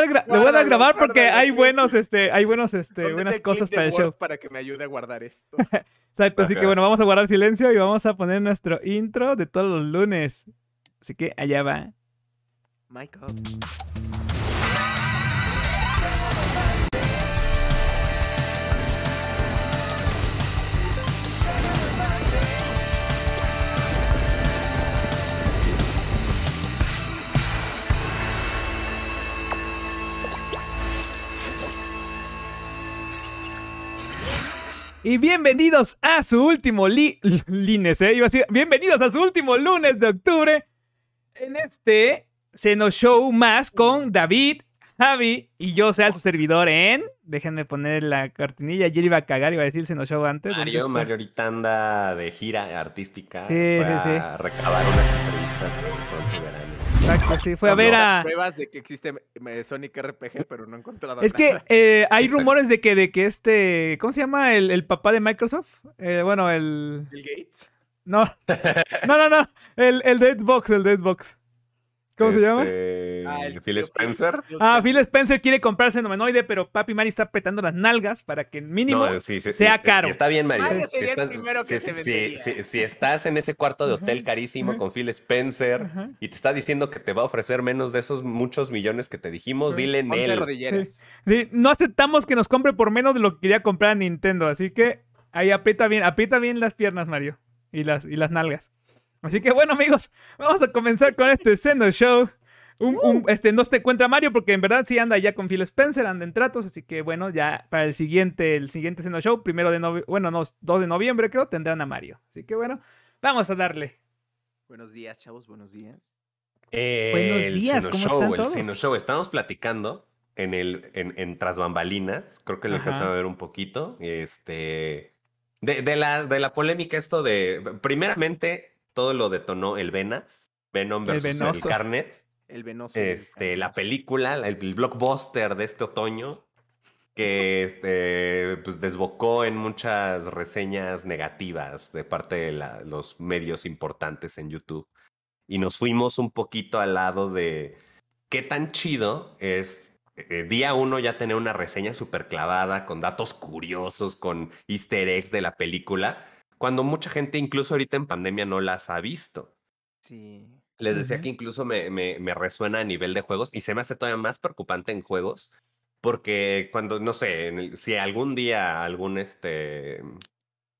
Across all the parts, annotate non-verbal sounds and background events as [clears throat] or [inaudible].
dar, gra- le voy a dar a grabar porque hay buenos, este, hay buenos, este, buenas cosas para el show. Para que me ayude a guardar esto. [laughs] Exacto, así que bueno, vamos a guardar silencio y vamos a poner nuestro intro de todos los lunes. Así que allá va. Mic Y bienvenidos a su último lunes, ¿eh? Iba a decir, bienvenidos a su último lunes de octubre en este Seno Show más con David, Javi y yo, sea su servidor en... Déjenme poner la cortinilla, ayer iba a cagar, iba a decir Seno Show antes. ¿dónde Mario, está? Mario ahorita anda de gira artística. Sí, sí, sí. recabar unas entrevistas que pronto verán. Exacto, sí, fue a ver a... Pruebas de que existe Sonic RPG, pero no he encontrado Es que eh, hay Exacto. rumores de que, de que este... ¿Cómo se llama el, el papá de Microsoft? Eh, bueno, el... Bill Gates. No, [laughs] no, no, no. El, el de Xbox, el de Xbox. ¿Cómo se llama? Este, Ah, el Phil Spencer. Ah. Phil Spencer quiere comprarse Nomenoide, pero Papi Manny está petando las nalgas para que mínimo. No, sí, sí, sea sí, caro. está bien, Mario. Mario Si el estás, primero que si- se si- vendería. si- si estás en ese cuarto de hotel carísimo con Phil Spencer y te está diciendo que te va a ofrecer menos de esos muchos millones que te dijimos, dile en él. no aceptamos que nos compre por menos de lo que quería comprar Nintendo, así que ahí aprieta bien, aprieta bien las piernas, Mario, y las, y las nalgas. Así que bueno, amigos, vamos a comenzar con este Sendo Show. Un- un- este, no se encuentra Mario porque en verdad sí anda ya con Phil Spencer, anda en tratos, así que bueno, ya para el siguiente, el siguiente Sendo Show, primero de noviembre, bueno, no, 2 de noviembre creo, tendrán a Mario. Así que bueno, vamos a darle. Buenos días, chavos, buenos días. Buenos días, Sino ¿cómo Show, están el? Sino Show. Estamos platicando en el en, en tras bambalinas. Creo que lo alcanzaron a ver un poquito. Este de, de la de la polémica esto de primeramente todo lo detonó el Venas, Venom El versus el, Venoso. Carnet. El venoso. Este, la película, el, el blockbuster de este otoño que este, pues desbocó en muchas reseñas negativas de parte de la- los medios importantes en YouTube. Y nos fuimos un poquito al lado de qué tan chido es eh, día uno ya tener una reseña súper clavada, con datos curiosos, con easter eggs de la película, cuando mucha gente incluso ahorita en pandemia no las ha visto. Sí. Les decía que incluso me, me, me resuena a nivel de juegos y se me hace todavía más preocupante en juegos porque cuando, no sé, en el- si algún día algún este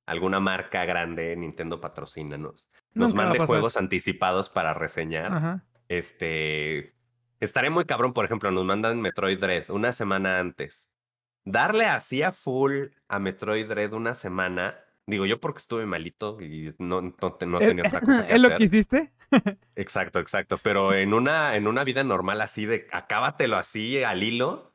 alguna marca grande, Nintendo patrocínanos, nos Nunca mande juegos anticipados para reseñar, Ajá. este estaré muy cabrón, por ejemplo, nos mandan Metroid Dread una semana antes. Darle así a full a Metroid Dread una semana, digo yo porque estuve malito y no, no, ¿Es- tenía otra cosa [laughs] que ¿Es lo hacer. que hiciste? [laughs] Exacto, exacto. Pero en una, en una vida normal así de acábatelo así al hilo,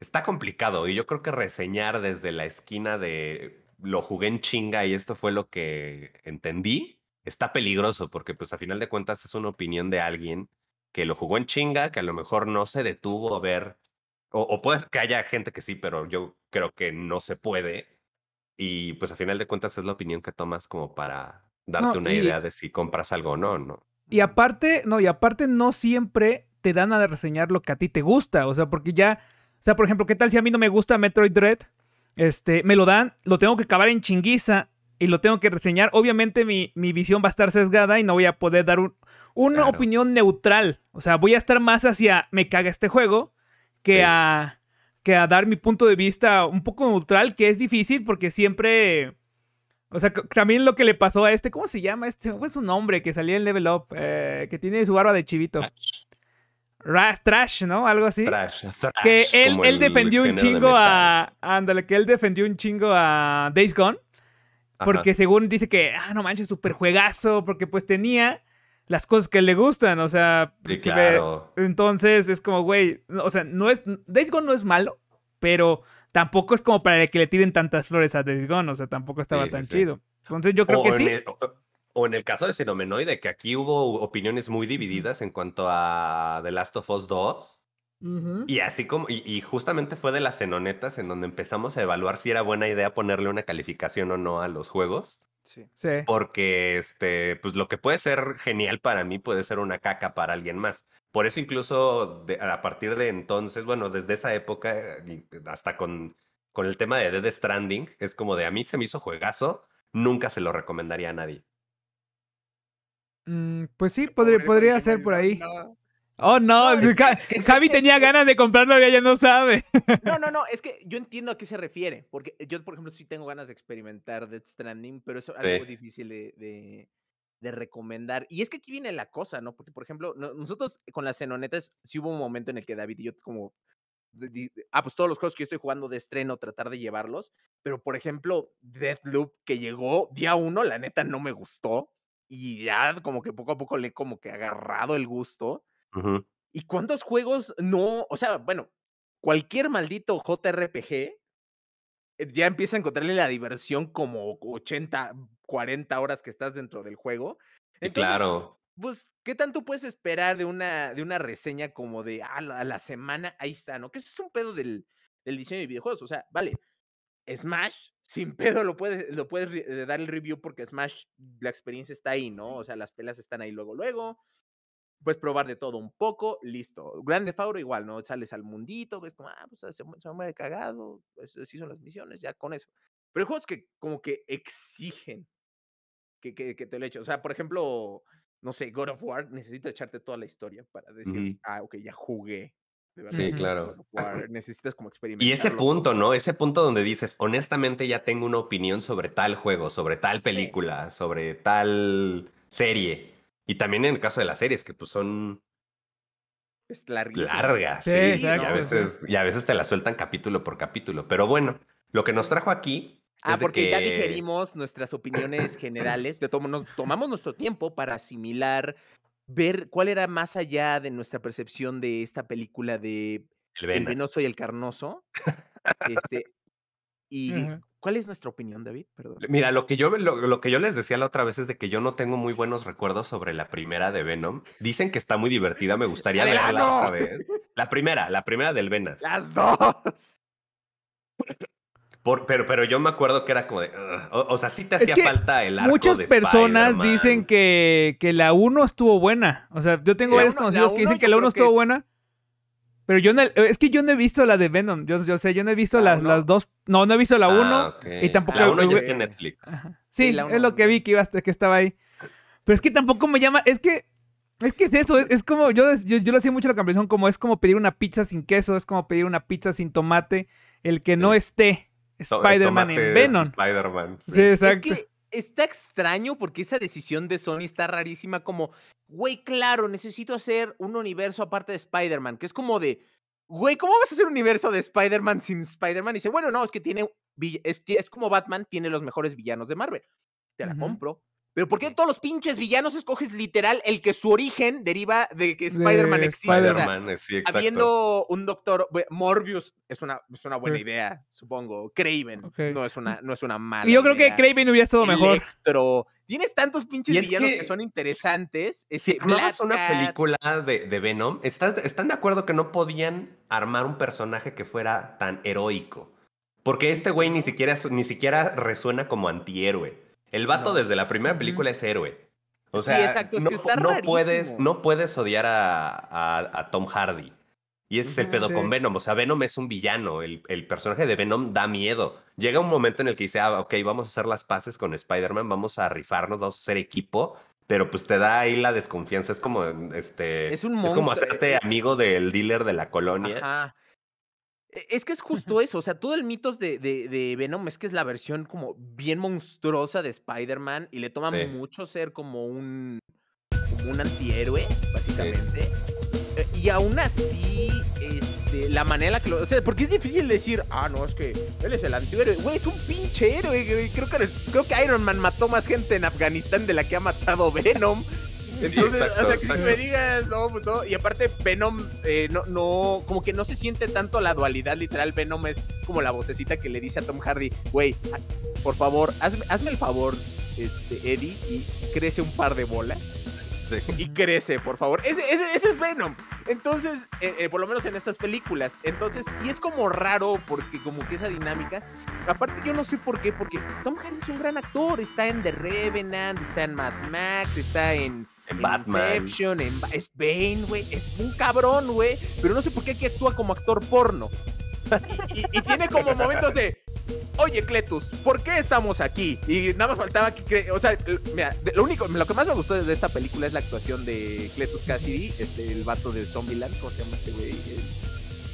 está complicado. Y yo creo que reseñar desde la esquina de lo jugué en chinga y esto fue lo que entendí, está peligroso porque pues a final de cuentas es una opinión de alguien que lo jugó en chinga, que a lo mejor no se detuvo a ver, o, o puede que haya gente que sí, pero yo creo que no se puede. Y pues a final de cuentas es la opinión que tomas como para darte No, una y- idea de si compras algo o no, ¿no? Y aparte, no, y aparte no siempre te dan a reseñar lo que a ti te gusta. O sea, porque ya, o sea, por ejemplo, ¿qué tal si a mí no me gusta Metroid Dread? Este, me lo dan, lo tengo que acabar en chinguiza y lo tengo que reseñar. Obviamente mi, mi visión va a estar sesgada y no voy a poder dar un- una Claro. opinión neutral. O sea, voy a estar más hacia me caga este juego que Sí. a que a dar mi punto de vista un poco neutral, que es difícil porque siempre o sea, también lo que le pasó a este, ¿cómo se llama? Este fue su nombre que salía en Level Up, eh, que tiene su barba de chivito. Trash, Ras, Trash, ¿no? Algo así. trash, trash, que él, defendió un de chingo a. Ándale, que él defendió un chingo a Days Gone. Ajá. Porque según dice que, ah, no manches, súper juegazo. Porque pues tenía las cosas que le gustan. O sea, Sí, claro. entonces es como, güey. O sea, no es. Days Gone no es malo, pero tampoco es como para que le tiren tantas flores a Days Gone. O sea, tampoco estaba Sí, tan sí. chido. Entonces yo creo o que sí. el- o, o en el caso de Xenomenoide, que aquí hubo opiniones muy divididas en cuanto a The Last of Us 2. Ujú. Y así como, y, y justamente fue de las cenonetas en donde empezamos a evaluar si era buena idea ponerle una calificación o no a los juegos. Sí. Sí. Porque este, pues lo que puede ser genial para mí puede ser una caca para alguien más. Por eso incluso de- a partir de entonces, bueno, desde esa época y hasta con, con el tema de Dead Stranding, es como de a mí se me hizo juegazo, nunca se lo recomendaría a nadie. Mm, pues sí, podría, podría ser por ahí. Oh, no, No, es Ca- es que es- Javi tenía ganas de comprarlo y ella no sabe. [laughs] no, no, no, es que yo entiendo a qué se refiere, porque yo, por ejemplo, sí tengo ganas de experimentar Death Stranding, pero eso es algo Sí. difícil de, de- de recomendar. Y es que aquí viene la cosa, ¿no? Porque, por ejemplo, no- nosotros con las Xenonetas sí hubo un momento en el que David y yo como... de- di- de- Ah, pues todos los juegos que yo estoy jugando de estreno, tratar de llevarlos. Pero, por ejemplo, Deathloop que llegó día uno, la neta no me gustó. Y ya como que poco a poco le he como que agarrado el gusto. ¿Y cuántos juegos no? O sea, bueno, cualquier maldito JRPG eh, ya empieza a encontrarle la diversión como 80, 40 horas que estás dentro del juego. Entonces, claro, pues, ¿qué tanto puedes esperar de una, de una reseña como de ah, la- a la semana? Ahí está, ¿no? Que ese es un pedo del, del diseño de videojuegos. O sea, vale, Smash, [laughs] sin pedo lo puedes, lo puedes eh, dar el review porque Smash, la experiencia está ahí, ¿no? O sea, las pelas están ahí luego, luego. Puedes probar de todo un poco, listo. Grande Fauro igual, ¿no? Sales al mundito, ves como, ah, pues se, se mueve cagado, pues así son las misiones, ya con eso. Pero hay juegos que como que exigen que, que, que te lo eche. O sea, por ejemplo, no sé, God of War necesita echarte toda la historia para decir, Ujú. ah, ok, ya jugué. Sí, claro. Necesitas como Y experimentar. ese punto, ¿no? Ese punto donde dices, honestamente ya tengo una opinión sobre tal juego, sobre tal película, sobre tal serie. Y también en el caso de las series, que pues son Es largas, Sí, sí, y, a veces, y a veces te la sueltan capítulo por capítulo. Pero bueno, lo que nos trajo aquí Ah, es de porque ya digerimos nuestras opiniones [clears throat] generales. De todo, nos tomamos nuestro tiempo para asimilar, ver cuál era más allá de nuestra percepción de esta película de el El venoso y el carnoso. Este, y. ¿cuál es nuestra opinión, David? Perdón. Mira, lo que, yo, lo, lo que yo les decía la otra vez es de que yo no tengo muy buenos recuerdos sobre la primera de Venom. Dicen que está muy divertida, me gustaría ¡La de verla otra vez. La primera, la primera del Venas. Las dos. Por- pero, pero yo me acuerdo que era como de. O, o sea, sí te Es hacía que falta el arco Muchas de personas dicen que, que la 1 estuvo buena. O sea, yo tengo La varios uno- conocidos que dicen que la 1 creo que estuvo es- buena. Pero yo no, es que yo no he visto la de Venom. Yo, yo sé, yo no he visto ¿La las, uno? las dos. No, no he visto la 1. Ah, ok. y tampoco- La uno ya está en Netflix. Ajá. Sí, Sí, la es uno- lo que vi que iba hasta que estaba ahí. Pero es que tampoco me llama. Es que. Es que es eso. Es, es como. Yo, yo, yo lo hacía mucho la comparación como es como pedir una pizza sin queso. Es como pedir una pizza sin tomate. El que no esté Spider-Man en Venom. Spider-Man. sí. Sí, exacto. Es que está extraño porque esa decisión de Sony está rarísima como, güey, claro, necesito hacer un universo aparte de Spider-Man, que es como de, güey, ¿cómo vas a hacer un universo de Spider-Man sin Spider-Man? Y dice, bueno, no, es que tiene, es, como Batman tiene los mejores villanos de Marvel. Te la compro. Pero ¿por qué todos los pinches villanos escoges literal el que su origen deriva de que Spider-Man De existe? O sea, Spider-Man, sí, exacto. habiendo un doctor Morbius es una, es una buena Sí. idea, supongo. Craven no es una no es una mala Y yo creo que idea. Craven hubiera estado mejor. Electro. Tienes tantos pinches villanos que, que- son interesantes. Si armabas una película de, de Venom, ¿estás, ¿están de acuerdo que no podían armar un personaje que fuera tan heroico? Porque este güey ni siquiera, ni siquiera resuena como antihéroe. El vato No. desde la primera película es héroe. O Sí, sea, exacto, es no, que está no puedes, no puedes odiar a, a- a Tom Hardy. Y ese es el pedo sí. con Venom. O sea, Venom es un villano. El, el personaje de Venom da miedo. Llega un momento en el que dice, ah, ok, vamos a hacer las paces con Spider-Man, vamos a rifarnos, vamos a hacer equipo. Pero pues te da ahí la desconfianza. Es como, este, Es un es como hacerte amigo del dealer de la colonia. Ajá. E- Es que es justo eso, o sea, todo el mitos de, de- de Venom es que es la versión como bien monstruosa de Spider-Man y le toma Sí. mucho ser como un, como un antihéroe, básicamente. Eh, Y aún así, este, la manera que lo... O sea, porque es difícil decir, ah, no, es que él es el antihéroe. Güey, es un pinche héroe. güey. Creo que, creo que Iron Man mató más gente en Afganistán de la que ha matado Venom. Entonces, exacto, o sea, que si me digas, no, pues no. Y aparte, Venom, eh, no, no, como que no se siente tanto la dualidad literal. Venom es como la vocecita que le dice a Tom Hardy, güey, por favor, hazme, hazme el favor, este, Eddie, y crece un par de bolas. Y crece, por favor. Ese, ese, ese es Venom. Entonces, eh, eh, por lo menos en estas películas. Entonces, sí es como raro porque como que esa dinámica. Aparte, yo no sé por qué, porque Tom Hardy es un gran actor. Está en The Revenant, está en Mad Max, está en, En Batman. Inception, en es Bane, güey. Es un cabrón, güey. Pero no sé por qué aquí actúa como actor porno. [laughs] Y tiene como momentos de. Oye, Cletus, ¿por qué estamos aquí? Y nada más faltaba que. cre- O sea, mira, lo único, lo que más me gustó de esta película es la actuación de Cletus Cassidy, este, el vato de Zombieland, ¿cómo se llama este güey? El,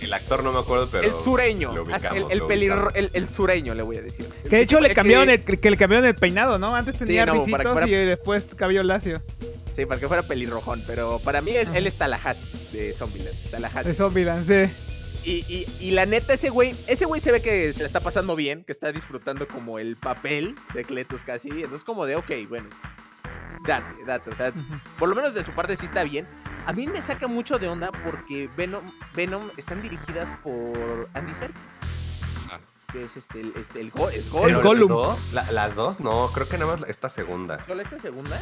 El actor no me acuerdo, pero. el sureño. ubicamos, el, el, pelirro- el, el sureño, le voy a decir. Que de hecho le cambiaron que- el, que le cambiaron el peinado, ¿no? Antes tenía no, risitos fuera- y después cabello lacio. Sí, para que fuera pelirrojón, pero para mí es, él es Tallahassee de Zombieland. Tallahassee. De Zombieland, sí. Y, y, y la neta, ese güey, ese güey se ve que se la está pasando bien, que está disfrutando como el papel de Cletus casi. Entonces, como de, ok, bueno, date, date. O sea, por lo menos de su parte sí está bien. A mí me saca mucho de onda porque Venom, Venom están dirigidas por Andy Serkis. Que es este, el, este, el, Go- es El Gollum. Pero Gollum. ¿Las dos? La- ¿Las dos? No, creo que nada más esta segunda. ¿Solo esta segunda?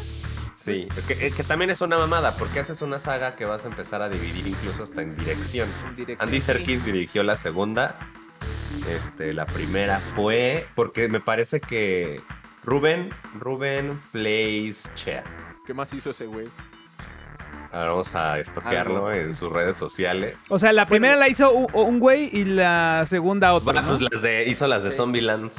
Sí, que, que también es una mamada, porque haces una saga que vas a empezar a dividir incluso hasta en dirección. En dirección, Andy sí. Serkis dirigió la segunda. Este, la primera fue porque me parece que Rubén, Rubén Plays Chea. ¿Qué más hizo ese güey? Ahora vamos a estoquearlo Algo. en sus redes sociales. O sea, la primera la hizo u- un güey y la segunda otro. Bueno, ¿no? pues las de, hizo las de Sí. Zombieland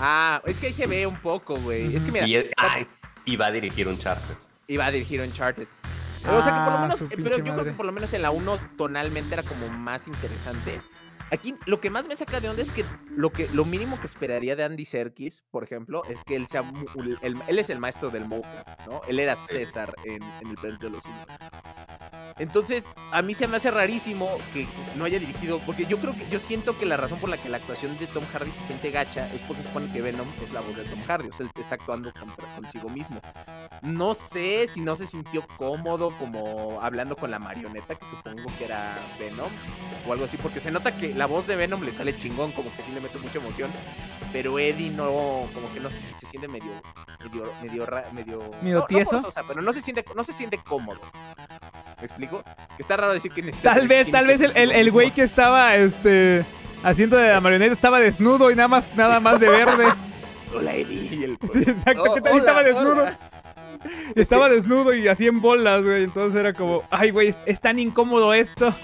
Ah, es que ahí se ve un poco, güey. Es que mira, y, ay, y va a dirigir un charter. iba a dirigir Uncharted. o sea que por lo Ah, menos, su eh, pero pinche yo creo madre. que por lo menos en la 1 tonalmente era como más interesante. Aquí lo que más me saca de onda es que lo que lo mínimo que esperaría de Andy Serkis, por ejemplo, es que él sea mu- el- él es el maestro del monstruo, ¿no? Él era César en, en el planeta de los simios. Entonces, a mí se me hace rarísimo que no haya dirigido, porque yo creo que yo siento que la razón por la que la actuación de Tom Hardy se siente gacha es porque se supone que Venom es la voz de Tom Hardy, o sea, él está actuando contra, consigo mismo. No sé si no se sintió cómodo como hablando con la marioneta, que supongo que era Venom, o algo así, porque se nota que la voz de Venom le sale chingón, como que sí le mete mucha emoción, pero Eddie no, como que no se, se siente medio, medio, medio, medio, ¿Medio no- no tieso? forzosa, pero no se siente, no se siente cómodo. ¿Me explico? Que está raro decir que necesita Tal vez, tal vez el, el, el güey que estaba este haciendo de la marioneta estaba desnudo y nada más, nada más de verde. [laughs] Hola, Eddie. y el- Sí, exacto, Oh, ¿qué tal? hola, estaba desnudo. hola. Estaba desnudo y así en bolas, güey. Entonces era como, ay, güey, es tan incómodo esto.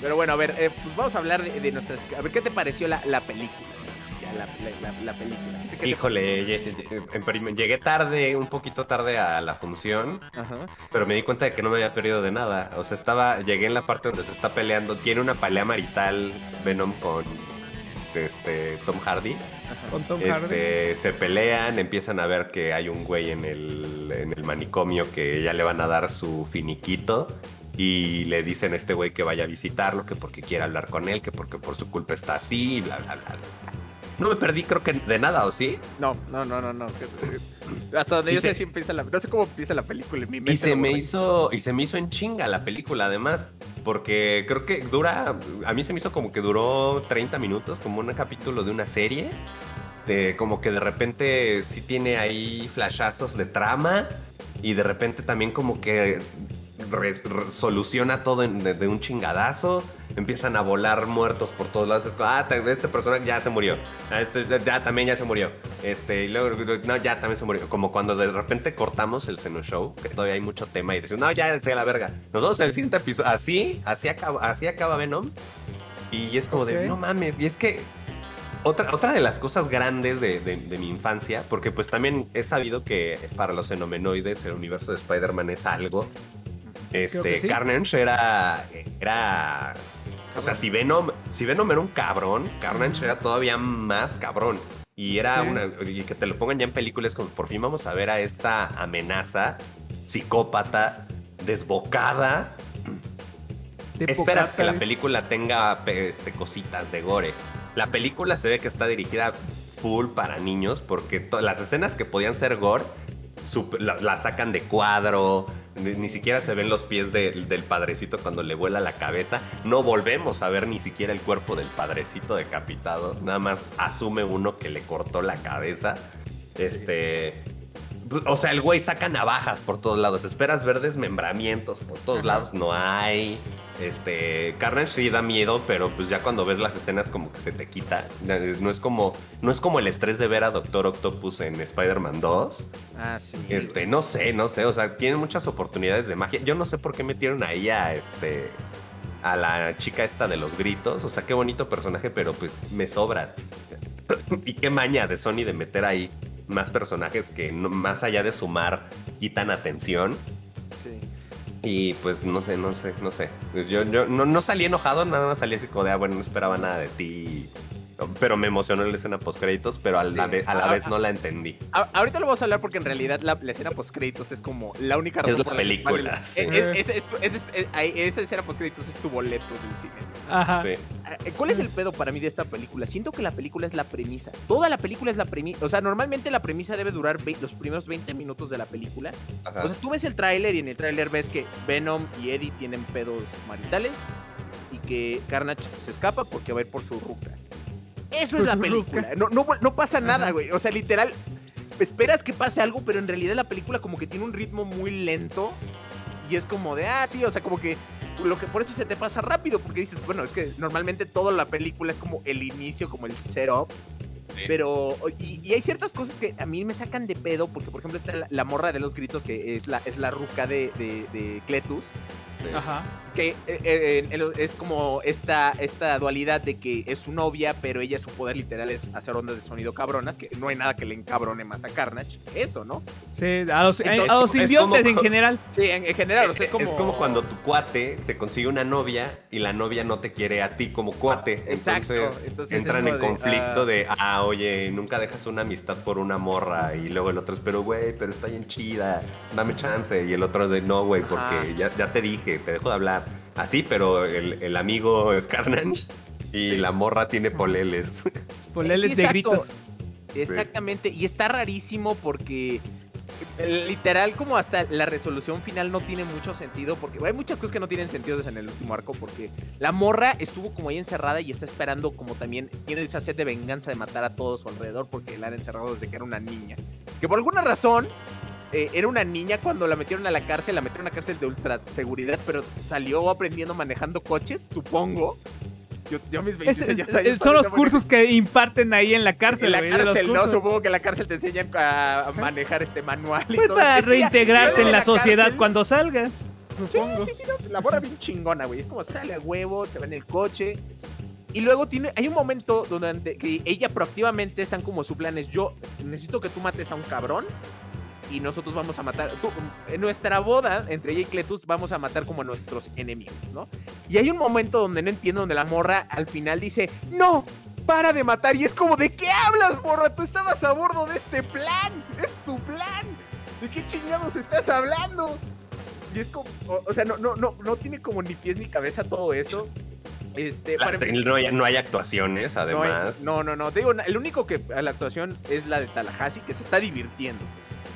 Pero bueno, a ver, eh, pues vamos a hablar de, de nuestras. A ver, ¿qué te pareció la, la película? Ya, la, la- la- la película. ¿Qué te- Híjole, llegué tarde, un poquito tarde a la función, Ajá. pero me di cuenta de que no me había perdido de nada. O sea, estaba, llegué en la parte donde se está peleando, tiene una pelea marital Venom con este Tom Hardy. ajá. Con Tom Hardy. Este, se pelean, empiezan a ver que hay un güey en el, en el manicomio que ya le van a dar su finiquito. Y le dicen a este güey que vaya a visitarlo, que porque quiere hablar con él, que porque por su culpa está así, y bla, bla, bla. No me perdí, creo que de nada, ¿o sí? No, no, no, no, no. Hasta donde Y yo sé se- si empieza la. No sé cómo empieza la película. En mi mente Y se me hizo, y se me hizo en chinga la película, además, porque creo que dura, a mí se me hizo como que duró 30 minutos, como un capítulo de una serie. De, como que de repente sí tiene ahí flashazos de trama y de repente también como que re- re- soluciona todo en- de, de un chingadazo. Empiezan a volar muertos por todos lados. Ah, te- este personaje ya se murió. Ah, este ya también ya se murió. Este, y luego, no, ya también se murió. Como cuando de repente cortamos el Seno Show, que todavía hay mucho tema y decimos, no, ya se la verga. Nos vamos al siguiente episodio. Así, así acaba, así acaba Venom. Y es como de, no mames. Y es que otra, otra de las cosas grandes de, de- de mi infancia, porque pues también he sabido que para los fenomenoides el universo de Spider-Man es algo. Este, sí. Carnage era. era. O sea, si Venom, si Venom era un cabrón, Carnage era todavía más cabrón. Y era Sí. una. Y que te lo pongan ya en películas como por fin vamos a ver a esta amenaza psicópata, desbocada. De Esperas que la película tenga este, cositas de gore. La película se ve que está dirigida full para niños porque las escenas que podían ser gore la, la sacan de cuadro. Ni, ni siquiera se ven los pies de- del padrecito cuando le vuela la cabeza. No volvemos a ver ni siquiera el cuerpo del padrecito decapitado. Nada más asume uno que le cortó la cabeza. Este. O sea, el güey saca navajas por todos lados. Esperas ver desmembramientos por todos Ajá. lados. No hay. Este, Carnage sí da miedo, pero pues ya cuando ves las escenas como que se te quita. No es como, no es como el estrés de ver a Doctor Octopus en Spider-Man 2. Ah, sí. Este, no sé, no sé, o sea, tienen muchas oportunidades de magia. Yo no sé por qué metieron ahí a este a la chica esta de los gritos, o sea, qué bonito personaje, pero pues me sobras. [laughs] y qué maña de Sony de meter ahí más personajes que más allá de sumar quitan atención. Sí. Y pues no sé, no sé, no sé. Pues yo, yo no, no salí enojado, nada más salí así como de, ah, bueno, no esperaba nada de ti. Pero me emocionó la escena post créditos, pero a la, vez, a la vez no la entendí. ahorita lo vamos a hablar porque en realidad la, escena post créditos es como la única razón. Es la película. esa escena post créditos es tu boleto del cine. Ajá. Eh, ¿Cuál es el pedo para mí de esta película? Siento que la película es la premisa. Toda la película es la premisa. O sea, normalmente la premisa debe durar los primeros 20 minutos de la película. O sea, tú ves el tráiler y en el tráiler ves que Venom y Eddie tienen pedos maritales y que Carnage se escapa porque va a ir por su ruca. Eso es la película. No, no, no pasa nada, güey. O sea, literal, esperas que pase algo, pero en realidad la película como que tiene un ritmo muy lento. Y es como de, ah, sí, o sea, como que lo que por eso se te pasa rápido, porque dices, bueno, es que normalmente toda la película es como el inicio, como el setup. Pero, y, hay ciertas cosas que a mí me sacan de pedo, porque por ejemplo está la, morra de los gritos, que es la, es la ruca de, de, de Cletus. Ajá. Que eh, eh, es como esta, esta dualidad de que es su novia, pero ella su poder literal es hacer ondas de sonido cabronas, que no hay nada que le encabrone más a Carnage. Eso, ¿no? Sí, a los, simbiontes en general. Sí, en, general. es, como... es como cuando tu cuate se consigue una novia y la novia no te quiere a ti como cuate. Exacto. Entonces, entran en conflicto ah, de, ah, oye, nunca dejas una amistad por una morra. Y luego el otro es, pero güey, pero está bien chida, dame chance. Y el otro de, no, güey, porque ya, ya te dije te dejo de hablar. Así, pero el, amigo es Carnage y la morra tiene poleles. Poleles de gritos. Exactamente, y está rarísimo porque eh, literal como hasta la resolución final no tiene mucho sentido porque hay muchas cosas que no tienen sentido desde en el último arco porque la morra estuvo como ahí encerrada y está esperando como también tiene esa sed de venganza de matar a todos su alrededor porque la han encerrado desde que era una niña. Que por alguna razón eh, era una niña cuando la metieron a la cárcel, la metieron a la cárcel de ultra seguridad, pero salió aprendiendo manejando coches, supongo. Yo, mis 26 años Son los cursos que imparten ahí en la cárcel. En la cárcel, no, supongo que en la cárcel te enseñan a manejar este manual. Y pues para reintegrarte en la, sociedad cuando salgas. Supongo. Sí, sí, sí, la borra bien chingona, güey. Es como sale a huevo, se va en el coche. Y luego tiene, hay un momento donde que ella proactivamente están como su plan es yo necesito que tú mates a un cabrón y nosotros vamos a matar. en nuestra boda, entre ella y Cletus, vamos a matar como nuestros enemigos, ¿no? Y hay un momento donde no entiendo, donde la morra al final dice: ¡No! ¡Para de matar! Y es como: ¿de qué hablas, morra? Tú estabas a bordo de este plan. ¡Es tu plan! ¿De qué chingados estás hablando? Y es como, o, sea, no, no, no, no tiene como ni pies ni cabeza todo eso. Este, no, hay, no, hay, actuaciones, además. No, no, no, Digo, el único que la actuación es la de Tallahassee, que se está divirtiendo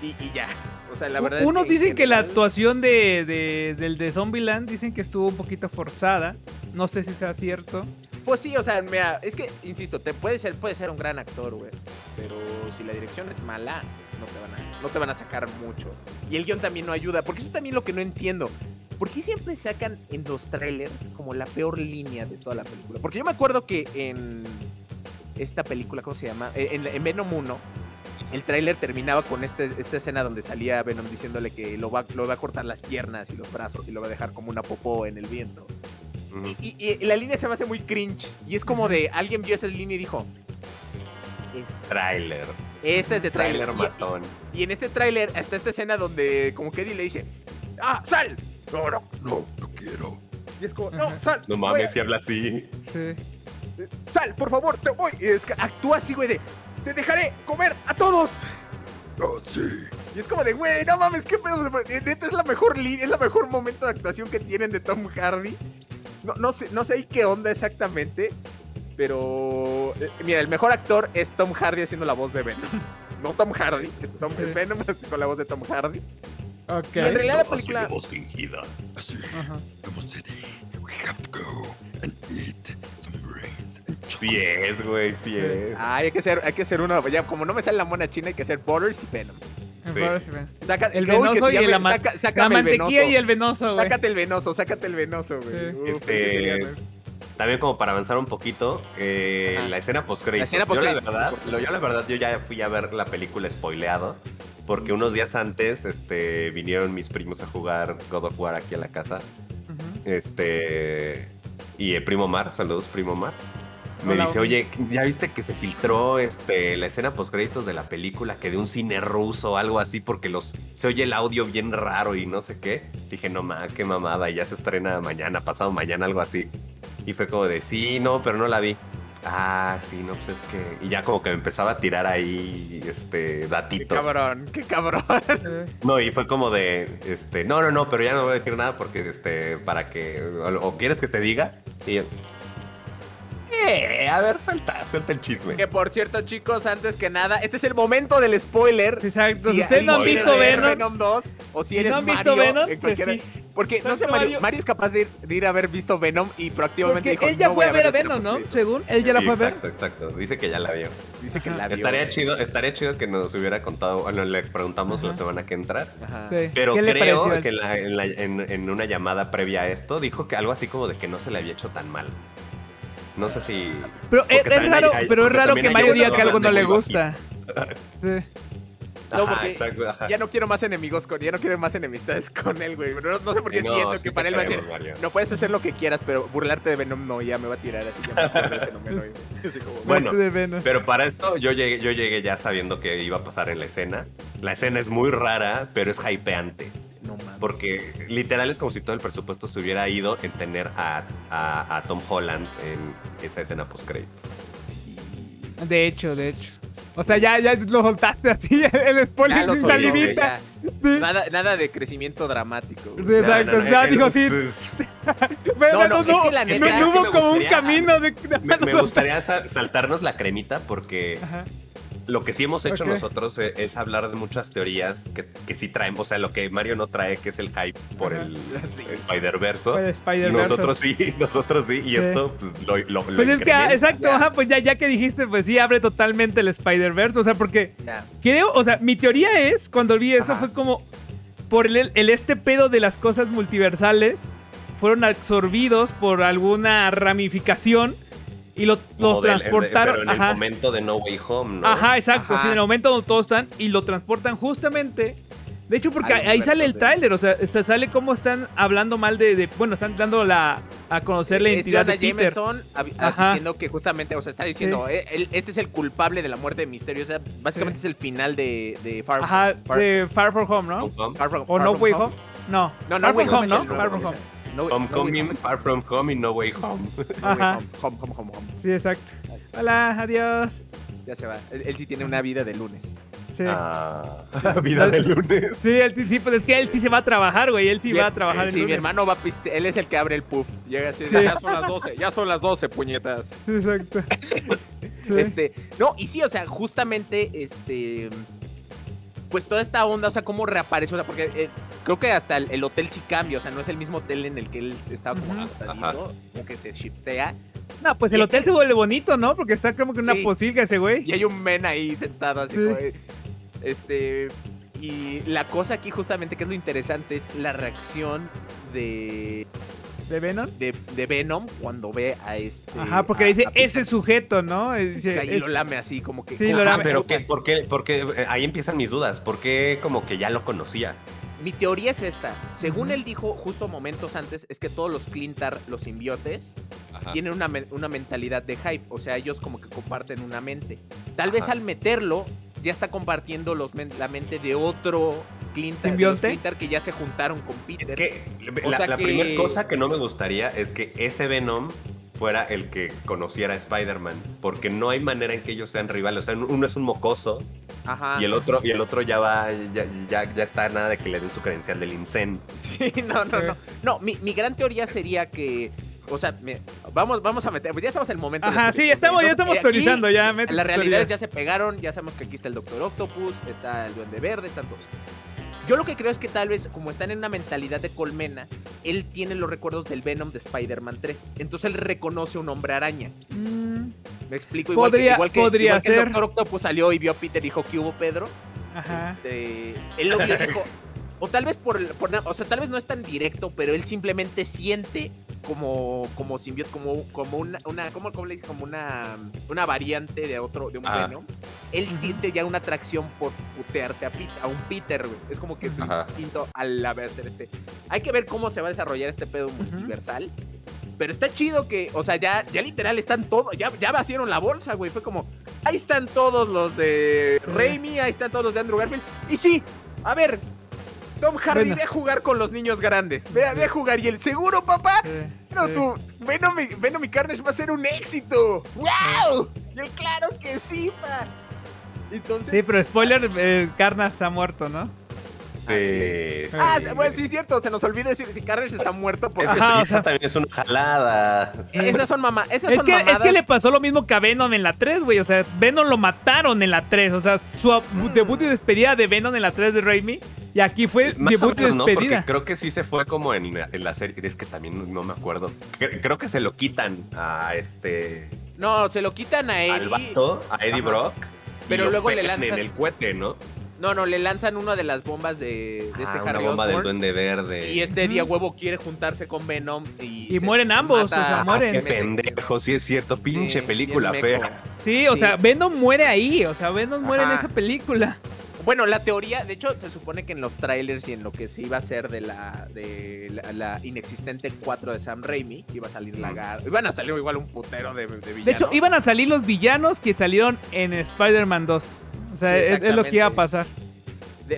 y, ya. O sea, la verdad Unos dicen que la actuación de, de, del de Zombieland dicen que estuvo un poquito forzada. No sé si sea cierto. Pues sí, o sea, mira, es que, insisto, te puede ser, puede ser un gran actor, güey. Pero si la dirección es mala, no te, van a, no te van a sacar mucho. Y el guion también no ayuda, porque eso también lo que no entiendo. ¿Por qué siempre sacan en los trailers como la peor línea de toda la película? Porque yo me acuerdo que en esta película, ¿cómo se llama? Eh, en, en Venom 1 el tráiler terminaba con este, esta escena donde salía Venom diciéndole que lo va, lo va a cortar las piernas y los brazos y lo va a dejar como una popó en el viento. y, la línea se me hace muy cringe. Y es como de alguien vio esa línea y dijo: Tráiler. Esta es de tráiler. matón. Y, en este tráiler está esta escena donde como que Eddie le dice: ¡Ah, sal! No, no, no, no quiero. Y es como, no, sal. No mames, si habla así. Sí. Sal, por favor, te voy. Y es, actúa así, güey, de te dejaré comer a todos. Oh, sí. Y es como de, güey, no mames, qué pedo. Neta es la mejor es la mejor momento de actuación que tienen de Tom Hardy. No, no sé, no sé qué onda exactamente. Pero eh, mira, el mejor actor es Tom Hardy haciendo la voz de Venom. [laughs] No Tom Hardy, es, Tom, Venom [laughs] con la voz de Tom Hardy. Ok. Y en realidad la película. voz fingida. Así. Ajá. We have to go and Sí es, güey, sí es. Ah, hay que ser, hay que ser uno, ya como no me sale la mona china, hay que ser Borders y Venom. El Sí. Saca, El venoso y la, la mantequilla venoso. y el venoso, güey. Sácate el venoso, sácate el venoso, güey. Sí. Este. También como para avanzar un poquito, eh, la escena post La escena Yo la verdad, lo- yo la verdad, yo ya fui a ver la película spoileado. Porque unos días antes, este, vinieron mis primos a jugar God of War aquí a la casa. Este. Y el primo Mar, saludos, primo Mar. Me Hola, dice, oye, ¿ya viste que se filtró este, la escena postcréditos de la película que de un cine ruso o algo así porque los se oye el audio bien raro y no sé qué? Dije, no ma, qué mamada, y ya se estrena mañana, pasado mañana, algo así. Y fue como de, sí, no, pero no la vi. Ah, sí, no, pues es que. Y ya como que me empezaba a tirar ahí, este, Qué datitos. cabrón, qué cabrón. [laughs] No, y fue como de, este, no, no, no, pero ya no voy a decir nada porque, este, para que, o, o quieres que te diga. Y eh, a ver, suelta, suelta el chisme. Que por cierto, chicos, antes que nada, este es el momento del spoiler. Exacto. Si ustedes no han visto ver Venom, 2 o si si eres no han Mario, visto Venom, en se cualquiera- sí. Porque, no sé, Mario, Mario. Mario es capaz de ir, de ir a haber visto Venom y proactivamente Porque dijo, él ya "No fue a ver a la escena Venom, ¿no? postcréditos". Según, él ya la fue a ver. Exacto, exacto. Dice que ya la vio. Dice que Ajá. la [laughs] vio. Estaría chido, estaría chido que nos hubiera contado, bueno, le preguntamos la Ajá. semana que entra. Ajá. Sí. Pero ¿Qué le creo que en, la- en la- en- en una llamada previa a esto dijo que algo así como de que no se le había hecho tan mal. No sé si. Pero es, raro, hay- hay- pero es raro que Mario diga que algo no le gusta. Sí. [laughs] No, Ajá, porque exacto, ajá. Ya no quiero más enemigos con, ya no quiero más enemistades [laughs] con él, güey. No, no sé por qué No, siento sí que para él va a Mario. no puedes hacer lo que quieras, pero burlarte de Venom no, ya me va a tirar a [laughs] como, Bueno, Muerte de Venom. Pero para esto yo llegué, yo llegué ya sabiendo que iba a pasar en la escena. La escena es muy rara, pero es hypeante. No mames. Porque literal es como si todo el presupuesto se hubiera ido en tener a, a- a Tom Holland en esa escena post créditos. De hecho, de hecho. O sea, ya, ya lo soltaste así, [laughs] el spoiler Ya sin salivita. ya. Sí. Nada, nada de crecimiento dramático. güey. Sí, Exacto, ya dijo sí. es- es- Pero No, no, no, es no, que la no, hubo me como un gustaría- camino de... me, me [laughs] gustaría sa- saltarnos la cremita porque Ajá. Lo que sí hemos hecho nosotros eh, es hablar de muchas teorías que, que sí traemos. O sea, lo que Mario no trae, que es el hype por Ajá. el [laughs] Sí. Pues, Spider-Verse. Nosotros sí, [laughs] nosotros sí. Y Sí. esto, pues lo, lo, lo Pues es que, exacto, ya. ajá, pues ya, ya que dijiste, pues sí abre totalmente el Spider-Verse. O sea, porque creo, o sea, mi teoría es, cuando vi eso, Ajá. fue como por el, el este pedo de las cosas multiversales, fueron absorbidos por alguna ramificación y lo, los del- transportaron. pero en el ajá. momento de No Way Home, ¿no? Ajá, exacto. Ajá. sí, en el momento donde todos están y lo transportan justamente. De hecho, porque ahí sale el tráiler, o sea, se sale cómo están hablando mal de, de- bueno, están dando la a conocer la identidad de Peter. Jameson avi- Ajá. diciendo que justamente, o sea, está diciendo, eh, él- este es el culpable de la muerte de Misterio. O sea, básicamente es el final de, de Far, Ajá, Far- de Far From Home, ¿no? Home, home. Far From- O Far No From Way Home. No, No, No Far From Home, ¿no? el Far From Home. No, Homecoming, Home. Far From Home y No Way Home. [laughs] No Way Ajá. Home, home, home, home, home. Sí, exacto. Hola, adiós. Ya se va. Él, él sí tiene una vida de lunes. Sí. Ah, [laughs] vida de lunes. Sí, el sí, pues es que él sí se va a trabajar, güey. Él sí Mi- va a trabajar el Sí, mi lunes. hermano va a piste- Él es el que abre el puff. Llega así. Sí. Ya son las 12. Ya son las 12, puñetas. Sí, exacto. [laughs] Sí. Este, no, y sí, o sea, justamente, este, pues toda esta onda, o sea, cómo reaparece, o sea, porque eh, creo que hasta el, el hotel sí cambia, o sea, no es el mismo hotel en el que él estaba como acostadito, como que se shiftea, No, pues el hotel se vuelve bonito, ¿no? Porque está como que una Sí. posilga ese güey. y hay un men ahí sentado así, Sí. como, eh, este, y la cosa aquí justamente que es lo interesante es la reacción de, ¿De Venom? de, de Venom cuando ve a este... Ajá, porque a- dice a ese sujeto, ¿no? Es Dice, que ahí es- lo lame así, como que... Sí, como- lo Ah, lame. pero ¿qué, por qué? Porque eh, ahí empiezan mis dudas. ¿Por qué como que ya lo conocía? Mi teoría es esta. Según él dijo justo momentos antes, es que todos los Clintar, los simbiotes, tienen una, una mentalidad de hype. O sea, ellos como que comparten una mente. Tal vez al meterlo, ya está compartiendo los men- la mente de otro Clintar, que ya se juntaron con Peter. Es que O la, sea la que- primera cosa que no me gustaría es que ese Venom fuera el que conociera a Spider-Man. Porque no hay manera en que ellos sean rivales. O sea, uno es un mocoso Ajá. y el otro y el otro ya va, ya, ya, ya está nada de que le den su credencial del INSEN. Sí, no, no, no. No, mi, mi gran teoría sería que. O sea, me- vamos, vamos a meter. Pues ya estamos en el momento. de Ajá, sí, ya estamos, ya estamos Eh, teorizando, ya. Las realidades ya se pegaron, ya sabemos que aquí está el Doctor Octopus, está el Duende Verde, están todos. Yo lo que creo es que tal vez, como están en una mentalidad de colmena, él tiene los recuerdos del Venom de Spider-Man 3. Entonces él reconoce un hombre araña. Mm, ¿Me explico? Igual Podría- que, igual que, podría igual que el ser. Doctor Octopus salió y vio a Peter y dijo, ¿qué hubo, Pedro? Ajá. Este, él lo vio y dijo, o tal vez por, por o sea, tal vez no es tan directo, pero él simplemente siente como, como simbiot, como, como una, una ¿cómo, cómo le dice? Como una, una variante de otro, de un Ajá. Venom. Él siente ya una atracción por putearse a, Pit- a un Peter, güey. Es como que su Ajá. instinto al haber ser este. Hay que ver cómo se va a desarrollar este pedo multiversal. Pero está chido que, o sea, ya, ya literal están todos, ya, ya vaciaron la bolsa, güey. Fue como, ahí están todos los de Sí. Raimi, ahí están todos los de Andrew Garfield. Y sí, a ver, Tom Hardy, Bueno. ve a jugar con los niños grandes. Ve, ve a jugar. Y el seguro, papá, Sí, pero sí. tú, Venom Venom y Carnage va a ser un éxito. ¡Wow! Y él, claro que sí, pa. Entonces, Sí, pero spoiler, eh, Carnas ha muerto, ¿no? Sí, Ah, sí, bueno, sí es cierto, se nos olvidó decir si Carnage está muerto porque Es que Ajá, esta- o sea- esa también es una jalada. esas son mamá, esas Es son que, es que le pasó lo mismo que a Venom en la 3, güey. O sea, Venom lo mataron en la 3. O sea, su Mm. debut y despedida de Venom en la 3 de Raimi. Y aquí fue Más o debut y menos, ¿no? Porque despedida. creo que sí se fue como en la, en la serie. Es que también no me acuerdo. Cre- Creo que se lo quitan a este. No, se lo quitan a al Eddie. vato, a Eddie Ajá. Brock. y Pero lo luego le lanzan- en el cohete, ¿no? No, no, le lanzan una de las bombas de, de este Ah, una Harry bomba del Duende Verde. Y este día huevo quiere juntarse con Venom y. Y se mueren ambos, mata o sea, mueren. Qué se mete- pendejo, sí es cierto. Pinche Sí, película fea. Sí, o Sí. sea, Venom muere ahí. O sea, Venom muere en esa película. Bueno, la teoría, de hecho, se supone que en los trailers y en lo que se iba a hacer de la de la, la inexistente 4 de Sam Raimi, iba a salir Lagarto. Iban a salir igual un putero de, de De hecho, villanos. iban a salir los villanos que salieron en Spider-Man 2. O sea, Sí, es, es lo que iba a pasar.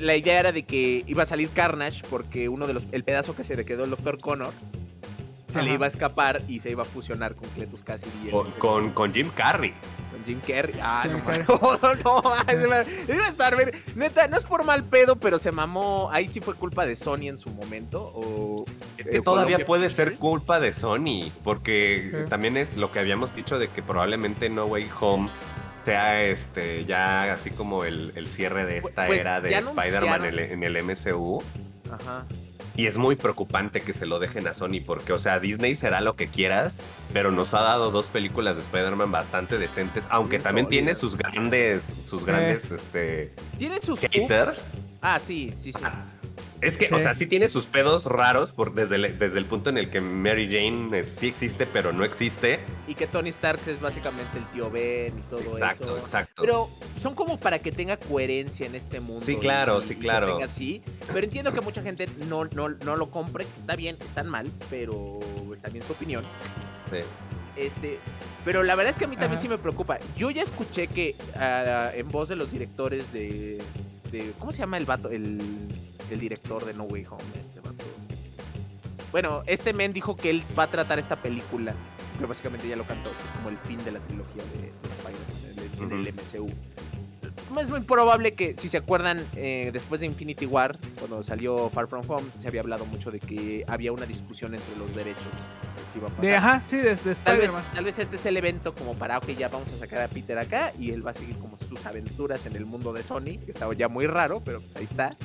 La idea era de que iba a salir Carnage porque uno de los el pedazo que se le quedó el Dr. Connor se le Ajá. iba a escapar y se iba a fusionar con Cletus Cassidy el- Con, con, con Jim Carrey. con Jim Carrey. Ah, no mames. [laughs] No, iba a estar ver. Neta, no es por mal pedo, pero se mamó. Ahí sí fue culpa de Sony en su momento. O Es que Eh, todavía Colombia puede ser culpa de Sony, porque Sí. también es lo que habíamos dicho de que probablemente No Way Home sea este ya así como el, el cierre de esta Pues, era de Spider-Man en, el- MCU. Ajá. Y es muy preocupante que se lo dejen a Sony, porque, o sea, Disney será lo que quieras, pero nos ha dado dos películas de Spider-Man bastante decentes, aunque también tiene sus grandes, sus grandes, este, Tienen sus haters. Ah, sí, sí, sí. Es que, Sí. o sea, sí tiene sus pedos raros por, desde, el, desde el punto en el que Mary Jane eh, sí existe, pero no existe. Y que Tony Stark es básicamente el tío Ben y todo Exacto, eso. exacto. Pero son como para que tenga coherencia en este mundo. Sí, claro, y- sí, y que claro. tenga así. Pero entiendo que mucha gente no, no, no lo compre. Está bien, están mal, pero está bien su opinión. Sí. Este, pero la verdad es que a mí también Ajá. sí me preocupa. Yo ya escuché que ah, en voz de los directores de, de- ¿cómo se llama el vato? El, el director de No Way Home, este vato. Bueno, este men dijo que él va a tratar esta película, que básicamente ya lo cantó, que es como el fin de la trilogía de, de Spider-Man en el, MCU. Es muy probable que, si se acuerdan, eh, después de Infinity War, cuando salió Far From Home, se había hablado mucho de que había una discusión entre los derechos que iba a pasar. De, ajá, sí, de, de Tal vez, tal vez este es el evento como para, ok, ya vamos a sacar a Peter acá y él va a seguir como sus aventuras en el mundo de Sony, que está ya muy raro, pero pues ahí está.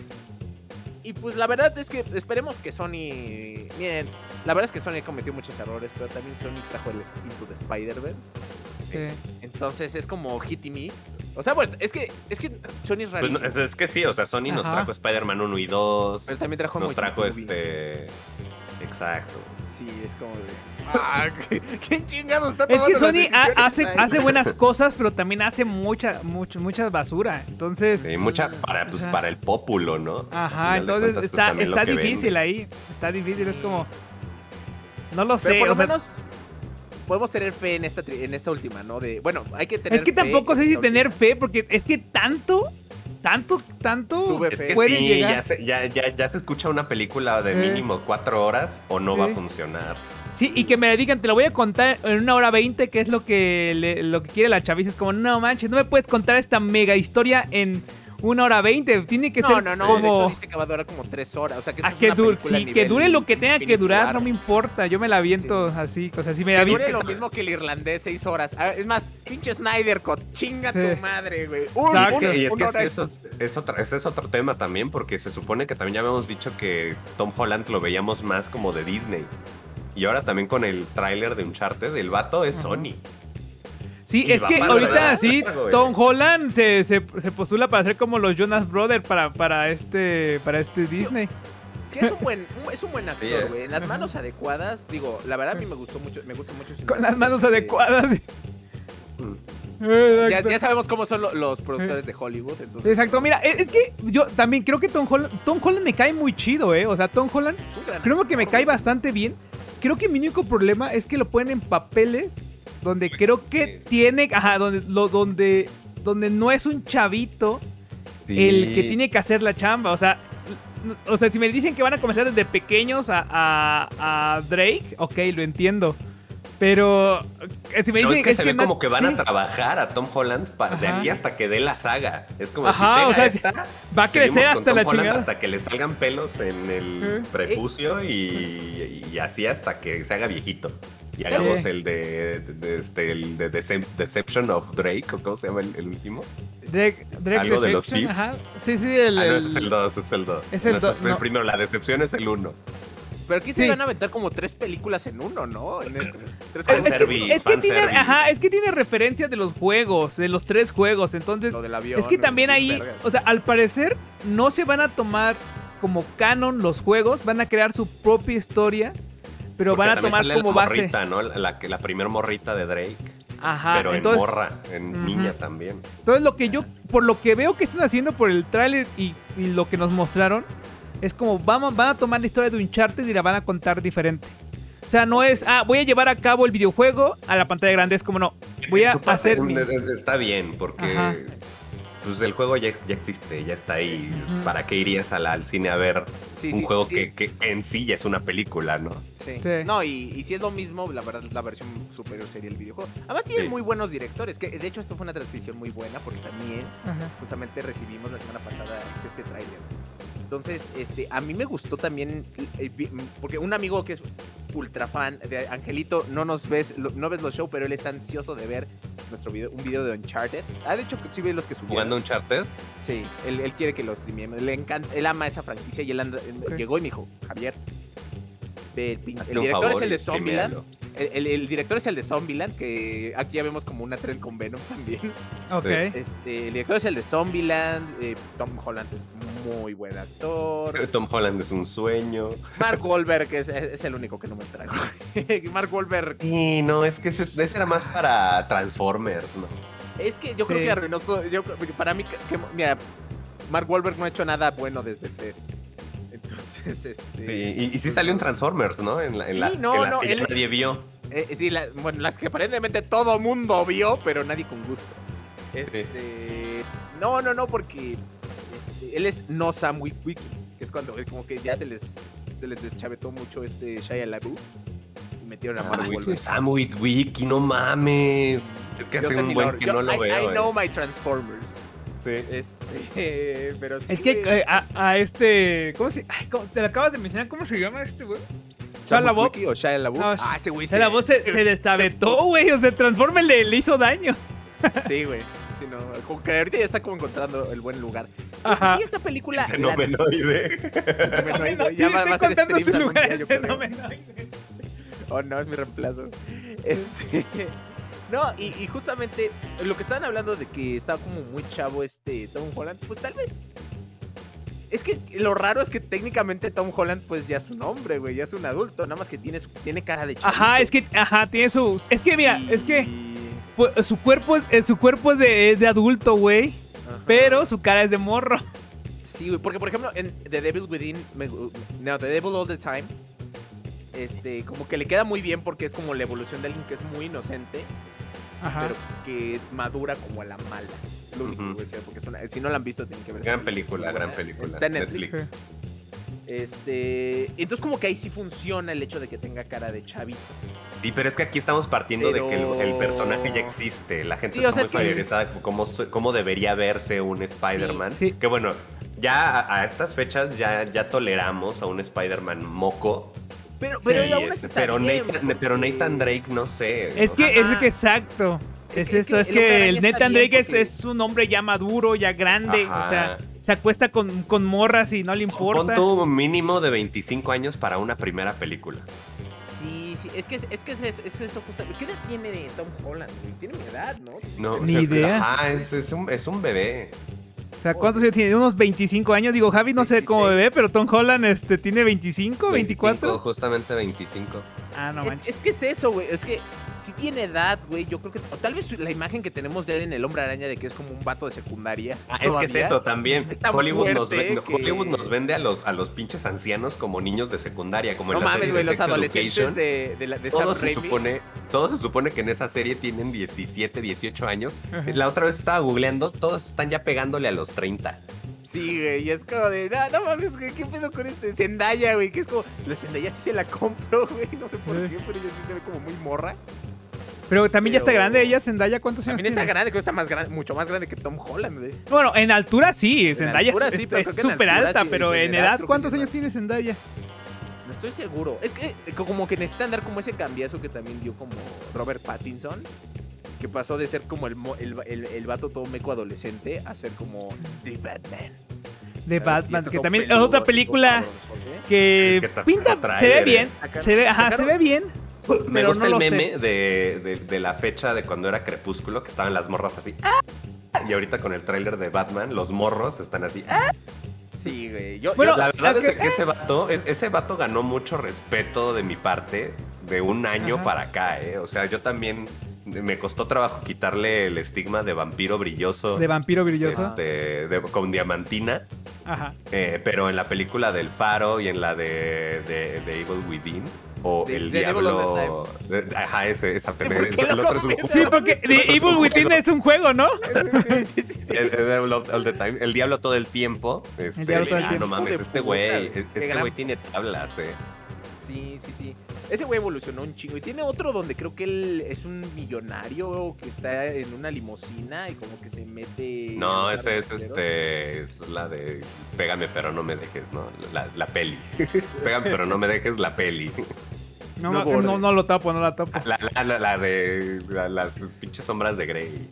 Y pues la verdad es que esperemos que Sony... Miren, la verdad es que Sony cometió muchos errores, pero también Sony trajo el espíritu de Spider-Verse. Sí. Entonces es como hit y miss. O sea, bueno, es que, es que Sony es Pues rarísimo. no, es, es que sí, o sea, Sony nos trajo Spider-Man 1 y 2. pero también trajo Nos trajo Movie. este. Exacto. Sí, es como de... Ah, [laughs] ¿qué, qué chingados está Es que tomando las Sony hace, hace buenas cosas, pero también hace mucha, mucha, mucha basura. Entonces, Sí, mucha para, pues, para el pópulo, ¿no? Ajá, entonces cuentas, pues, está, está difícil vende. ahí. Está difícil, es como. No lo Pero sé. por lo o sea, menos podemos tener fe en esta, en esta última, ¿no? De, bueno, hay que tener es que fe tampoco sé si tener fe, porque es que tanto, tanto, tanto puede sí, llegar. ya se, ya, ya, ya se escucha una película de Eh. mínimo cuatro horas o no va a funcionar. Sí, y que me digan, te lo voy a contar en una hora veinte, que es lo que, le- lo que quiere la chaviza. Es como, no manches, no me puedes contar esta mega historia en una hora veinte. Tiene que No, ser no, no, de hecho como... dice que va a durar como tres horas. O sea, que, Ah, es que, una du- película sí, a que dure lo que tenga que durar, no me importa. Yo me la aviento así, o sea, si me la aviento. dure lo mismo que el irlandés, seis horas. Ah, Es más, pinche Snyder Cut, chinga Sí. tu madre, güey. Es que- y es que hora eso es, es otra- ese es otro tema también, porque se supone que también ya habíamos dicho que Tom Holland lo veíamos más como de Disney. Y ahora también con el tráiler de Uncharted, el vato es. Sony. Sí, Y es que ahorita sí. Tom Holland se, se, se postula para ser como los Jonas Brothers para, para este para este Disney. Sí, es un buen, es un buen actor, eh. güey. En las manos adecuadas, digo, la verdad a mí me gustó mucho, me gusta mucho. Con las manos adecuadas. [laughs] Eh, Ya, ya sabemos cómo son lo- los productores de Hollywood, entonces Exacto, mira, es es que yo también creo que Tom Holland, Tom Holland me cae muy chido, ¿eh? O sea, Tom Holland creo que me cae bastante bien. Creo que mi único problema es que lo ponen en papeles donde creo que tiene, ajá, donde, lo, donde, donde no es un chavito el que tiene que hacer la chamba. O sea, o sea, si me dicen que van a comenzar desde pequeños a, a- a Drake, ok, lo entiendo. Pero eh, si me No, dicen es que se ve no- como que van sí, a trabajar a Tom Holland pa- de aquí hasta que dé la saga. Es como Ajá, si o sea, esta, va a crecer hasta Tom la Holland chingada. hasta que le salgan pelos en el Eh. prepucio y, y así hasta que se haga viejito. Y hagamos el de, de- de este, el de Decep- Deception of Drake, ¿o cómo se llama el, el último? Drake, Drake algo de los Deception, tips. Ajá. Sí, sí, el, ah, no, el- ese es el 2, ese es el 2. Es el dos, no. primero, la decepción es el 1. Pero aquí Sí. se van a aventar como tres películas en uno, ¿no? En el- tres Es, que, es que tiene, ajá, es que tiene referencias de los juegos, de los tres juegos, entonces lo del avión. es que también ahí, o sea, al parecer no se van a tomar como canon los juegos, van a crear su propia historia, pero van a tomar como la base. morrita, ¿no? La, la, primer morrita de Drake. Ajá, pero entonces, en morra, en niña también. entonces lo que yo, por lo que veo que están haciendo por el tráiler y, y lo que nos mostraron, es como vamos, van a tomar la historia de Uncharted y la van a contar diferente. O sea, no es, ah, voy a llevar a cabo el videojuego a la pantalla grande, es como no, voy a hacer mi... Está bien, porque Ajá. Pues, el juego ya, ya existe, ya está ahí. ¿Para qué irías a la- al cine a ver Sí, un sí, juego sí. Que, que en sí ya es una película, no? Sí. Sí. No, y, y si es lo mismo, la verdad, la versión superior sería el videojuego. Además, tiene Sí. muy buenos directores. Que de hecho, esto fue una transición muy buena porque también justamente recibimos la semana pasada este tráiler. Entonces, este, a mí me gustó también, eh, porque un amigo que es ultra fan de Angelito, no nos ves, lo- no ves los shows, pero él está ansioso de ver nuestro video, un video de Uncharted. Ha dicho que sí ve los que subieron. Jugando un charter. Sí, él, él quiere que los streamemos. Le encanta, él ama esa franquicia y él anda- llegó y me dijo, Javier, ve el, director favor es el de Zombieland. El, el- el director es el de Zombieland, que aquí ya vemos como una tren con Venom también. Ok. Este, el director es el de Zombieland. eh, Tom Holland es muy buen actor. [laughs] Tom Holland es un sueño. Mark Wahlberg es, es el único que no me trago. [laughs] Mark Wahlberg. Y no, es que ese, ese era más para Transformers, ¿no? Es que yo Sí. creo que arruinó todo. yo para mí, que, que- mira, Mark Wahlberg no ha hecho nada bueno desde Ted. Entonces, este. Sí, y, y sí salió en Transformers, ¿no? En, la- en Sí, las, no, en las no, que él- nadie vio. Eh, sí, la- bueno, las que aparentemente todo mundo vio, pero nadie con gusto. Este, No, no, no, porque este, él es no Sam Witwicky, que es cuando eh, como que ya se les, se les deschavetó mucho este Shia LaBeouf y metieron a Mark Wahlberg. Sam Witwicky, no mames. Es que Yo hace un buen lo- que yo- no lo I, veo. I eh. know my Transformers. Sí. Este, pero sí. Es que eh, a, a este. ¿Cómo se.? Ay, ¿cómo- te lo acabas de mencionar. ¿Cómo se llama este güey? Shia. Witwicky o Shia LaBeouf. No, ah, ese güey O sea, la voz se, se [laughs] destabetó, güey. O sea, Transformer le, le hizo daño. [laughs] Sí, güey. Sí, no, como que ahorita ya está como encontrando el buen lugar. Ajá. Y esta película. Fenomenoide, Sí, ya va, va a ser stream lugar día, yo ese creo. nomenoide. Oh, no, es mi reemplazo. Este. No, y, y justamente lo que estaban hablando de que estaba como muy chavo este Tom Holland, pues tal vez. Es que lo raro es que técnicamente Tom Holland, pues ya es un hombre, güey, ya es un adulto, nada más que tiene, tiene cara de Ajá, chavito. es que. Ajá, tiene su. Es que, mira, Y- es que. pues, su cuerpo, es- eh, su cuerpo es de, es de adulto, güey. Ajá. Pero su cara es de morro. Sí, güey, porque por ejemplo en The Devil Within, me- no, The Devil All the Time, este, como que le queda muy bien porque es como la evolución de alguien que es muy inocente, Ajá. pero que madura como a la mala. Lo único que voy a decir, porque una- si no la han visto tienen que ver. Gran película, gran buena. película. Está en Netflix. Netflix. Este, entonces como que ahí sí funciona el hecho de que tenga cara de chavito. Sí, pero es que aquí estamos partiendo de que el, personaje ya existe. La gente Sí, o está sea, muy es que- familiarizada con cómo, cómo debería verse un Spider-Man. Sí. Que bueno, ya a, a estas fechas ya, ya toleramos a un Spider-Man moco. Pero, pero Sí, aún es- pero, bien, Nathan, pero porque- Nathan Drake, no sé. Es o que, sea, es que exacto. Es Es, que- es eso, que es que, que el Nathan Drake es, porque- es un hombre ya maduro, ya grande. Ajá. O sea, se acuesta con, con morras y no le Pon importa. tu mínimo de 25 años para una primera película. Sí, Sí, es que es, es que es eso, es eso. ¿Qué edad tiene Tom Holland? Tiene mi edad, ¿no? No, Ni o sea, idea. Ajá, es, es un, es un bebé. O sea, ¿cuántos años tiene? Unos 25 años. Digo, Javi no sé cómo 26. bebé, pero Tom Holland este, tiene 25, 24. 25, justamente 25. Ah, no es, manches. es que es eso, güey. Es que si tiene edad, güey. Yo creo que. O tal vez la imagen que tenemos de él en el hombre araña de que es como un vato de secundaria. Ah, es que es eso también. Está Hollywood, nos, fuerte ven- que- Hollywood nos vende a los, a los pinches ancianos como niños de secundaria, como en No la mames, serie güey. de Los Sex adolescentes Education. de, de, la, de Todo se, supone, todo se supone que en esa serie tienen 17, 18 años. Ajá. La otra vez estaba googleando, todos están ya pegándole a los 30. Sí, güey, y es como de, no, no mames, güey, ¿qué pedo con este Zendaya, güey? Que es como, la Zendaya sí se la compro, [laughs] güey, no sé por qué, pero ella sí se ve como muy morra. Pero también ya está grande ella, Zendaya. ¿Cuántos años También está grande, creo que está más grande, mucho más grande que Tom Holland, güey. Bueno, en altura sí. En Zendaya altura es- sí, súper alta, sí, pero en en edad ¿cuántos años tiene Zendaya? No estoy seguro. Es que eh, como que necesitan dar como ese cambiazo que también dio como Robert Pattinson. Que pasó de ser como el, el, el, el vato todo meco adolescente a ser como The Batman. Y Batman, que también es otra película que pinta, se ve bien, se ve, ajá, se ve bien. Me gusta no el meme de, de- de la fecha de cuando era Crepúsculo, que estaban las morras así. ¡ah! Y ahorita con el tráiler de Batman, los morros están así. ¡ah! Sí, güey. Yo, Bueno, yo- La verdad ¿a es que ese vato, es- ese vato ganó mucho respeto de mi parte de un año Ajá. para acá, ¿eh? O sea, yo también me costó trabajo quitarle el estigma de vampiro brilloso. De vampiro brilloso. este, de- con diamantina, Ajá. eh, pero en la película del Faro y en la de, de, de Evil Within o De- El de Diablo, de- ajá, ese, esa ¿por película, qué el otro es un? Sí, porque The Evil Within es un juego, ¿no? [laughs] sí, sí, sí, sí. El, el Devil all- all the time, el diablo todo el tiempo. Este, diablo todo el ah, tiempo. No mames, este güey, este gran- güey tiene tablas, eh. Sí, sí, sí. Ese güey evolucionó un chingo. Y tiene otro donde creo que él es un millonario que está en una limusina y como que se mete. No, ese es este, es la de Pégame pero no me dejes, ¿no? La, la peli. [laughs] Pégame pero no me dejes la peli. [laughs] No, No no, borde. no, no lo tapo, no la tapo. La, la, la- la de la- las pinches sombras de Grey.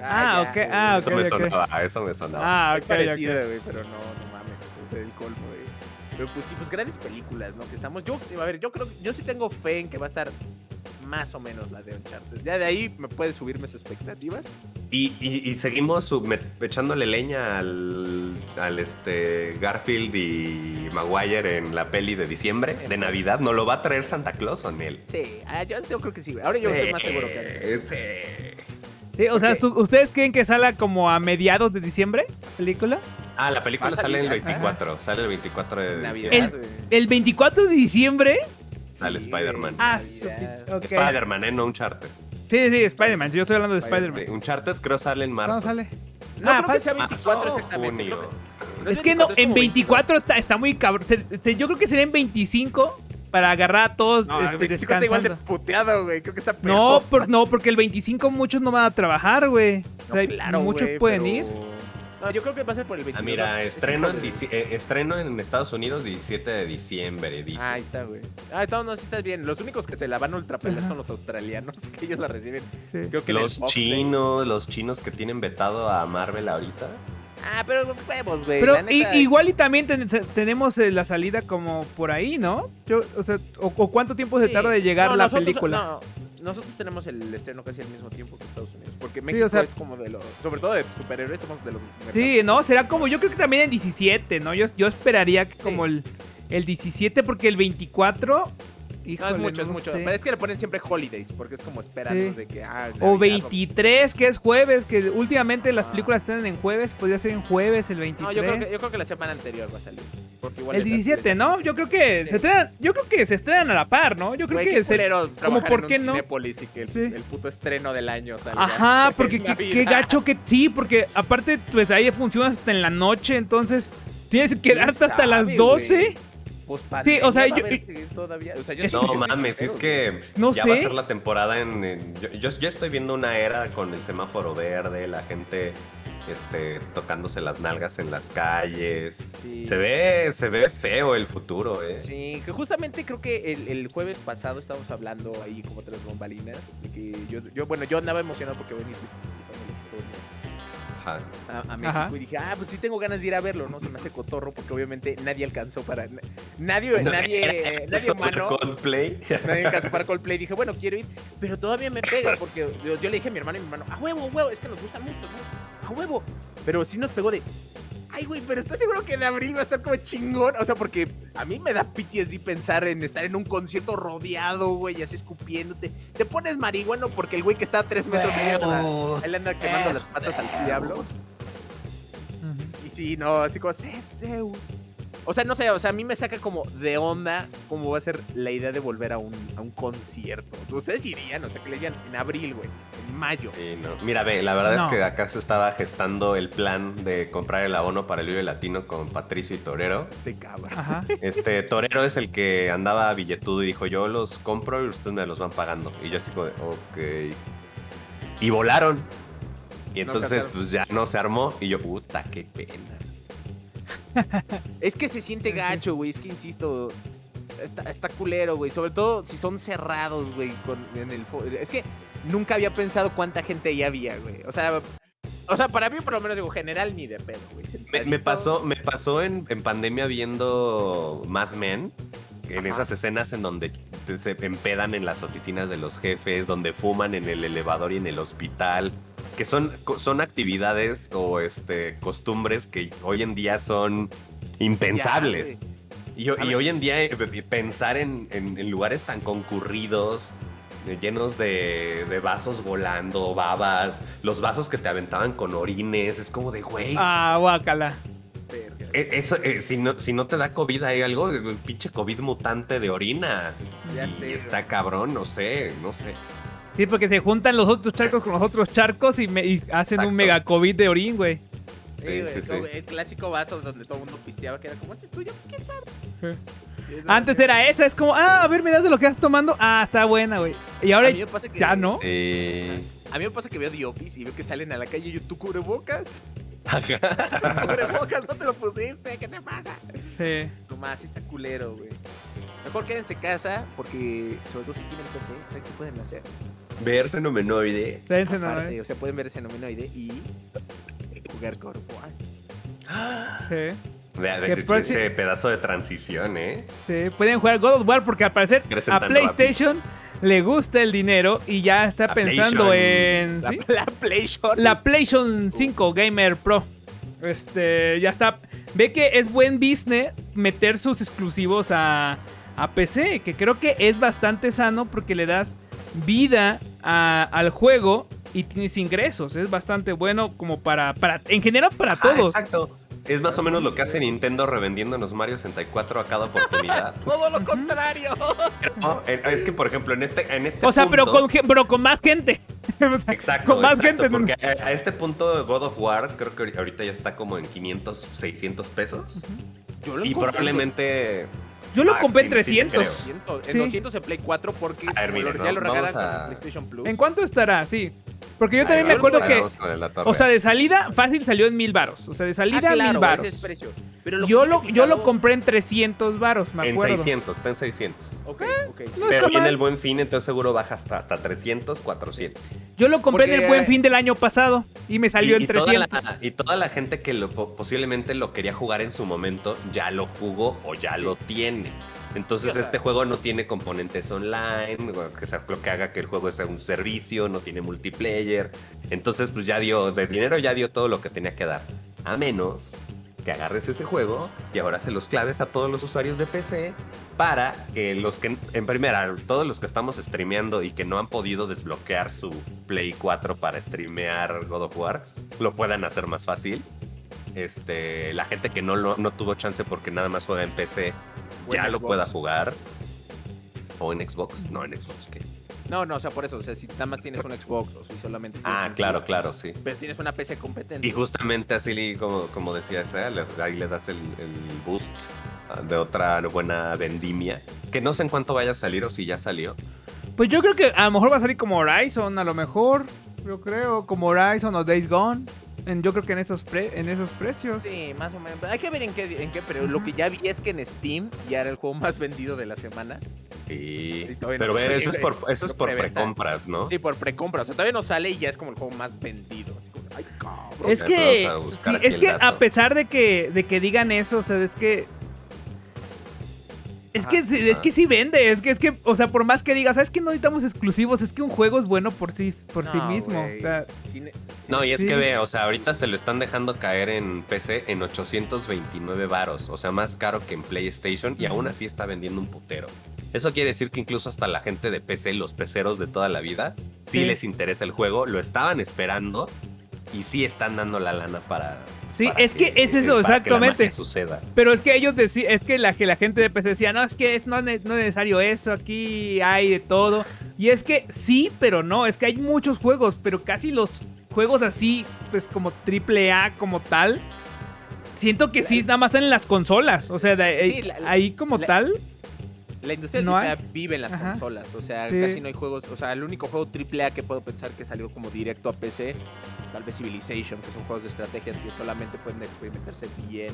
Ah, ya, ok, ah, Eso me sonaba, eso me sonaba. Ah, ok, parecido, ok. güey, pero no, no mames. Es el colmo, güey. Pero pues sí, pues grandes películas, ¿no? Que estamos. Yo, a ver, yo creo que yo sí tengo fe en que va a estar más o menos la de Uncharted. Ya de ahí me puede subir mis expectativas. Y, y- y seguimos echándole leña al, al este Garfield y Maguire en la peli de diciembre, de Navidad. ¿No lo va a traer Santa Claus o en él? Sí, ah, yo, yo creo que sí, güey. Ahora yo estoy más seguro que antes. Ese. Sí, o sea, Ok. ¿tú- ¿ustedes creen que salga como a mediados de diciembre? ¿Película? Ah, la película sale el salir, 24. Sale el 24 de Navidad. diciembre. güey. ¿El 24 de diciembre? Sale Sí, Spider-Man. Ah, su pinche- ok. Spider-Man, ¿eh? No Uncharted. Sí, sí, Spider-Man. Yo estoy hablando de Spider-Man. Spider-Man. Uncharted creo sale en marzo. ¿Cuándo sale? No Ah, creo que sea fal- 24 Marzo o exactamente. junio. creo que- no Es que no, 24, en como 24 está, está muy cabrón. Yo creo que sería en 25 para agarrar a todos No, este, 25 está igual de descansando. puteado, güey. Creo que está peor. No, por, no, porque el 25 muchos no van a trabajar, güey. O sea, No, claro, muchos güey, pueden pero- ir. No, yo creo que va a ser por el Ah, 25. mira, Es estreno en, dici- eh, estreno en Estados Unidos 17 de diciembre, dice. Ah, ahí está, güey. Ah, no, no, sí estás bien. Los únicos que se la van a ultrapelar son los australianos, [laughs] que ellos la reciben. Sí. Creo que en el los chinos, los chinos que tienen vetado a Marvel ahorita. Ah, pero huevos, güey. Pero igual y también ten- tenemos eh, la salida como por ahí, ¿no? Yo, o sea, o, o cuánto tiempo se Sí. tarda de llegar No, la nosotros- película. No, nosotros tenemos el estreno casi al mismo tiempo que Estados Unidos. Porque Sí, México o sea- es como de los. Sobre todo de superhéroes, somos de los. Sí, no, será como, yo creo que también el 17, ¿no? Yo, yo esperaría que como el, el 17, porque el 24, No, híjole, es mucho, no es mucho. sé. Pero es que le ponen siempre holidays, porque es como esperando Sí. de que. Ah, O Navidad, 23, que es jueves, que últimamente las Ah. películas están en jueves, podría ser en jueves, el No, 23. yo creo, que, yo creo que la semana anterior va a salir. Porque igual El les da- 17, les- ¿no? Yo creo que Sí. se estrenan, yo creo que se estrenan a la par, ¿no? Yo creo Güey, que se, trabajar por qué no? Y que el, Sí. el puto estreno del año salga. Ajá, porque qué, gacho que sí, porque aparte pues ahí funciona hasta en la noche, entonces tienes que ¿Quién quedarte hasta las sabe, 12. güey? Pues Sí, o sea, yo- todavía. O sea, yo Es sí- No mames, es que No ya va a ser la temporada en... en- yo, yo ya estoy viendo una era con el semáforo verde, la gente este, tocándose las nalgas en las calles. Sí. Se ve, se ve feo el futuro, eh. Sí, que justamente creo que el, el jueves pasado estábamos hablando ahí como tras bombalinas. De que yo, yo, bueno, yo andaba emocionado porque venía. Ajá. a, a México Ajá. y dije, ah, pues sí tengo ganas de ir a verlo, ¿no? Se me hace cotorro porque obviamente nadie alcanzó para... Nadie, nadie, nadie Eso humano... Coldplay. Nadie alcanzó para Coldplay. Dije, bueno, quiero ir, pero todavía me pega porque yo, yo le dije a mi hermano y mi hermano, a huevo, a huevo, es que nos gusta mucho, ¿no? A huevo. Pero sí nos pegó de, ay, güey, pero ¿estás seguro que en abril va a estar como chingón? O sea, porque a mí me da PTSD pensar en estar en un concierto rodeado, güey, así escupiéndote. Te pones marihuano porque el güey que está a tres metros ahí anda, él anda quemando las patas al diablo. Y sí, no, así como, Zeus. O sea, no sé, o sea, a mí me saca como de onda cómo va a ser la idea de volver a un, a un concierto. Ustedes irían, o sea, que le digan en abril, güey, en mayo. Sí, no. Mira, ve, la verdad No. es que acá se estaba gestando el plan de comprar el abono para el Vive Latino con Patricio y Torero. De cabra. Ajá. Este, Torero es el que andaba billetudo y dijo, yo los compro y ustedes me los van pagando. Y yo así como, de, ok. Y volaron. Y entonces, pues ya no se armó. Y yo, puta, qué pena. Es que se siente gacho, güey. Es que insisto, está, está culero, güey. Sobre todo si son cerrados, güey. en el Es que nunca había pensado cuánta gente ya había, güey. O sea, o sea, para mí, por lo menos, digo, general ni de pedo, güey. Me, me pasó, me pasó en, en pandemia viendo Mad Men. En esas escenas en donde se empedan en las oficinas de los jefes, donde fuman en el elevador y en el hospital, que son, son actividades o este, costumbres que hoy en día son impensables. Y, hoy en día eh, eh, pensar en, en- en lugares tan concurridos, eh, llenos de, de vasos volando, babas, los vasos que te aventaban con orines, es como de, güey, Ah, guácala. Verga. eh, Eso, eh, si, no, si no te da COVID, hay algo, eh, un pinche COVID mutante de orina. Ya y sé, está cabrón, no sé, no sé. Sí, porque se juntan los otros charcos con los otros charcos y, me- y hacen un mega COVID de orín, güey. Sí, Sí, güey, sí, como sí. El clásico vaso donde todo el mundo pisteaba que era como, este es tuyo, pues quién sabe. Antes era esa, es como, ah, a ver, me das de lo que estás tomando. Ah, está buena, güey. Y ahora A mí me pasa que- ya no. Eh, A mí me pasa que veo The Office y veo que salen a la calle y yo, ¿tú cubrebocas? ¿Tu cubrebocas? ¿No te lo pusiste? ¿Qué te pasa? Sí. Nomás, sí está culero, güey. Mejor quédense en casa porque, sobre todo si tienen PC, ¿saben qué pueden hacer? ver fenomenoide. Sédense, no, Aparte, o sea, pueden ver ese nomenoide y jugar God of War. Sí. Vea, de- Que ese pedazo de transición, ¿eh? Sí, pueden jugar God of War porque al parecer Crecen a PlayStation le gusta el dinero y ya está La pensando PlayStation. en La, ¿sí? [laughs] la PlayStation. la PlayStation 5 Gamer Pro. Este, ya está. Ve que es buen business meter sus exclusivos a, a PC, que creo que es bastante sano porque le das vida a- al juego y tienes ingresos. Es bastante bueno como para, para en general para todos. exacto. Es más o menos lo que hace Nintendo revendiéndonos Mario 64 a cada oportunidad. [laughs] Todo lo contrario. No, es que, por ejemplo, en este, en este O sea, pero punto- con, pero con más gente. [laughs] O sea, Exacto, Con más exacto, gente. ¿no? Porque a, a este punto God of War creo que ahori- ahorita ya está como en 500, 600 pesos. Yo lo Y probablemente... Yo lo Ah, compré en sí, sí te 300. 200, Sí. en 200 en Play 4 porque A ver, mire, lo- ya no, lo vamos regalan a- PlayStation Plus. ¿En cuánto estará? Sí. Porque yo también me acuerdo que, o sea, de salida fácil salió en mil varos. O sea, de Ah, salida claro, mil ese varos. es precio. Pero lo que Yo lo, yo lo compré en 300 varos, me en acuerdo. 600, está en 600. Ok, ok. No Pero viene el buen fin, entonces seguro baja hasta, hasta 300, 400. Yo lo compré en el buen fin del año pasado y me salió y, en y toda 300. la, y toda la gente que lo, po- posiblemente lo quería jugar en su momento, ya lo jugó o ya Sí. lo tiene. Entonces este juego no tiene componentes online, que sea lo que haga que el juego sea un servicio, no tiene multiplayer. Entonces pues ya dio, de dinero ya dio todo lo que tenía que dar. A menos que agarres ese juego y ahora se los claves a todos los usuarios de PC para que los que, en primera, todos los que estamos streameando y que no han podido desbloquear su Play 4 para streamear God of War, lo puedan hacer más fácil. Este, la gente que no, lo- no tuvo chance porque nada más juega en PC, O en ya lo Xbox. pueda jugar. O en Xbox, no en Xbox, ¿qué? No, no, o sea, por eso. O sea, si nada más tienes un Xbox o si solamente. tienes Ah, un claro, claro, sí. Pero tienes una PC competente. Y justamente así, como, como decía esa, le- ahí le das el, el boost ah, de otra buena vendimia. Que no sé en cuánto vaya a salir o si ya salió. Pues yo creo que a lo mejor va a salir como Horizon, a lo mejor. Yo creo, como Horizon o Days Gone. En- yo creo que en esos, pre- en esos precios. Sí, más o menos. Hay que ver en qué, en qué, pero lo que ya vi es que en Steam ya era el juego más vendido de la semana. Sí. Pero no ver, sale, eso es por, eso es Por precompras, ¿no? Sí, por precompra. O sea, todavía no sale y ya es como el juego más vendido. Así como, Ay, cabrón. Es que, vamos a buscar sí, es que a pesar de que, de que digan eso, o sea, es que. Es que, es que sí vende, es que, es que, o sea, por más que digas, ¿sabes que no necesitamos exclusivos? Es que un juego es bueno por sí, por sí mismo. O sea, Cine- No, y es Sí. que ve, o sea, ahorita se lo están dejando caer en PC en 829 varos, o sea, más caro que en PlayStation y aún así está vendiendo un putero. Eso quiere decir que incluso hasta la gente de PC, los peceros de toda la vida, sí, Sí. les interesa el juego, lo estaban esperando y sí están dando la lana para... Sí, es que es eso, para que la exactamente. magia suceda. Pero es que ellos decían, es que la, que la gente de PC decía, no, es que es- no, no es necesario eso, aquí hay de todo. Y es que sí, pero no, es que hay muchos juegos, pero casi los juegos así, pues como triple A como tal, siento que sí, nada más están en las consolas. O sea, de- Sí, la- la- ahí como la- tal, La industria No AAA hay. vive en las Ajá. consolas, o sea, Sí. casi no hay juegos, o sea, el único juego AAA que puedo pensar que salió como directo a PC, tal vez Civilization, que son juegos de estrategias que solamente pueden experimentarse bien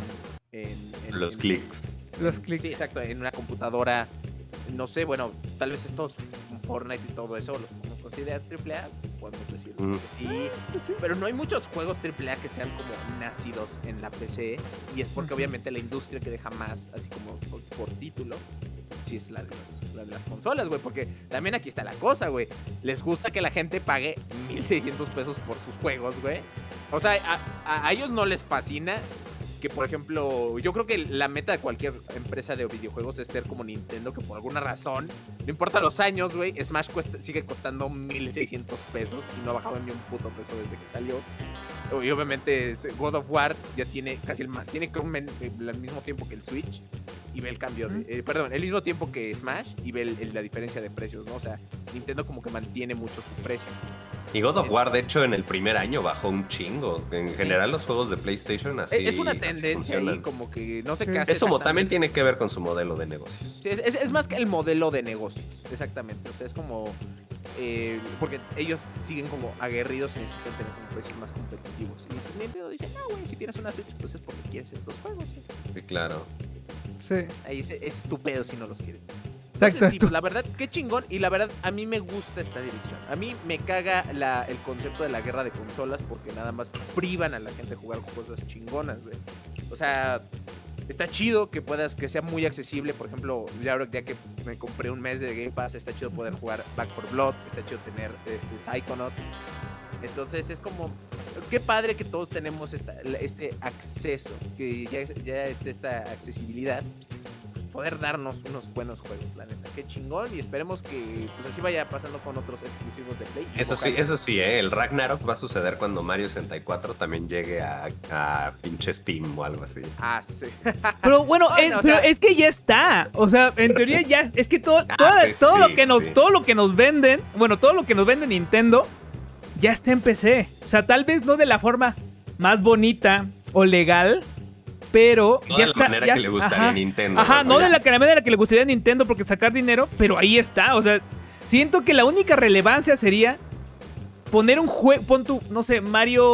en... en- Los en- clics. los Sí, clics. exacto, en una computadora, no sé, bueno, tal vez estos Fortnite y todo eso, lo como considera AAA, podemos decir Mm. que sí, Pues sí. pero no hay muchos juegos AAA que sean como nacidos en la PC. Y es porque obviamente la industria que deja más, así como por, por título, sí es la de, las, la de las consolas, güey. Porque también aquí está la cosa, güey. Les gusta que la gente pague 1600 pesos por sus juegos, güey. O sea, a, ellos no les fascina que, por ejemplo, yo creo que la meta de cualquier empresa de videojuegos es ser como Nintendo, que por alguna razón, no importa los años, güey, Smash cuesta- sigue costando 1600 pesos y no ha bajado ni un puto peso desde que salió. Y obviamente God of War ya tiene casi el, tiene el mismo tiempo que el Switch y ve el cambio, de, eh, perdón, el mismo tiempo que Smash y ve el- el- la diferencia de precios, ¿no? O sea, Nintendo como que mantiene mucho su precio. Y God of War, de hecho, en el primer año bajó un chingo. En general, los juegos de PlayStation así. es una tendencia ahí funcionan. como que no sé qué hace. Eso también tiene que ver con su modelo de negocios. Sí, es, es- es más que el modelo de negocios, exactamente. O sea, es como. eh, porque ellos siguen como aguerridos y necesitan tener como precios más competitivos. Y Nintendo dice: No, güey, si tienes una Switch, pues es porque quieres estos juegos. güey". Sí, claro. Sí. Ahí es, es tu pedo si no los quieres. Exacto. Entonces, sí, la verdad, qué chingón. Y la verdad, a mí me gusta esta dirección. A mí me caga la, el concepto de la guerra de consolas porque nada más privan a la gente de jugar cosas chingonas, güey. O sea, está chido que puedas, que sea muy accesible. Por ejemplo, ya que me compré un mes de Game Pass, está chido poder jugar Back for Blood, está chido tener este, Psychonauts. Entonces es como, qué padre que todos tenemos esta- este acceso, que ya, ya esté esta accesibilidad poder darnos unos buenos juegos, la neta. Qué chingón y esperemos que pues así vaya pasando con otros exclusivos de Play. Eso sí, eso sí, ¿eh? el Ragnarok va a suceder cuando Mario 64 también llegue a, a pinche Steam o algo así. Ah, sí. [laughs] Pero bueno, es, o pero sea- es que ya está. O sea, en teoría ya es que todo, [laughs] Ah, sí, todo sí, lo que nos, sí. todo lo que nos venden, bueno, todo lo que nos vende Nintendo ya está en PC. O sea, tal vez no de la forma más bonita o legal, pero No ya de la está. manera ya- que le gustaría ajá. a Nintendo. Ajá, no de la que- la manera que le gustaría a Nintendo porque sacar dinero, pero ahí está. O sea, siento que la única relevancia sería poner un juego, pon tu, no sé, Mario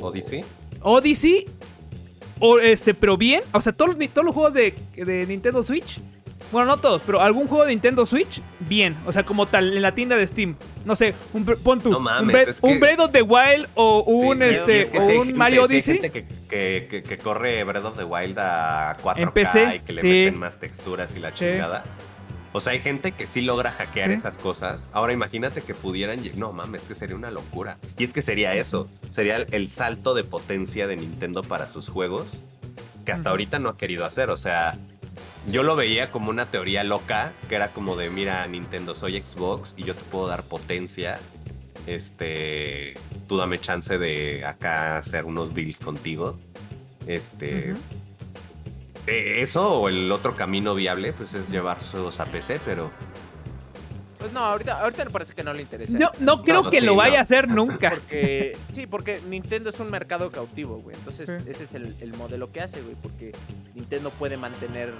Odyssey. Odyssey. O este, pero bien. O sea, todos, los- todos los juegos de, de Nintendo Switch. Bueno, no todos, pero algún juego de Nintendo Switch, bien. O sea, como tal, en la tienda de Steam. No sé, un, pon tú. No mames, un, Breath, es que- un Breath of the Wild o un, Sí, este, es que o sí hay un Mario sí hay Odyssey. gente que, que- que- que corre Breath of the Wild a 4K En PC, y que le sí. meten más texturas y la Sí. chingada. O sea, hay gente que sí logra hackear Sí. esas cosas. Ahora imagínate que pudieran... No mames, que sería una locura. Y es que sería eso. Sería el, el salto de potencia de Nintendo para sus juegos que hasta ahorita no ha querido hacer. O sea, yo lo veía como una teoría loca, que era como de, mira, Nintendo, soy Xbox y yo te puedo dar potencia. Este, tú dame chance de acá hacer unos deals contigo. Este, eh, eso o el otro camino viable, pues es llevar sus a PC, pero Pues no, ahorita, ahorita me parece que no le interesa. Yo no creo No, que sí, lo vaya no. a hacer nunca. Porque, sí, porque Nintendo es un mercado cautivo, güey. Entonces, Sí. ese es el, el modelo que hace, güey. Porque Nintendo puede mantener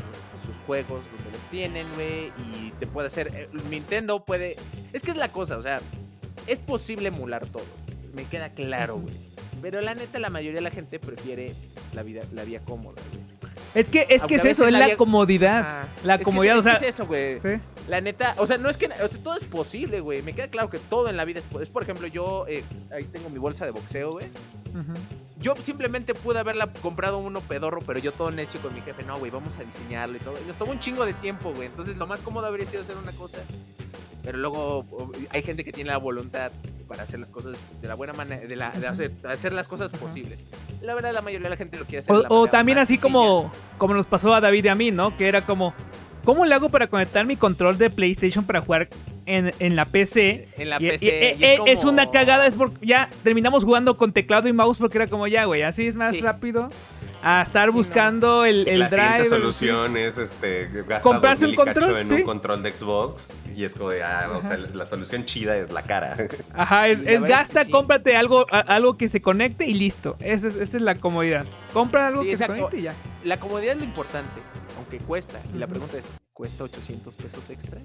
sus juegos donde los tienen, güey. Y te puede hacer. eh, Nintendo puede. Es que es la cosa, o sea, es posible emular todo. Me queda claro, güey. Pero la neta, la mayoría de la gente prefiere la vida, la vía cómoda, güey. Es que es Aunque que es eso, es la vía- comodidad. Ah, La es que comodidad, o sea. es eso, güey. sí. La neta, o sea, no es que, o sea, todo es posible, güey. Me queda claro que todo en la vida es, po- es por ejemplo, yo, eh, ahí tengo mi bolsa de boxeo, güey. Ujú. Yo simplemente pude haberla comprado uno pedorro, pero yo todo necio con mi jefe, no, güey, vamos a diseñarlo y todo. Y nos tomó un chingo de tiempo, güey. Entonces, lo más cómodo habría sido hacer una cosa. Pero luego hay gente que tiene la voluntad para hacer las cosas de la buena manera, de, la, de hacer, hacer las cosas Ajá. posibles. La verdad, la mayoría de la gente lo quiere hacer. de O, la o también así sencilla. como, como nos pasó a David y a mí, ¿no? Que era como, ¿cómo le hago para conectar mi control de PlayStation para jugar en, en la PC? En la Y- PC. y- eh, y eh, es, como- una cagada, es porque ya terminamos jugando con teclado y mouse porque era como ya, güey, así es más Sí. rápido a estar Sí, no. buscando el, el la drive. solución es este gastar Comprarse un 2000 y cacho control, en sí. un control de Xbox y es como de, ah, o sea, la solución chida es la cara. [laughs] Ajá, es, la es verdad es que gasta, sí. cómprate algo, a- algo que se conecte y listo. Esa es, esa es la comodidad. Compra algo Sí, que se conecte y ya. La comodidad es lo importante, aunque cuesta. Y la pregunta es, ¿cuesta 800 pesos extras?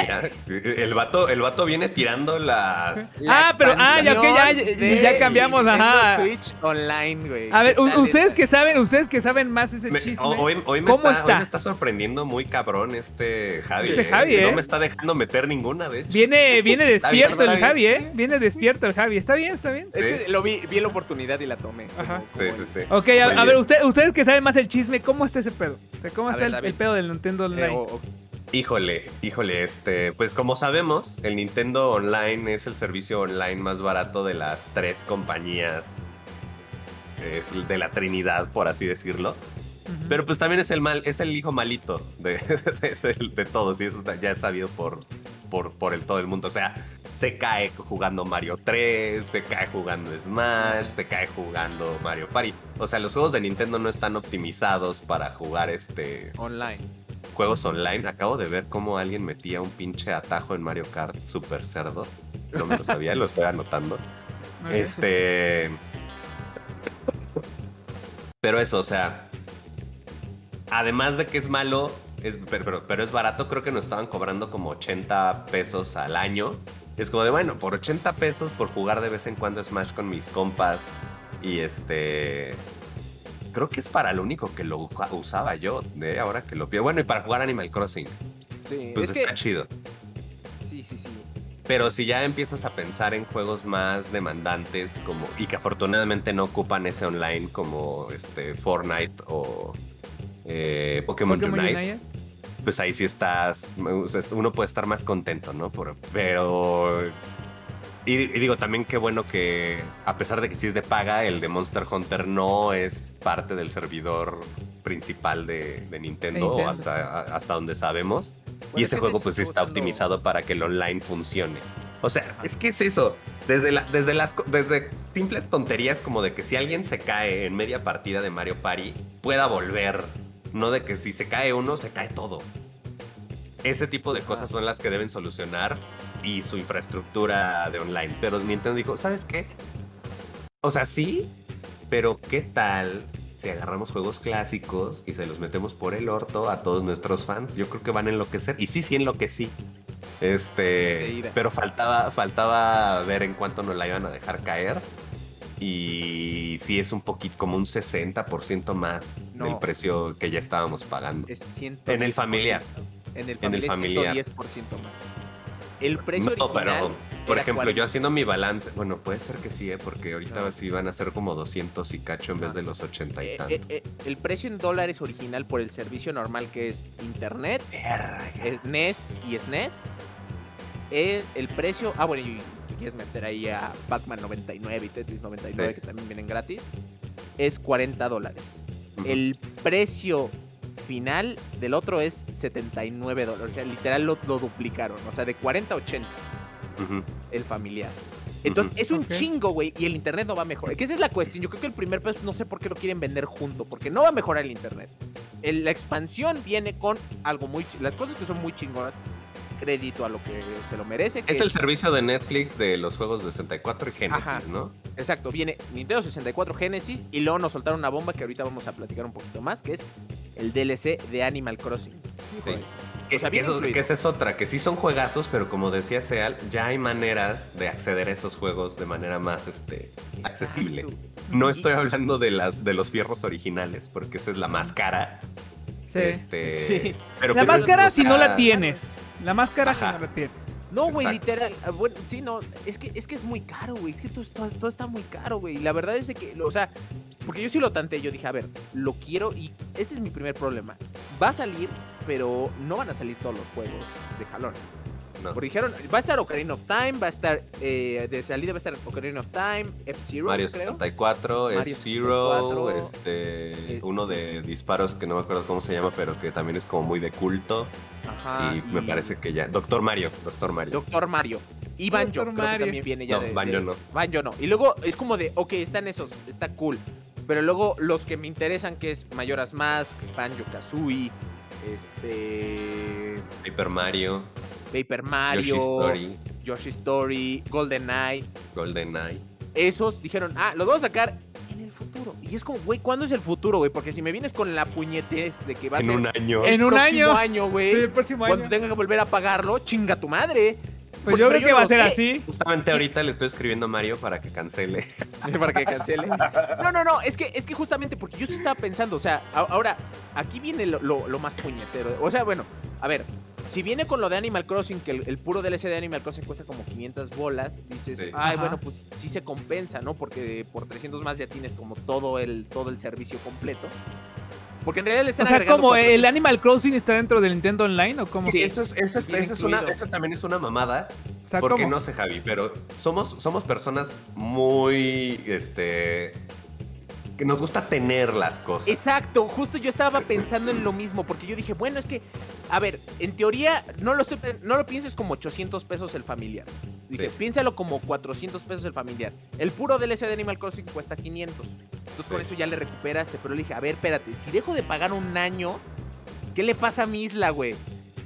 Mira, el vato, el vato viene tirando las. Ah, pero- ah, ya, ok, ya- ya- cambiamos, ajá. Switch Online, güey. A ver, ¿Qué u- tal ustedes está? que saben, ustedes que saben más ese Me- chisme. hoy, hoy me ¿Cómo está, está? hoy me está sorprendiendo muy cabrón este Javi. Este eh. Javi, ¿eh? No me está dejando meter ninguna, de hecho. Viene, [laughs] viene despierto el Javi, ¿eh? Viene despierto el Javi. Está bien, está bien. Es Sí. que lo vi, vi la oportunidad y la tomé. Ajá. como Sí, el- sí, sí. Ok, a, ver, usted- ustedes que saben más del chisme, ¿cómo está ese pedo? O sea, ¿Cómo A está ver, el, el pedo del Nintendo Eh, Online? o- Híjole, híjole, este, pues como sabemos, el Nintendo Online es el servicio online más barato de las tres compañías es de la Trinidad, por así decirlo. Pero pues también es el mal, es el hijo malito de, [laughs] de, de- de todos, y eso ya es sabido por, por, por el todo el mundo. O sea, se cae jugando Mario 3, se cae jugando Smash, se cae jugando Mario Party. O sea, los juegos de Nintendo no están optimizados para jugar este online. Juegos online. Acabo de ver cómo alguien metía un pinche atajo en Mario Kart super cerdo. No me lo sabía, lo estoy anotando. [laughs] Este. Pero eso, o sea. Además de que es malo, es, pero, pero- pero es barato, creo que nos estaban cobrando como 80 pesos al año. Es como de, bueno, por 80 pesos por jugar de vez en cuando Smash con mis compas. Y este. Creo que es para lo único que lo usaba yo, de ahora que lo pido. Bueno, y para jugar Animal Crossing. Sí, Pues es está que. chido. Sí, sí, sí. Pero si ya empiezas a pensar en juegos más demandantes como y que afortunadamente no ocupan ese online como este Fortnite o eh, Pokémon, Pokémon Unite, Unite. pues ahí sí estás, uno puede estar más contento, ¿no? Por- pero y, y digo también qué bueno que a pesar de que sí es de paga, el de Monster Hunter no es parte del servidor principal de, de Nintendo, Nintendo. hasta, hasta donde sabemos. Bueno, y es ese juego pues está optimizado para que el online funcione. O sea, es que es eso. Desde, la- desde, las, desde simples tonterías como de que si alguien se cae en media partida de Mario Party, pueda volver. No de que si se cae uno, se cae todo. Ese tipo de cosas son las que deben solucionar y su infraestructura de online. Pero Nintendo dijo, ¿sabes qué? O sea, sí, pero ¿qué tal si agarramos juegos clásicos y se los metemos por el orto a todos nuestros fans? Yo creo que van a enloquecer. Y sí, sí enloquecí. Este, pero faltaba, faltaba ver en cuánto nos la iban a dejar caer. Y sí es un poquito como un 60% más No. del precio que ya estábamos pagando. Es 110%. En el familiar. En el En el familiar. familiar. 110% más. El precio No, original. pero, por ejemplo, 40. yo haciendo mi balance, bueno, puede ser que sí, ¿eh? porque ahorita Ah. sí van a ser como 200 y cacho en vez de los 80 y Eh, tanto. eh, eh, el precio en dólares original por el servicio normal que es internet, NES y SNES. eh, el precio. Ah, bueno, y si quieres meter ahí a Pac-Man 99 y Tetris 99, Sí. que también vienen gratis, es 40 dólares. El precio final del otro es 79 dólares. O sea, literal lo, lo duplicaron. O sea, de 40 a 80 Ujú. el familiar. Entonces, es un chingo, güey, y el internet no va a mejorar. Que esa es la cuestión. Yo creo que el primer peso, no sé por qué lo quieren vender junto, porque no va a mejorar el internet. El- la expansión viene con algo muy... Las cosas que son muy chingonas, crédito a lo que se lo merece. que Es el servicio de Netflix de los juegos de 64 y Genesis, Ajá. ¿no? Exacto, viene Nintendo 64 Genesis y luego nos soltaron una bomba que ahorita vamos a platicar un poquito más, que es el DLC de Animal Crossing. Sí. de esas. Que, O sea, que bien eso- incluido. que esa es otra, que sí son juegazos, pero como decía Seal, ya hay maneras de acceder a esos juegos de manera más este, accesible. No estoy hablando de las de los fierros originales, porque esa es la más cara. Sí. Este, Sí. pero La pues es- máscara o si no la tienes. La máscara si no la tienes. No, güey, literal. ah, Bueno, sí, no. Es que, es que es muy caro, güey. Es que todo, está- todo está muy caro, güey. Y la verdad es de que, o sea, porque yo sí lo tanteé. Yo dije, a ver, lo quiero y este es mi primer problema. Va a salir, pero no van a salir todos los juegos de jalón. No. Porque dijeron, va a estar Ocarina of Time, va a estar, eh, de salida va a estar Ocarina of Time, F-Zero, Mario creo. 64, Mario F-Zero, 64, este, eh, uno de disparos que no me acuerdo cómo se llama, pero que también es como muy de culto. Ajá, y me parece que ya. Doctor Mario, Doctor Mario. Doctor Mario. Y Banjo, que Mario. también viene ya No, de... Banjo de- no. Banjo no. Y luego es como de, ok, están esos, está cool. Pero luego los que me interesan, que es Mayoras Mask, Banjo Kazooie, este. Paper Mario, Paper Mario, Yoshi Story, Yoshi Story, Golden Eye. Golden Eye. Esos dijeron, ah, los vamos a sacar en el futuro. Y es como, güey, ¿cuándo es el futuro, güey? Porque si me vienes con la puñetez de que va a En ser un año. En un próximo año. año, güey. Sí, el próximo cuando año. tenga que volver a pagarlo, chinga tu madre. Pues yo creo que va a ser sé. así. Justamente ahorita le estoy escribiendo a Mario para que cancele. [laughs] para que cancele. No, no, no, es que, es que justamente porque yo sí estaba pensando, o sea, ahora, aquí viene lo, lo- lo más puñetero. O sea, bueno, a ver, si viene con lo de Animal Crossing, que el, el puro DLC de Animal Crossing cuesta como 500 bolas, dices, Sí. ay, Ajá. bueno, pues sí se compensa, ¿no? Porque por 300 más ya tienes como todo el, todo el servicio completo. Porque en realidad le están O sea, cuatro- el Animal Crossing está dentro del Nintendo Online o cómo? Sí. Eso, es, eso, es- eso es una, incluido. eso también es una mamada. O sea, porque ¿cómo? no sé, Javi, pero somos, somos personas muy. Este. Que nos gusta tener las cosas. Exacto, justo yo estaba pensando en lo mismo, porque yo dije, bueno, es que, a ver, en teoría, no lo, no lo pienses como 800 pesos el familiar. Dije, Sí. piénsalo como 400 pesos el familiar. El puro DLC de Animal Crossing cuesta 500. Entonces con eso ya le recuperaste, pero le dije, a ver, espérate, si dejo de pagar un año, ¿qué le pasa a mi isla, güey?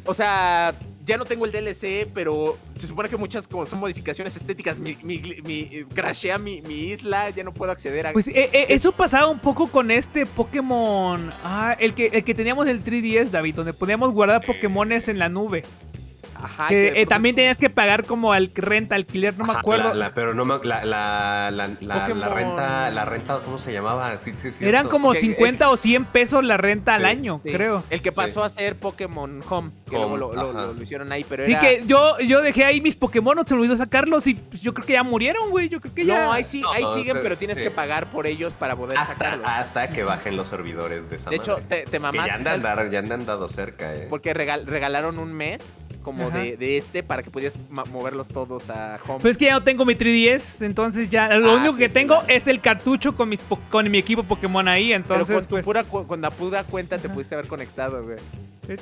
O sea, ya no tengo el DLC, pero se supone que muchas como son modificaciones estéticas, mi, mi, mi- crashea mi, mi isla, ya no puedo acceder a... Pues eh, eh, eso pasaba un poco con este Pokémon. Ah, el que, el que teníamos el 3DS, David, donde podíamos guardar Pokémones en la nube. Ajá, Que, que eh, también tenías que pagar como al renta, alquiler, no me acuerdo. la- la- pero no me. La, la, la, la- la Pokémon. renta. La renta, ¿cómo se llamaba? Sí, sí, sí. Eran como que- 50 o 100 pesos la renta al año, Sí, creo. El que pasó a ser Pokémon Home, que Home, luego lo, hicieron ahí, pero Y que yo, yo dejé ahí mis Pokémon, se me olvidó sacarlos y pues, yo creo que ya murieron, güey. Yo creo que ya. No, ahí sí, No, ahí siguen, pero tienes sí. que pagar por ellos para poder Hasta, sacarlos. hasta que bajen los servidores de esa De hecho, te, te que mamaste, ya andan, ya andan dado cerca, eh. Porque regal- regalaron un mes como de, de este para que pudieras moverlos todos a Home. Pues es que ya no tengo mi 3DS, entonces ya lo Ah, único sí, que tengo claro. es el cartucho con mis con mi equipo Pokémon ahí, pero entonces con tu pues, pura, con la pura cuenta te Ajá. pudiste haber conectado, güey.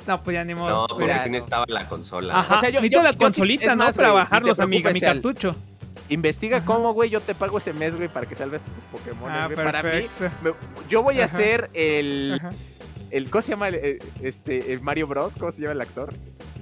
no, pues ya ni modo. No, porque sí no. necesitaba la consola. Ajá, O sea, yo- necesito yo- la yo consolita, ¿no? más, Para güey, bajarlos a mi, a cartucho. Investiga Ajá. cómo, güey, yo te pago ese mes, güey, para que salves tus Pokémon. Ah, güey. Para mí, me- yo voy a Ajá. hacer el, el... ¿Cómo se llama? el- el- este, el Mario Bros. ¿Cómo se llama el actor?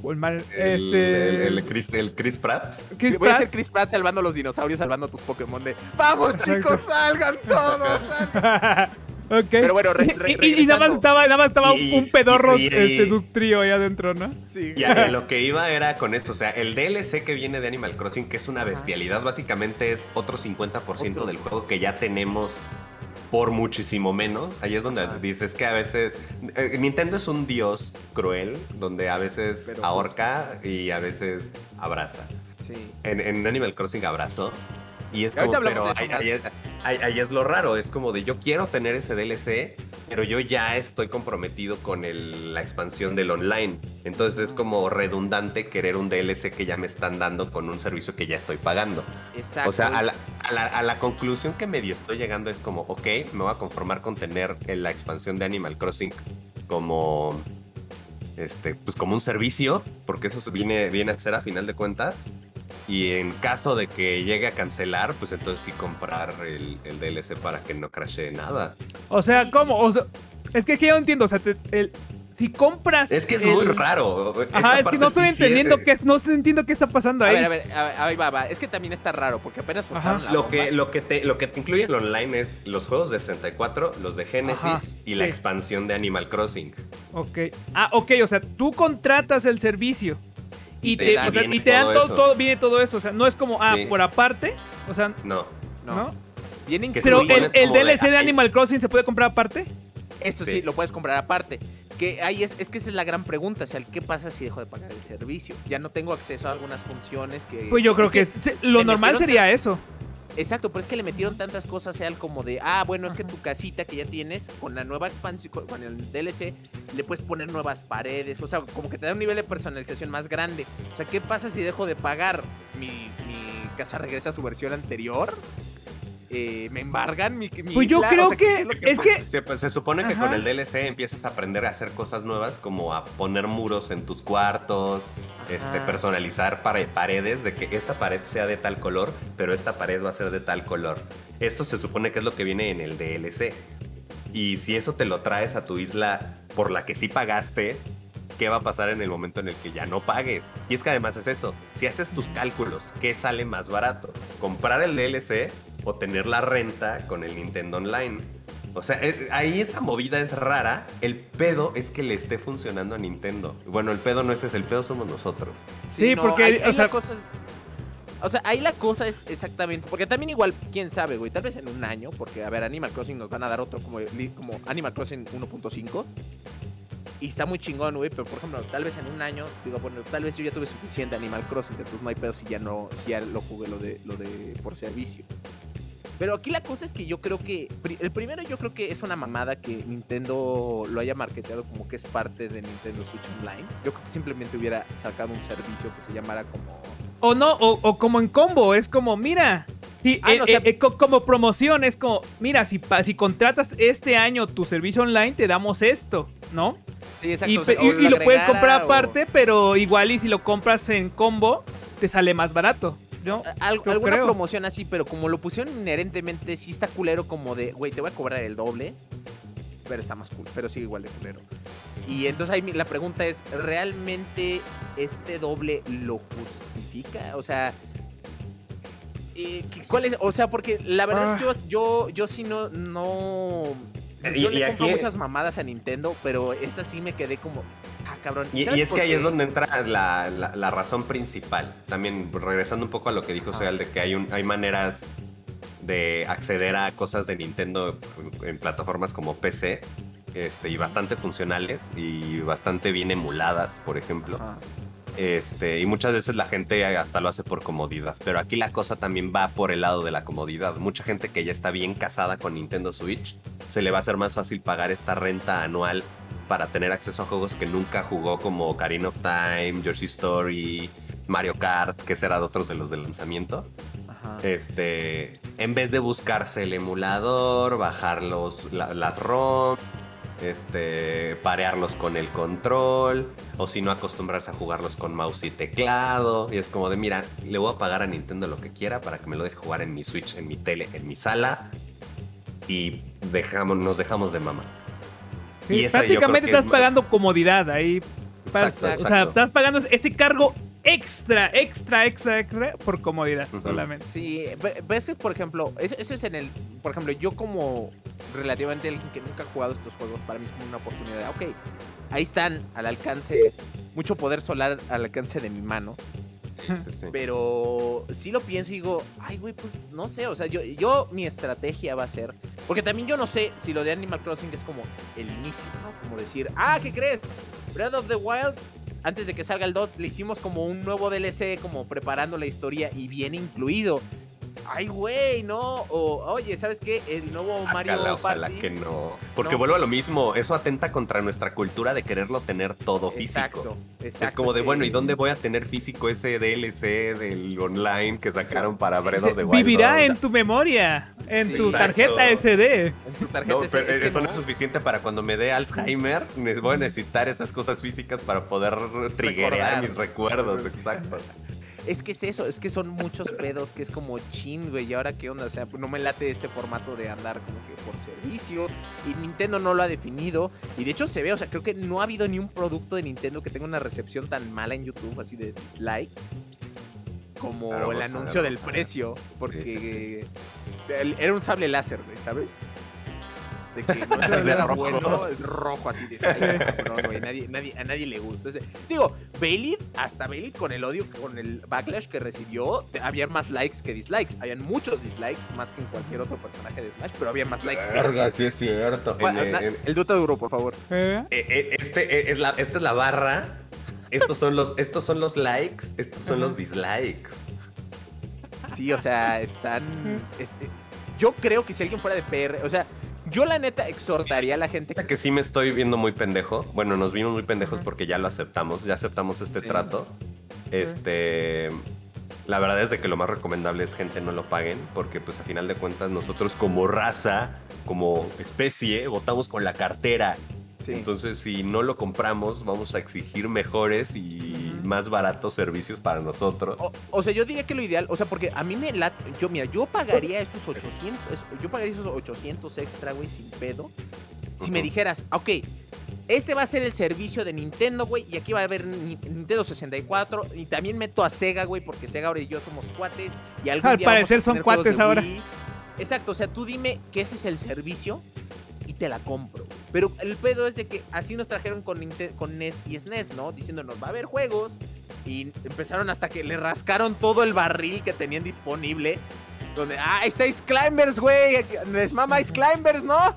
O el Mar- El, este. el, el Chris, el Chris Pratt. Chris voy a Pratt. ser Chris Pratt salvando a los dinosaurios, salvando a tus Pokémon de... ¡Vamos, Exacto. chicos, salgan todos! [laughs] [laughs] ok. Pero bueno, re- re- y, y- nada más estaba, nada más estaba Y- un pedorro y- y- este, trío ahí adentro, ¿no? Sí. Y a, a lo que iba era con esto, o sea, el DLC que viene de Animal Crossing, que es una bestialidad, básicamente es otro 50% Otro. del juego que ya tenemos por muchísimo menos. Ahí es donde Ajá. dices que a veces eh, Nintendo es un dios cruel, donde a veces Pero ahorca y a veces abraza. Sí. En, en Animal Crossing abrazó. Y es como, pero ahí, ahí es, ahí- ahí es lo raro, es como de yo quiero tener ese DLC, pero yo ya estoy comprometido con el- la expansión del online. Entonces es como redundante querer un DLC que ya me están dando con un servicio que ya estoy pagando. Exacto. O sea, a la, a la- a la conclusión que medio estoy llegando es como, ok, me voy a conformar con tener en la expansión de Animal Crossing como, este, pues como un servicio, porque eso viene, viene a ser a final de cuentas. Y en caso de que llegue a cancelar, pues entonces sí comprar el, el DLC para que no crashee nada. O sea. ¿cómo? O sea, es que aquí yo no entiendo. O sea, te- el- si compras. Es que es el- muy raro. Ajá, es que no estoy sí, entendiendo qué, no estoy entendiendo qué está pasando a ahí. ver, a ver, a ver, ahí va, va. Es que también está raro, porque apenas soltaron la Lo bomba. que, lo, que te, lo que te incluye el online es los juegos de 64, los de Genesis Ajá, y la expansión de Animal Crossing. Ok. Ah, ok, o sea, tú contratas el servicio. Y Y te, te o dan- sea, viene y te dan todo todo, viene todo eso. O sea, no es como, ah, Sí. por aparte. O sea, No. No. ¿no? Vienen Que Pero el, el de, DLC de Animal Crossing se puede comprar aparte. Esto sí. Sí. lo puedes comprar aparte. Que ahí es, es que esa es la gran pregunta, o sea, ¿qué pasa si dejo de pagar el servicio? Ya no tengo acceso a algunas funciones que... Pues yo creo que, es- se- lo normal sería eso. Exacto, pero es que le metieron tantas cosas, sean como de, ah, bueno, es que tu casita que ya tienes, con la nueva expansión, con, con el DLC, le puedes poner nuevas paredes, o sea, como que te da un nivel de personalización más grande. O sea, ¿qué pasa si dejo de pagar? ¿Mi, mi casa regresa a su versión anterior? Eh, ¿Me embargan mi, mi Pues yo isla? O creo sea, que- ¿qué lo es que-? Se, pues, se supone que Ajá. con el DLC empiezas a aprender a hacer cosas nuevas, como a poner muros en tus cuartos, este, Ajá. personalizar pare- paredes, de que esta pared sea de tal color, pero esta pared va a ser de tal color. Eso se supone que es lo que viene en el DLC. Y si eso te lo traes a tu isla por la que sí pagaste, ¿qué va a pasar en el momento en el que ya no pagues? Y es que además es eso, si haces tus cálculos, ¿qué sale más barato? ¿Comprar el DLC o tener la renta con el Nintendo Online? O sea, eh, ahí esa movida es rara. El pedo es que le esté funcionando a Nintendo. Bueno, el pedo no es ese, el pedo somos nosotros. Sí, porque, ahí- o ahí sea- la cosa es- O sea, ahí la cosa es exactamente. Porque también, igual, quién sabe, güey. Tal vez en un año, porque, a ver, Animal Crossing nos van a dar otro como, como Animal Crossing 1.5. Y está muy chingón, güey. Pero, por ejemplo, tal vez en un año, digo, bueno, tal vez yo ya tuve suficiente Animal Crossing. Entonces no hay pedo si ya no, si ya lo jugué lo de, lo de por servicio. Pero aquí la cosa es que yo creo que. El primero, yo creo que es una mamada que Nintendo lo haya marketeado como que es parte de Nintendo Switch Online. Yo creo que simplemente hubiera sacado un servicio que se llamara como. O no, o, o como en combo, es como, mira, sí, Ah, eh, no, o sea- eh, eh, co- como promoción, es como, mira, si, pa- si contratas este año tu servicio online, te damos esto, ¿no? Sí, exacto. Y, o sea, pe- y- o y lo puedes comprar o- aparte, pero igual y si lo compras en combo, te sale más barato, ¿no? Al- alguna creo. promoción así, pero como lo pusieron inherentemente, sí está culero como de, güey, te voy a cobrar el doble, pero está más cool, pero sigue igual de culero. Y entonces ahí la pregunta es, ¿realmente este doble lo justifica? O sea, eh, ¿qué- ¿cuál es? O sea, porque la verdad Ah. yo, yo, yo sí no, no... Y- Yo y le compro aquí- muchas mamadas a Nintendo, pero esta sí me quedé como, ah, cabrón. Y, ¿sabes y es que ahí es donde entra la, la- la razón principal. También regresando un poco a lo que dijo Ajá. Seal, de que hay, un, hay maneras de acceder a cosas de Nintendo en, en plataformas como PC. Este, y bastante funcionales y bastante bien emuladas, por ejemplo. Ajá. Este, y muchas veces la gente hasta lo hace por comodidad. Pero aquí la cosa también va por el lado de la comodidad. Mucha gente que ya está bien casada con Nintendo Switch, se le va a hacer más fácil pagar esta renta anual para tener acceso a juegos que nunca jugó como Ocarina of Time, Yoshi Story, Mario Kart, que será de otros de los de lanzamiento. Ajá. Este, en vez de buscarse el emulador, bajar los, la- las ROM, este, parearlos con el control, o si no acostumbrarse a jugarlos con mouse y teclado. Y es como de, mira, le voy a pagar a Nintendo lo que quiera para que me lo deje jugar en mi Switch, en mi tele, en mi sala. Y dejamos, nos dejamos de mamá. Sí, prácticamente estás es- pagando comodidad ahí. Exacto, O sea, estás pagando ese cargo extra, extra, extra, extra por comodidad solamente. Sí, ve- ves que, por ejemplo, eso, eso es en el. Por ejemplo, yo como relativamente alguien que nunca ha jugado estos juegos, para mí es como una oportunidad. de, Ok, ahí están al alcance, mucho poder solar al alcance de mi mano. Sí, sí. Pero sí lo pienso y digo, ay, güey, pues no sé. O sea, yo, yo mi estrategia va a ser. Porque también yo no sé si lo de Animal Crossing es como el inicio, ¿no? Como decir, ah, ¿qué crees? Breath of the Wild, antes de que salga el 2, le hicimos como un nuevo DLC, como preparando la historia y bien incluido. Ay, güey, no. O, oye, ¿sabes qué? El nuevo Mario Ojalá, ojalá Party. que no. Porque No. vuelvo a lo mismo, eso atenta contra nuestra cultura de quererlo tener todo físico. Exacto, exacto. Es como de, sí. bueno, ¿y dónde voy a tener físico ese DLC del online que sacaron para Breath of the Wild? vivirá en tu memoria, en Sí, tu exacto. tarjeta SD. En tu tarjeta No, pero es que eso no no. es suficiente para cuando me dé Alzheimer. Voy a necesitar esas cosas físicas para poder Recordar. mis recuerdos. Exacto. Es que es eso, es que son muchos pedos que es como chin, güey. ¿Y ahora qué onda? O sea, no me late este formato de andar como que por servicio. Y Nintendo no lo ha definido. Y de hecho se ve, o sea, creo que no ha habido ni un producto de Nintendo que tenga una recepción tan mala en YouTube, así de dislikes. Como Claro, el a anuncio ver, del ver. precio. Porque era un sable láser, güey, ¿sabes? De que no [laughs] De era rojo. bueno, el rojo así de "Ay, [laughs] cabrón, güey, nadie, nadie, a nadie le gusta. Digo, Bailey, hasta Bailey con el odio, con el backlash que recibió, había más likes que dislikes. Habían muchos dislikes, más que en cualquier otro personaje de Smash, pero había más likes que Verga, sí es cierto. Bueno, en- el Dota duro, por favor. Eh, eh, eh, este es la, esta es la barra. Estos son los, estos son los likes, estos son los dislikes. Sí, o sea, están. es- eh, yo creo que si alguien fuera de PR, o sea, yo la neta exhortaría a la gente que sí me estoy viendo muy pendejo. Bueno, nos vimos muy pendejos porque ya lo aceptamos, ya aceptamos este Sí. trato. Este, la verdad es de que lo más recomendable es gente no lo paguen, porque pues a final de cuentas nosotros como raza, como especie, votamos con la cartera. Sí. Entonces si no lo compramos, vamos a exigir mejores y más baratos servicios para nosotros. O, o sea, yo diría que lo ideal, o sea, porque a mí me late, yo mira, yo pagaría estos 800, es- yo pagaría esos 800 extra, güey, sin pedo. Si me dijeras, ok, este va a ser el servicio de Nintendo, güey, y aquí va a haber Ni- Nintendo 64, y también meto a Sega, güey, porque Sega ahora y yo somos cuates, y algún Al día vamos a parecer son tener juegos cuates ahora. Exacto, o sea, tú dime que ese es el servicio y te la compro. Pero el pedo es de que así nos trajeron con, con NES y SNES, ¿no? Diciéndonos, va a haber juegos. Y empezaron hasta que le rascaron todo el barril que tenían disponible. Donde, ah, ahí está Ice Climbers, güey. Les mama Ice Climbers, ¿no?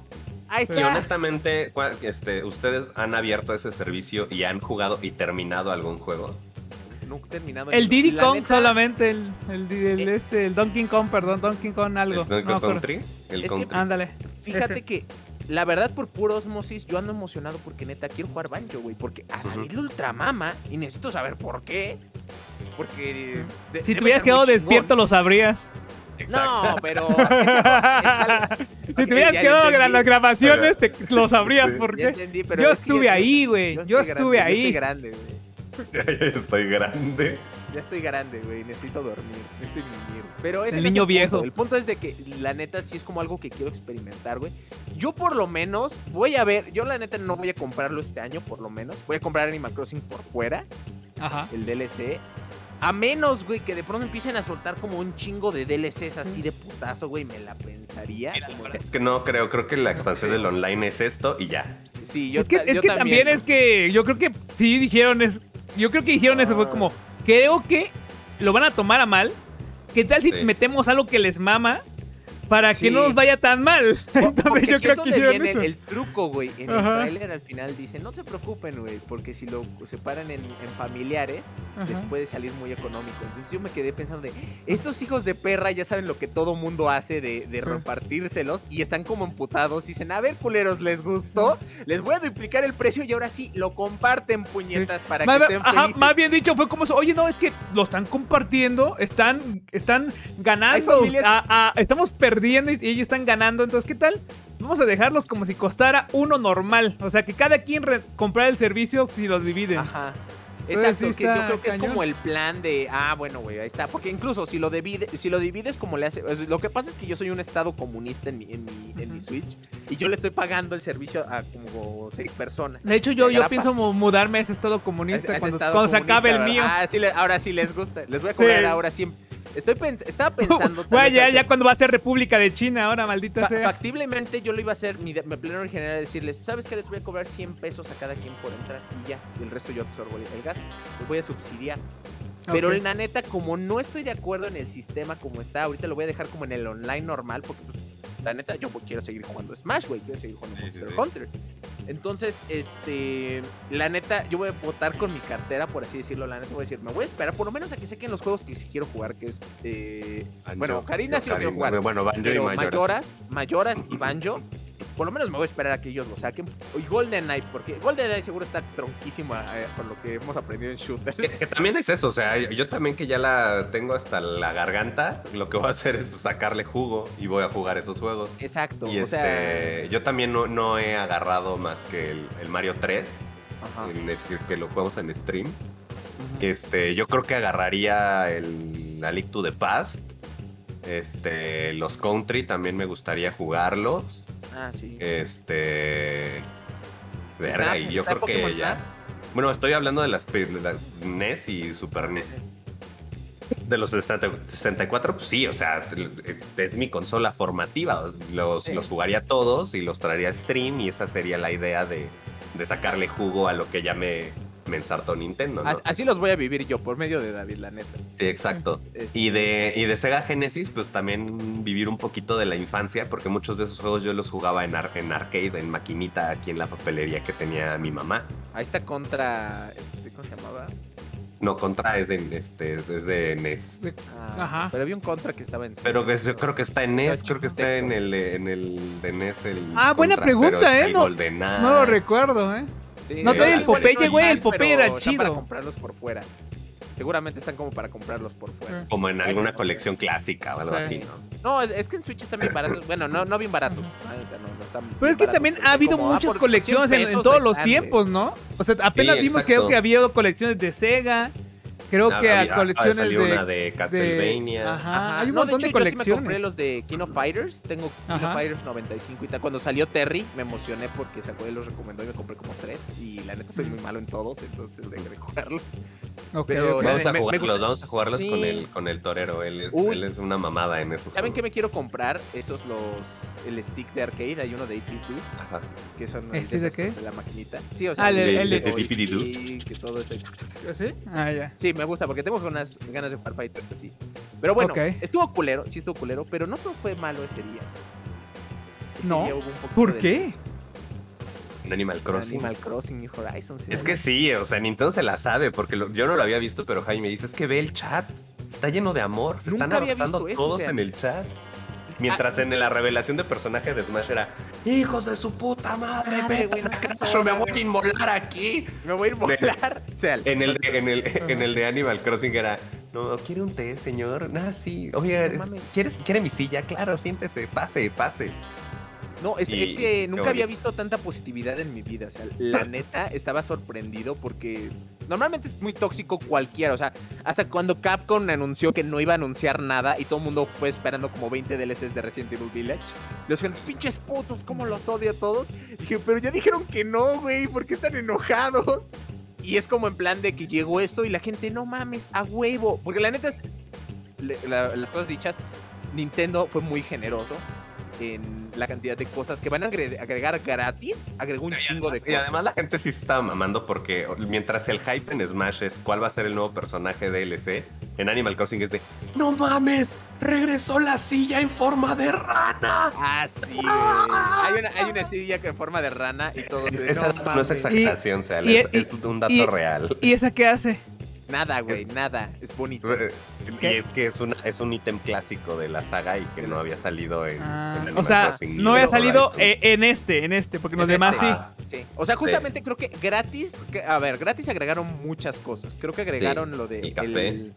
Ahí Y está. honestamente, cua- este, ¿ustedes han abierto ese servicio y han jugado y terminado algún juego? Nunca he terminado. El Diddy la Kong neta, solamente, el, el, el Eh. este, el Donkey Kong, perdón, Donkey Kong algo. ¿El Donkey no. Country? El que- Country. Ándale. Fíjate Ese. que, la verdad, por puro osmosis, yo ando emocionado porque neta quiero jugar Banjo, güey. Porque a. David lo ultramama y necesito saber por qué. Porque. de- Si te hubieras quedado despierto lo sabrías. No, pero. es [laughs] algo- es algo- Si te hubieras quedado en las grabaciones, te, [laughs] lo sabrías Sí. por qué. entendí, pero Yo es estuve estoy- ahí, güey. Yo estuve grande, ahí. Yo estoy grande, [laughs] estoy grande. Ya estoy grande, güey. Necesito dormir. Necesito mimir. Pero ese El es niño punto. viejo. El punto es de que la neta sí es como algo que quiero experimentar, güey. Yo por lo menos voy a ver. Yo la neta no voy a comprarlo este año, por lo menos. Voy a comprar Animal Crossing por fuera. Ajá. el DLC. A menos, güey, que de pronto empiecen a soltar como un chingo de DLCs así de putazo, güey, me la pensaría. Es que no creo, creo que la expansión del online es esto y ya. Sí, yo es que, ta- es yo que también es que yo creo que sí dijeron es yo creo que dijeron eso fue Ah. como creo que lo van a tomar a mal qué tal si Sí. metemos algo que les mama para que no nos vaya tan mal [laughs] entonces porque yo creo que hicieron viene eso el truco, güey. En el tráiler al final dice, no se preocupen, güey, porque si lo separan en, en familiares, les puede salir muy económico. Entonces yo me quedé pensando de, estos hijos de perra ya saben lo que todo mundo hace de, de repartírselos y están como emputados y dicen, a ver, culeros, ¿les gustó? Les voy a duplicar el precio y ahora sí, lo comparten, puñetas, para más, que estén ajá, felices. más bien dicho fue como eso, oye no es que lo están compartiendo están están ganando a- a- estamos perdiendo y ellos están ganando entonces qué tal vamos a dejarlos como si costara uno normal o sea que cada quien comprara el servicio si los dividen Ajá. Exacto, sí que yo creo que es como el plan de, ah, bueno, güey, ahí está. Porque incluso si lo, divide, si lo divides como le hace... Lo que pasa es que yo soy un estado comunista en mi, en mi, en mi. Switch y yo le estoy pagando el servicio a como seis personas. De hecho, yo, yo pienso mu- mudarme a ese estado A ese- a comunista ese cuando, estado cuando se acabe el ¿verdad? mío. Ah, sí, ahora sí les gusta. Les voy a cobrar Sí. ahora sí. Estoy pens- estaba [laughs] pensando... Güey, ya, ya cuando va a ser República de China, ahora maldita Fa- sea. Factiblemente yo lo iba a hacer, mi, mi plan original era decirles, ¿sabes qué? Les voy a cobrar 100 pesos a cada quien por entrar y ya, y el resto yo absorbo el, gasto, los voy a subsidiar. Pero Ok. la neta, como no estoy de acuerdo en el sistema como está, ahorita lo voy a dejar como en el online normal, porque pues, la neta, yo quiero seguir jugando Smash, güey, quiero seguir jugando sí, Monster sí. Hunter. Entonces, este, la neta, yo voy a votar con mi cartera, por así decirlo, la neta voy a decir, me voy a esperar por lo menos a que saquen los juegos que sí quiero jugar, que es, eh, Banjo. bueno, Karina sí lo quiero jugar. Bueno, Banjo y Mayoras. Mayoras, Mayoras y Banjo, por lo menos me voy a esperar a que ellos lo saquen. Y Golden Knight, porque Golden Knight seguro está tronquísimo eh, por lo que hemos aprendido en Shooter. Que, que también es eso, o sea, yo, yo también que ya la tengo hasta la garganta, lo que voy a hacer es pues, sacarle jugo y voy a jugar esos juegos. Exacto, Y o este, sea... yo también no, no he agarrado más que el, el Mario 3, Ajá. que lo jugamos en stream. Este, yo creo que agarraría el A Link to the Past. Este, los Country también me gustaría jugarlos. Ah, sí. Este, verga, y yo ¿está creo que ya. Snap? Bueno, estoy hablando de las, de las NES y Super NES. De los 60 64, pues sí, o sea, es mi consola formativa. Los, Sí. los jugaría todos y los traería a stream y esa sería la idea de, de sacarle jugo a lo que ya me, me ensartó Nintendo, ¿no? As- Así los voy a vivir yo, por medio de David, la neta. Sí, exacto. Este, Y de, y de Sega Genesis, pues también vivir un poquito de la infancia, porque muchos de esos juegos yo los jugaba en, ar- en arcade, en maquinita, aquí en la papelería que tenía mi mamá. Ahí está contra. Este, ¿Cómo se llamaba? No, Contra es de, este, es, de NES. Ah, Ajá. Pero había un contra que estaba en. Pero que, yo creo que está en NES, creo que está en el, en el de NES. El Ah, buena pregunta, ¿eh? el No- No lo Axe. recuerdo, ¿eh? Sí, No trae el Popeye, güey, el Popeye era están para chido. comprarlos por fuera. Seguramente están como para comprarlos por fuera. Como en alguna colección clásica o algo Sí. así, ¿no? No, es, que en Switch están bien baratos. Bueno, no, no bien baratos. están Pero bien es que baratos, también ha habido como, ah, muchas colecciones en, 100 en pesos todos los tiempos, ¿no? O sea, apenas Sí, vimos que, que había colecciones de Sega, creo Ah, que había- a acaba colecciones salir de... una de Castlevania. Ajá, Ajá. hay un No, montón de, hecho, yo sí me compré colecciones. los de King of Fighters. Tengo King Ajá. of Fighters 95 y tal. Cuando salió Terry, me emocioné porque Sakurai los recomendó y me compré como tres. Y la neta soy muy malo en todos, entonces dejé de jugarlos. Ok, pero ok. me- Vamos a jugarlos, vamos a jugarlos Sí. con el con el torero. Él es, él es una mamada en esos ¿Saben qué me quiero comprar? Esos los. El stick de arcade. Hay uno de 8 Ajá. que son ¿Eh, de de qué? de la maquinita. Sí, o sea, Ah, el- el de- de de que todo ese. ¿Sí? Ah, ya. Sí, me gusta porque tengo unas ganas de jugar Fighters así. Pero bueno, estuvo culero, sí estuvo culero, pero no todo fue malo ese día. Ese No, día ¿Por de qué? En Animal Crossing. Animal Crossing y Horizon. Es que sí, o sea, Nintendo se la sabe, porque lo- yo no lo había visto, pero Jaime me dice, es que ve el chat, está lleno de amor, se Nunca están abrazando eso, todos o sea. en el chat. Mientras en la revelación de personaje de Smash era, hijos de su puta madre, vete güey, no me voy a güey". inmolar aquí. Me voy a. Seal. [laughs] En el, de, en, el, en el de Animal Crossing era, no, ¿quiere un té, señor? Ah, sí. Oye, No. ¿quieres, ¿quiere mi silla? Claro, siéntese, pase, pase. No, es, Y- es que nunca había visto tanta positividad en mi vida. O sea, la neta estaba sorprendido porque normalmente es muy tóxico cualquiera. O sea, hasta cuando Capcom anunció que no iba a anunciar nada y todo el mundo fue esperando como 20 DLCs de Resident Evil Village. Los gente, pinches putos, cómo los odio a todos. Dije, pero ya dijeron que no, güey, ¿por qué están enojados? Y es como en plan de que llegó esto y la gente, no mames, a huevo. Porque la neta es, la- las cosas dichas, Nintendo fue muy generoso en la cantidad de cosas que van a agre- agregar gratis. Agregó un chingo de Y cosas. además la gente sí se estaba mamando porque mientras el hype en Smash es cuál va a ser el nuevo personaje de DLC, en Animal Crossing es de ¡No mames! ¡Regresó la silla en forma de rana! Ah, sí, güey. Hay una, hay una silla que en forma de rana y todo. Es- esa no dato no es exageración, o sea, y- es, y- es un dato y- real. ¿Y esa qué hace? Nada, güey, nada. Es bonito. Y ¿Qué? es que es, una, es un ítem clásico de la saga y que no había salido en, Ah, en o sea, no había salido eh, en este, en este, porque en los demás este. sí. Ah, Sí. O sea, justamente creo que gratis. que- a ver, gratis agregaron muchas cosas. Creo que agregaron lo de. el café.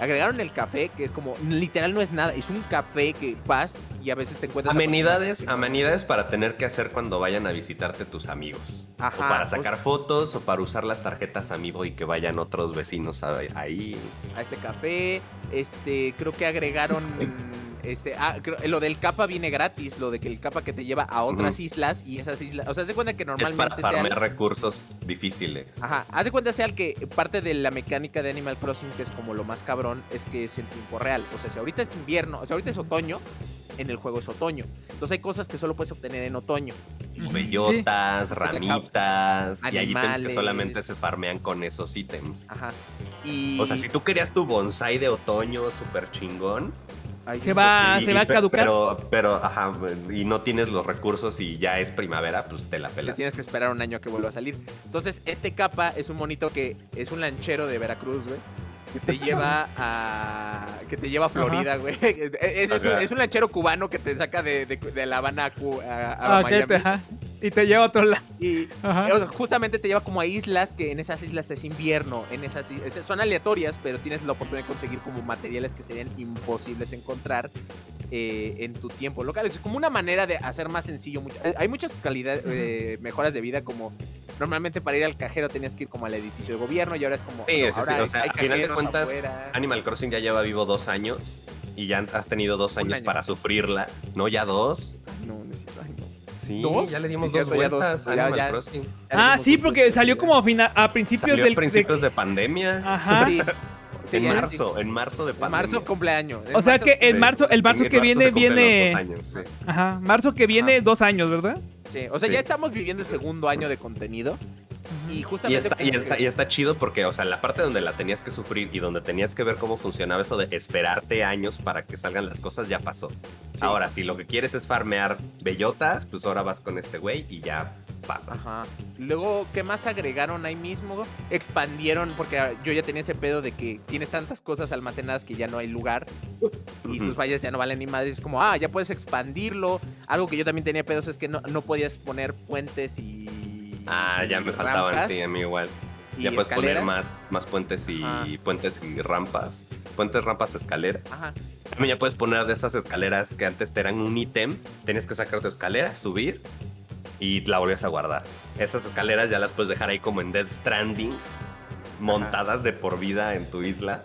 Agregaron el café, que es como. Literal no es nada. Es un café que vas y a veces te encuentras. Amenidades, amenidades para tener que hacer cuando vayan a visitarte tus amigos. Ajá, o para o- sacar fotos o para usar las tarjetas amigo y que vayan otros vecinos a- ahí. a ese café. Este, creo que agregaron. [laughs] Este, ah, creo- lo del capa viene gratis, lo de que el capa que te lleva a otras islas y esas islas, o sea, haz de cuenta que Es normalmente para sea farmear el- recursos difíciles. Ajá, haz de cuenta sea el que parte de la mecánica de Animal Crossing que es como lo más cabrón es que es en tiempo real, o sea, si ahorita es invierno, o sea, ahorita es otoño, en el juego es otoño. Entonces hay cosas que solo puedes obtener en otoño. Bellotas, ramitas, y hay ítems que solamente se farmean con esos ítems. Ajá. Y O sea, si tú querías tu bonsai de otoño súper chingón, Ay, Se va, y- se y va a caducar. Pero, pero, ajá, y no tienes los recursos y ya es primavera, pues te la Te pelas. tienes que esperar un año a que vuelva a salir. Entonces, este capa es un monito que es un lanchero de Veracruz, güey. Que te lleva a. que te lleva a Florida, güey. [laughs] Es, es- es un, Ajá. es un lanchero cubano que te saca de, de- de La Habana a, a- a Ah, Miami. te- ajá. Y te lleva a otro lado. Y Ajá. justamente te lleva como a islas que en esas islas es invierno. En esas son aleatorias, pero tienes la oportunidad de conseguir como materiales que serían imposibles encontrar eh, en tu tiempo local. Es como una manera de hacer más sencillo. hay muchas calidades, eh, mejoras de vida como normalmente para ir al cajero tenías que ir como al edificio de gobierno y ahora es como Sí, no, sí, sí, ahora o hay- sea, hay a final de cajeros cuentas, afuera. Animal Crossing ya lleva vivo dos años y ya has tenido dos años año. para sufrirla. No, ya dos. No, necesito- ay, no. Sí, ¿Dos? ya le dimos Sí, dos vueltas a Animal ya- Crossing. Ya Ah, sí, porque vueltas, salió como a, fina- a principios Salió del. a principios de- de pandemia. Ajá. Sí. Sí, [laughs] en sí. marzo, en marzo de En pandemia. marzo cumpleaños. O sea que el marzo, el marzo En que viene, viene. dos años, sí. Ajá, marzo que viene dos años, ¿verdad? Sí, o sea, Sí. ya estamos viviendo el segundo año de contenido. Y Y justamente. está, y, está, y está chido porque, o sea, la parte donde la tenías que sufrir y donde tenías que ver cómo funcionaba eso de esperarte años para que salgan las cosas, ya pasó. Ahora, si lo que quieres es farmear bellotas, pues ahora vas con este güey y ya pasa. Ajá. Luego, ¿qué más agregaron ahí mismo? Expandieron, porque ah, yo ya tenía ese pedo de que tienes tantas cosas almacenadas que ya no hay lugar y tus vallas ya no valen ni madre. Es como, ah, ya puedes expandirlo. Algo que yo también tenía pedos es que no, no podías poner puentes y. Ah, ya me faltaban, rampas sí, a mí igual. Ya puedes poner más, más puentes y Ajá. puentes y rampas. Puentes, rampas, escaleras. Ajá. También ya puedes poner de esas escaleras que antes te eran un ítem. Tenías que sacar tu escalera, subir y la volvías a guardar. Esas escaleras ya las puedes dejar ahí como en Dead Stranding, montadas de por vida en tu isla.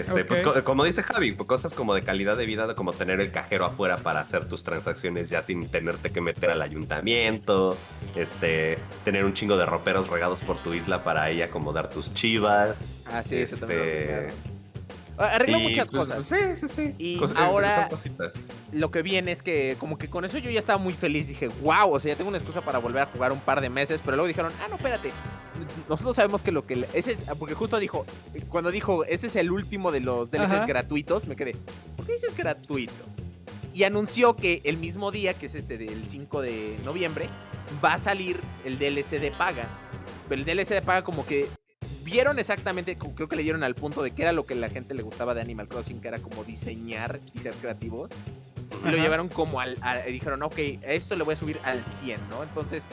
Este, pues, co- como dice Javi, pues, cosas como de calidad de vida, como tener el cajero afuera para hacer tus transacciones ya sin tenerte que meter al ayuntamiento, este, tener un chingo de roperos regados por tu isla para ahí acomodar tus chivas. Ah, sí, Este. Arregló y, muchas pues, cosas. Sí, sí, sí. Y Cosas- ahora- lo que viene es que como que con eso yo ya estaba muy feliz. Dije, wow, o sea, ya tengo una excusa para volver a jugar un par de meses. Pero luego dijeron, ah, no, espérate. Nosotros sabemos que lo que... Ese, porque justo dijo, cuando dijo, este es el último de los DLCs Ajá. gratuitos, me quedé, ¿por qué dices gratuito? Y anunció que el mismo día, que es este del 5 de noviembre, va a salir el DLC de paga. Pero el DLC de paga como que vieron exactamente, creo que le dieron al punto de que era lo que la gente le gustaba de Animal Crossing, que era como diseñar y ser creativos. Y lo llevaron como al, a- dijeron, ok, esto le voy a subir al 100, ¿no? Entonces,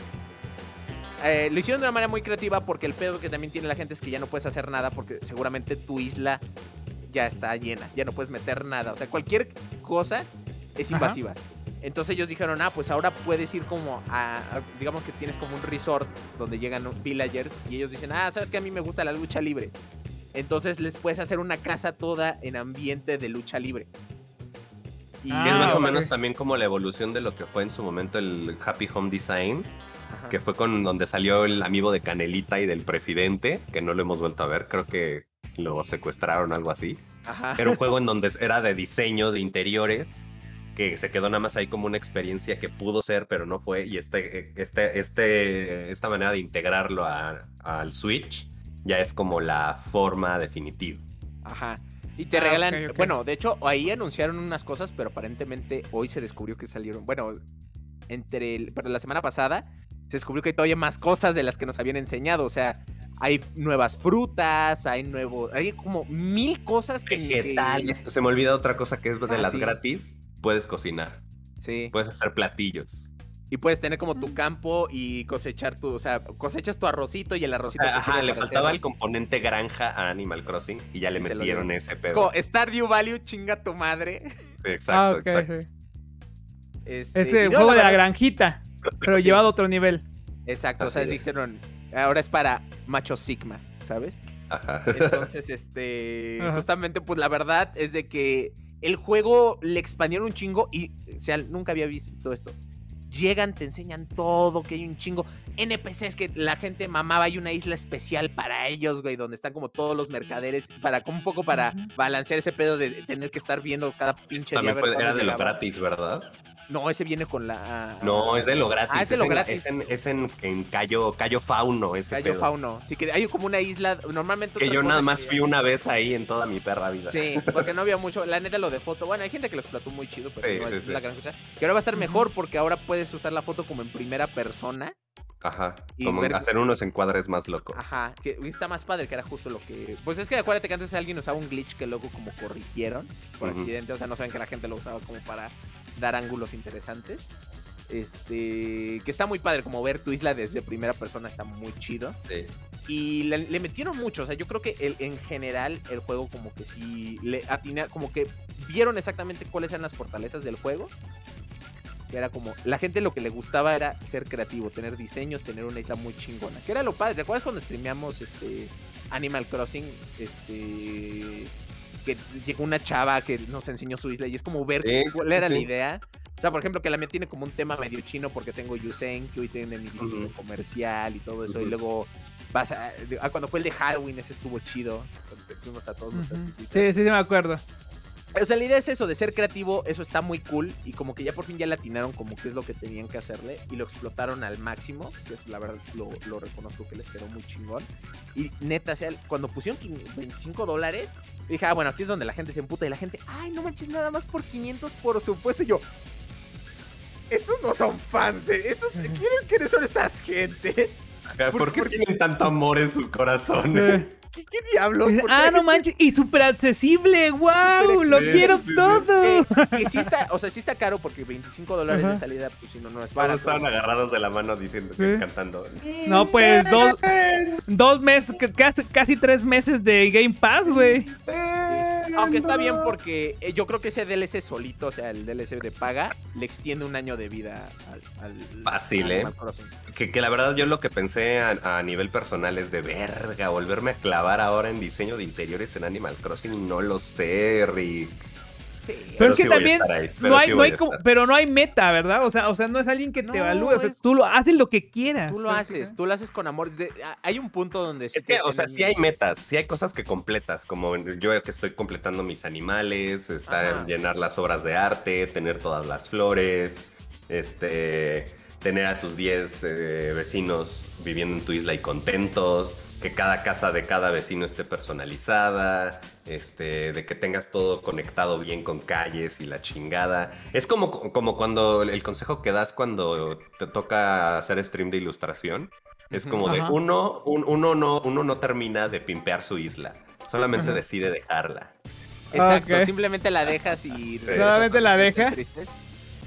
eh, lo hicieron de una manera muy creativa porque el pedo que también tiene la gente es que ya no puedes hacer nada porque seguramente tu isla ya está llena, ya no puedes meter nada. O sea, cualquier cosa es Ajá. invasiva. Entonces ellos dijeron, ah, pues ahora puedes ir como a, a- digamos que tienes como un resort donde llegan villagers y ellos dicen, ah, sabes que a mí me gusta la lucha libre. Entonces les puedes hacer una casa toda en ambiente de lucha libre. Y Ah, es más o menos también como la evolución de lo que fue en su momento el Happy Home Design, Ajá. que fue con donde salió el amigo de Canelita y del presidente, que no lo hemos vuelto a ver, creo que lo secuestraron o algo así. Ajá. Era un [laughs] juego en donde era de diseños de interiores, que se quedó nada más ahí como una experiencia que pudo ser, pero no fue. Y este, este, este, esta manera de integrarlo a- al Switch ya es como la forma definitiva. Ajá. Y te Ah, regalan, bueno, de hecho, ahí anunciaron unas cosas, pero aparentemente hoy se descubrió que salieron, bueno, entre el, pero la semana pasada se descubrió que hay todavía más cosas de las que nos habían enseñado, o sea, hay nuevas frutas, hay nuevo, hay como mil cosas que... ¿Qué que- tal? Esto Se me olvida otra cosa que es de Ah, las sí. gratis. Puedes cocinar, Sí, puedes hacer platillos. y puedes tener como tu campo y cosechar tu, o sea, cosechas tu arrocito y el arrocito... te Ajá, sirve le faltaba hacer- el componente granja a Animal Crossing y ya le Y metieron ese Es pedo. como Stardew Value, chinga tu madre. Sí, exacto, Ah, ok, exacto. sí. Este, Ese no, juego la de la granjita, pero Sí. llevado a otro nivel. Exacto, o sea, es. dijeron, ahora es para macho sigma, ¿sabes? Ajá. Entonces, este, [laughs] Ajá. justamente, pues la verdad es de que el juego le expandieron un chingo y, o sea, nunca había visto esto. Llegan, te enseñan todo, que hay un chingo. NPCs que la gente mamaba, hay una isla especial para ellos, güey, donde están como todos los mercaderes, para como un poco para balancear ese pedo de tener que estar viendo cada pinche. También fue- era de lo gratis, ¿verdad? No, ese viene con la. No, es de lo gratis. Ah, es de lo gratis. Es en, es en, en Cayo, Cayo Fauno, ese Cayo pedo. Fauno. Sí, que hay como una isla. Normalmente. Que yo nada más que- fui una vez ahí en toda mi perra vida. Sí, [laughs] porque no había mucho. La neta, lo de foto. Bueno, hay gente que lo explotó muy chido, pero Sí, no sí, es sí. la gran cosa. Que ahora va a estar mejor porque ahora puedes usar la foto como en primera persona. Ajá. Y Como ver- hacer unos encuadres más locos. Ajá. Que está más padre, que era justo lo que. Pues es que acuérdate que antes alguien usaba un glitch que luego como corrigieron por accidente. O sea, no saben que la gente lo usaba como para dar ángulos interesantes. Este. Que está muy padre, como ver tu isla desde primera persona está muy chido. Sí. Y le, le metieron mucho, o sea, yo creo que el- en general el juego como que sí le atina, como que vieron exactamente cuáles eran las fortalezas del juego. Que era como, la gente lo que le gustaba era ser creativo, tener diseños, tener una isla muy chingona. Que era lo padre, ¿te acuerdas cuando streameamos este Animal Crossing? Este que llegó una chava que nos enseñó su isla y es como ver Sí, cuál sí, era la idea. sea, por ejemplo, que la mía tiene como un tema medio chino porque tengo Yusen, que hoy tiene mi diseño Ujú. comercial y todo eso. Y luego vas a. ah, cuando fue el de Halloween, ese estuvo chido. Fuimos a todos. Sí, sí, sí me acuerdo. O sea, la idea es eso, de ser creativo, eso está muy cool. Y como que ya por fin ya le atinaron como que es lo que tenían que hacerle. Y lo explotaron al máximo. Que es la verdad, lo, lo reconozco que les quedó muy chingón. Y neta, o sea, cuando pusieron 500 25 dólares, dije, ah, bueno, aquí es donde la gente se emputa. Y la gente, ay, no manches, nada más por 500, por supuesto. Y yo, estos no son fans. eh, Estos, ¿quiénes, ¿Quiénes son esas gentes? Ajá, ¿Por, ¿Por qué qué? tienen tanto amor en sus corazones? ¿Qué, qué diablos? ¿Por qué Ah, no manches. Y súper accesible. ¡Wow! Lo Sí, quiero sí, sí. todo. Que, que sí está, o sea, sí está caro porque 25 dólares de salida, pues si no, no es Todos barato. estaban agarrados de la mano diciendo, Sí. cantando. No, pues dos, dos meses, casi, casi tres meses de Game Pass, güey. Aunque está bien porque eh, yo creo que ese DLC solito, o sea, el DLC de paga, le extiende un año de vida al. al Fácil, al ¿eh? Crossing. Que, que la verdad yo lo que pensé a, a nivel personal es de verga, volverme a clavar ahora en diseño de interiores en Animal Crossing, no lo sé, Rick. Sí, Pero es que sí también No pero hay, sí no hay como- pero no hay meta, ¿verdad? O sea, o sea, no es alguien que te No, evalúe. O sea, es- tú lo haces lo que quieras. Tú lo haces, tú lo haces con amor. De- hay un punto donde. Es que, o sea, sí hay metas, sí hay cosas que completas, como yo que estoy completando mis animales, estar, Ajá. llenar las obras de arte, tener todas las flores, este, tener a tus 10 eh, vecinos viviendo en tu isla y contentos, que cada casa de cada vecino esté personalizada, este, de que tengas todo conectado bien con calles y la chingada. Es como, como cuando el consejo que das cuando te toca hacer stream de ilustración. Es como de uno, un- uno, no, uno no termina de pimpear su isla, solamente Ajá. decide dejarla. Exacto, Ok. simplemente la dejas y. Solamente la deja.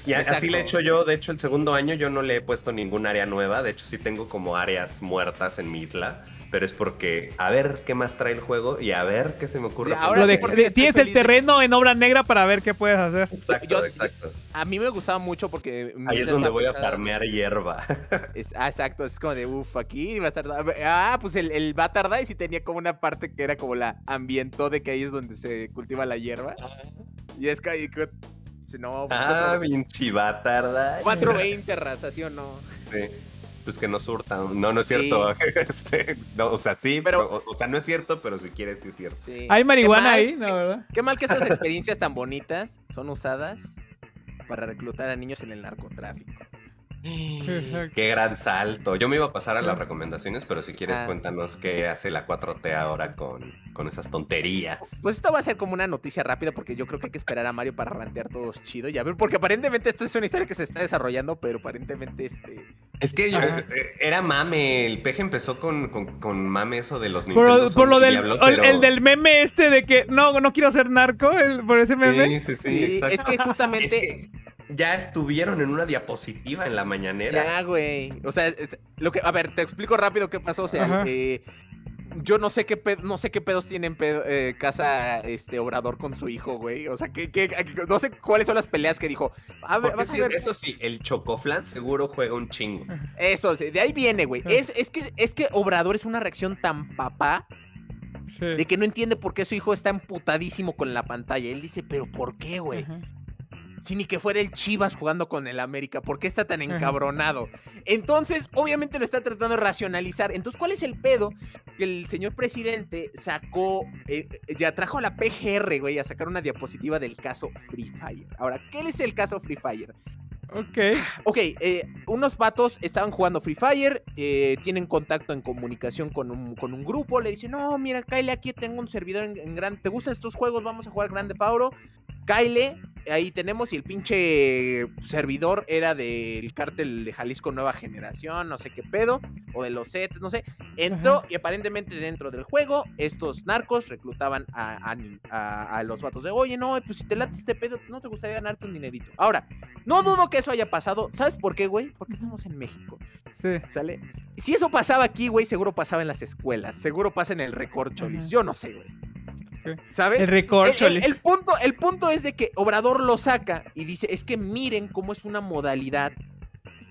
Y así le he hecho yo, de hecho el segundo año yo no le he puesto ningún área nueva, de hecho sí tengo como áreas muertas en mi isla, pero es porque a ver qué más trae el juego y a ver qué se me ocurre. Ahora de- de- tienes el terreno en obra negra para ver qué puedes hacer. Exacto, yo- exacto. A mí me gustaba mucho porque. Ahí es donde voy a farmear hierba. Es- ah, exacto, es como de uff, aquí va a estar. Ah, pues el, el va a tardar y sí tenía como una parte que era como la ambientó de que ahí es donde se cultiva la hierba. Y es que ahí. que- si no, pues ah, cuatro- pinche va a tardar. 420, raza, ¿sí o no? Sí. Pues que no surtan. No, no es cierto. [laughs] Este, no, o sea, sí, Pero- pero, o, o sea, no es cierto, pero si quieres, sí es cierto. Sí. ¿Hay marihuana mal- ahí? No, ¿verdad? Qué mal que estas experiencias tan bonitas son usadas para reclutar a niños en el narcotráfico. Qué gran salto. Yo me iba a pasar a las recomendaciones, pero si quieres, Ah. cuéntanos qué hace la 4T ahora con, con esas tonterías. Pues esto va a ser como una noticia rápida porque yo creo que hay que esperar a Mario para rantear todos chido. Y a ver, porque aparentemente esta es una historia que se está desarrollando, pero aparentemente este. Es que yo- Ajá. eh, era mame. El peje empezó con, con, con mame eso de los Por, Nintendo por lo del Diablo, el, pero- el del meme este de que no, no quiero ser narco, el- por ese meme. Sí, sí, sí, Sí, exacto. [laughs] es que justamente. Es que ya estuvieron en una diapositiva en la mañanera. Ya, güey. O sea, lo que, a ver, te explico rápido qué pasó. O sea, eh, yo no sé qué pe- no sé qué pedos tiene en pedo- eh, casa este Obrador con su hijo, güey. O sea, que, no sé cuáles son las peleas que dijo. A ver, a ver. eso sí, el Chocoflan seguro juega un chingo. Eso, sí, de ahí viene, güey. Es, es, que, es que Obrador es una reacción tan papá Sí. de que no entiende por qué su hijo está emputadísimo con la pantalla. Él dice, pero ¿por qué, güey? Ajá. Si ni que fuera el Chivas jugando con el América, ¿por qué está tan encabronado? Entonces, obviamente lo está tratando de racionalizar. Entonces, ¿cuál es el pedo? Que el señor presidente sacó, eh, ya trajo a la PGR, güey, a sacar una diapositiva del caso Free Fire. Ahora, ¿qué es el caso Free Fire? Ok. Ok, eh, unos vatos estaban jugando Free Fire, eh, tienen contacto en comunicación con un, con un grupo, le dicen, no, mira, Kyle, aquí tengo un servidor en, en Grande, ¿te gustan estos juegos? Vamos a jugar Grande Fauro. Kyle, ahí tenemos, y el pinche servidor era del cártel de Jalisco Nueva Generación, no sé qué pedo, o de los Zetas, no sé. Entró Ajá. y aparentemente dentro del juego, estos narcos reclutaban a, a ni- a- a los vatos de, oye, no, pues si te late este pedo, ¿no te gustaría ganarte un dinerito? Ahora, no dudo que eso haya pasado. ¿Sabes por qué, güey? Porque estamos en México. Sí. ¿Sale? Si eso pasaba aquí, güey, seguro pasaba en las escuelas. Seguro pasa en el recorcholis. Yo no sé, güey. ¿Sabes? El El, recorcholis. el- el punto, el punto es de que Obrador lo saca y dice, es que miren cómo es una modalidad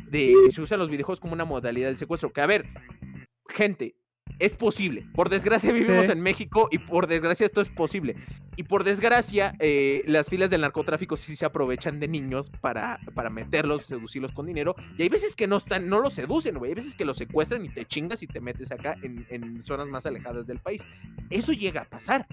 de... Se usan los videojuegos como una modalidad del secuestro. Que a ver, gente, es posible. Por desgracia vivimos Sí. en México y por desgracia esto es posible. Y por desgracia, eh, las filas del narcotráfico sí se aprovechan de niños para, para meterlos, seducirlos con dinero. Y hay veces que no están, no los seducen, güey. Hay veces que los secuestran y te chingas y te metes acá en, en zonas más alejadas del país. Eso llega a pasar.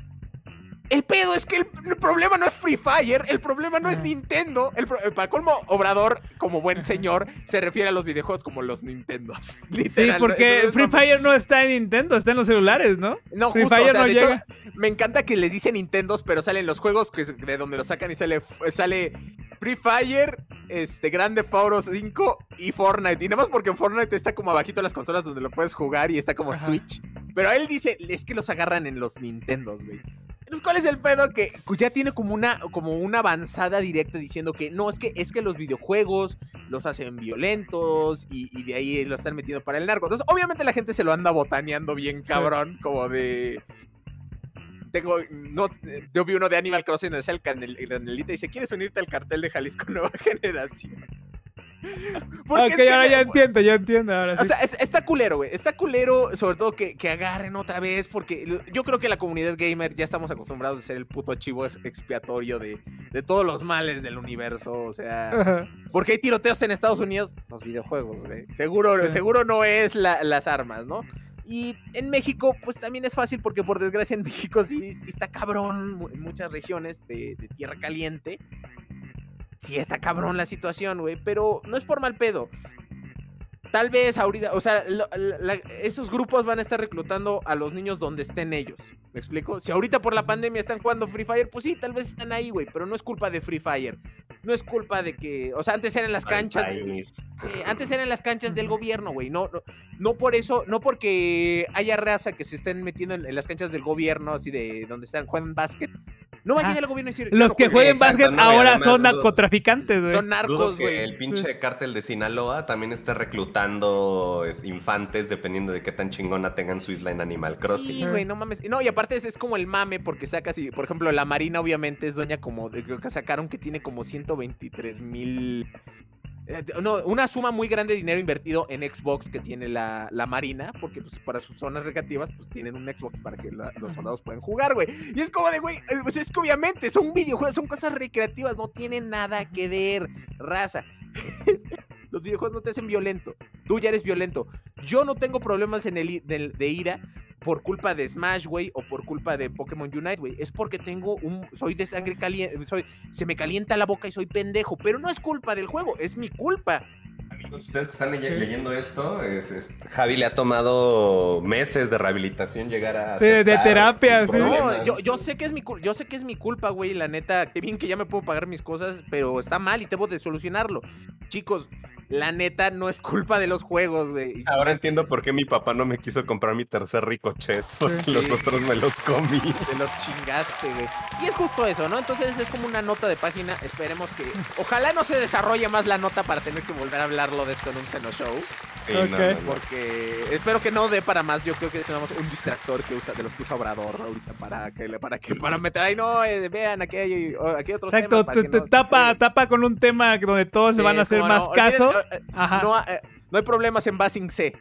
El pedo es que el, el problema no es Free Fire, el problema no es. Nintendo. El, para colmo, Obrador, como buen señor, se refiere a los videojuegos como los Nintendos. [laughs] Sí, porque Free Fire no está en Nintendo, está en los celulares, ¿no? no, Free justo, Fire o sea, no de hecho, llega. me encanta que les dicen Nintendos, pero salen los juegos que, de donde los sacan y sale, sale Free Fire, este, Grande Auto 5 y Fortnite. Y nada más porque en Fortnite está como abajito de las consolas donde lo puedes jugar y está como Ajá. Switch. Pero él dice, es que los agarran en los Nintendos, güey. Entonces, ¿cuál es el pedo? Que ya tiene como una, como una avanzada directa diciendo que no, es que, es que los videojuegos los hacen violentos y, y de ahí lo están metiendo para el narco. Entonces, obviamente la gente se lo anda botaneando bien cabrón, como de... Tengo, no, yo vi uno de Animal Crossing donde sale el canel- el canelita y dice, ¿quieres unirte al cartel de Jalisco Nueva [laughs] Generación? [laughs] Porque Ok, es que ahora me- ya entiendo, ya entiendo. Ahora o sea, es- está culero, güey. Está culero, sobre todo que, que agarren otra vez, porque yo creo que la comunidad gamer ya estamos acostumbrados a ser el puto chivo ex- expiatorio de, de todos los males del universo. O sea, Ajá. ¿por qué hay tiroteos en Estados Unidos? Los videojuegos, güey. Seguro, seguro no es la- las armas, ¿no? Y en México, pues también es fácil porque por desgracia en México sí, sí está cabrón en muchas regiones de, de tierra caliente. Sí está cabrón la situación, güey, pero no es por mal pedo. Tal vez ahorita, o sea, lo- la- la- esos grupos van a estar reclutando a los niños donde estén ellos. ¿Me explico? Si ahorita por la pandemia están jugando Free Fire, pues sí, tal vez están ahí, güey, pero no es culpa de Free Fire. No es culpa de que, o sea, antes eran las canchas. Antes eran las canchas del gobierno, güey. No, no, no por eso, no porque haya raza que se estén metiendo en, en las canchas del gobierno, así de donde están, juegan básquet. No va a llegar el gobierno y decir. Los "Yo que jueguen juegué". Exacto, básquet ahora son narcotraficantes, güey. Son narcos, güey. el pinche cártel de Sinaloa también esté reclutando es, infantes dependiendo de qué tan chingona tengan su isla en Animal Crossing. Sí, güey, no mames. No, y aparte es, es como el mame, porque sacas, y, por ejemplo, la Marina obviamente es dueña como, que sacaron que tiene como 123 mil... eh, No, una suma muy grande de dinero invertido en Xbox que tiene la, la Marina, porque pues para sus zonas recreativas pues tienen un Xbox para que los soldados puedan jugar, güey. Y es como de, güey, eh, pues es que obviamente son videojuegos, son cosas recreativas, no tienen nada que ver, raza. [laughs] Los videojuegos no te hacen violento. Tú ya eres violento. Yo no tengo problemas en el, i- del- de ira por culpa de Smash, güey, o por culpa de Pokémon Unite, güey. Es porque tengo un. Soy de sangre caliente. Soy, se me calienta la boca y soy pendejo. Pero no es culpa del juego, es mi culpa. Amigos, ustedes que están leyendo esto, es- es- Javi le ha tomado meses de rehabilitación llegar a. Sí, de terapia, sí. No, yo, yo sé que es mi cul- yo sé que es mi culpa, güey, la neta, qué bien que ya me puedo pagar mis cosas, pero está mal y debo de solucionarlo. Chicos, la neta no es culpa de los juegos, güey. Ahora entiendo por qué mi papá no me quiso comprar mi tercer ricochet, porque Sí. los otros me los comí. Te los chingaste, güey. Y es justo eso, ¿no? Entonces es como una nota de página. Esperemos que. Ojalá no se desarrolle más la nota para tener que volver a hablarlo de esto en un Seno Show. Sí, no, Ok. no, no. Porque espero que no dé para más. Yo creo que es nada más un distractor que usa, de los que usa Obrador ahorita para que le- para que para meter. Ay, no, eh, vean, aquí hay, aquí hay otros Exacto, temas. te, tapa, tapa con un tema donde todos se Sí, van a hacer más no, caso. olviden, eh, Ajá. No, eh, no hay problemas en Basing C.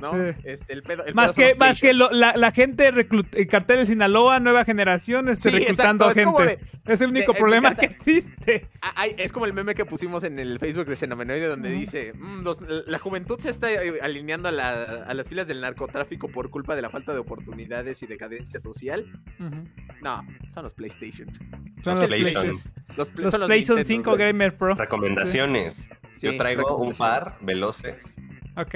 ¿no? Sí. Este, el pedo, el Más pedo que, más que lo- la, la gente reclut el cartel de Sinaloa, nueva generación, este, Sí, reclutando exacto, es como gente. es el único de- eh, problema que existe. Ah, ay, es como el meme que pusimos en el Facebook de Xenomenoide donde dice, "Mm, los- la juventud se está eh, alineando a, la- a las filas del narcotráfico por culpa de la falta de oportunidades y decadencia social. No, son los PlayStation. Son Los los PlayStation. PlayStation. Los, pl- Los son los PlayStation Nintendos, 5 güey. Gamer Pro. Recomendaciones. Sí, Yo traigo un par veloces.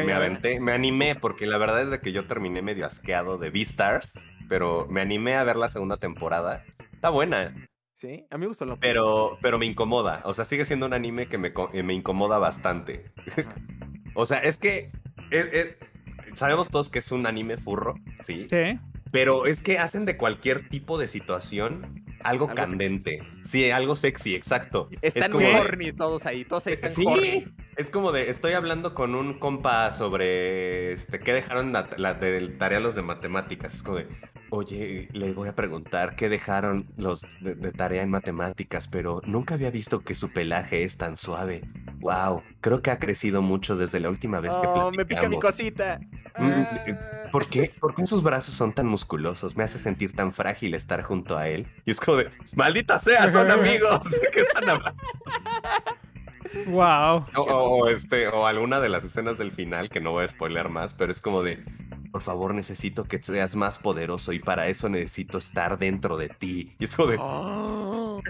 Me aventé, me animé, porque la verdad es de que yo terminé medio asqueado de Beastars, pero me animé a ver la segunda temporada. Está buena, Sí, a mí me gustó lo pero, pero me incomoda. O sea, sigue siendo un anime que me, eh, me incomoda bastante. o sea, es que es- es- sabemos todos que es un anime furro, ¿sí? Sí. Pero es que hacen de cualquier tipo de situación algo, Algo candente. Sí, algo sexy, exacto. Están es como horny todos ahí, todos ahí están Sí, horny. Es como de, estoy hablando con un compa sobre, este, qué dejaron la, la de tarea los de matemáticas. Es como de, oye, le voy a preguntar qué dejaron los de, de tarea en matemáticas, pero nunca había visto que su pelaje es tan suave. Wow, creo que ha crecido mucho desde la última vez que Oh, platicamos. me pica mi cosita. Mm, Ah, ¿Por qué? ¿Por qué sus brazos son tan musculosos? Me hace sentir tan frágil estar junto a él. Y es como de, maldita sea, son [laughs] amigos. [laughs] ¿Qué están hablando? Wow. O, este, o alguna de las escenas del final, que no voy a spoiler más, pero es como de, por favor, necesito que seas más poderoso y para eso necesito estar dentro de ti. Y es como de, Oh.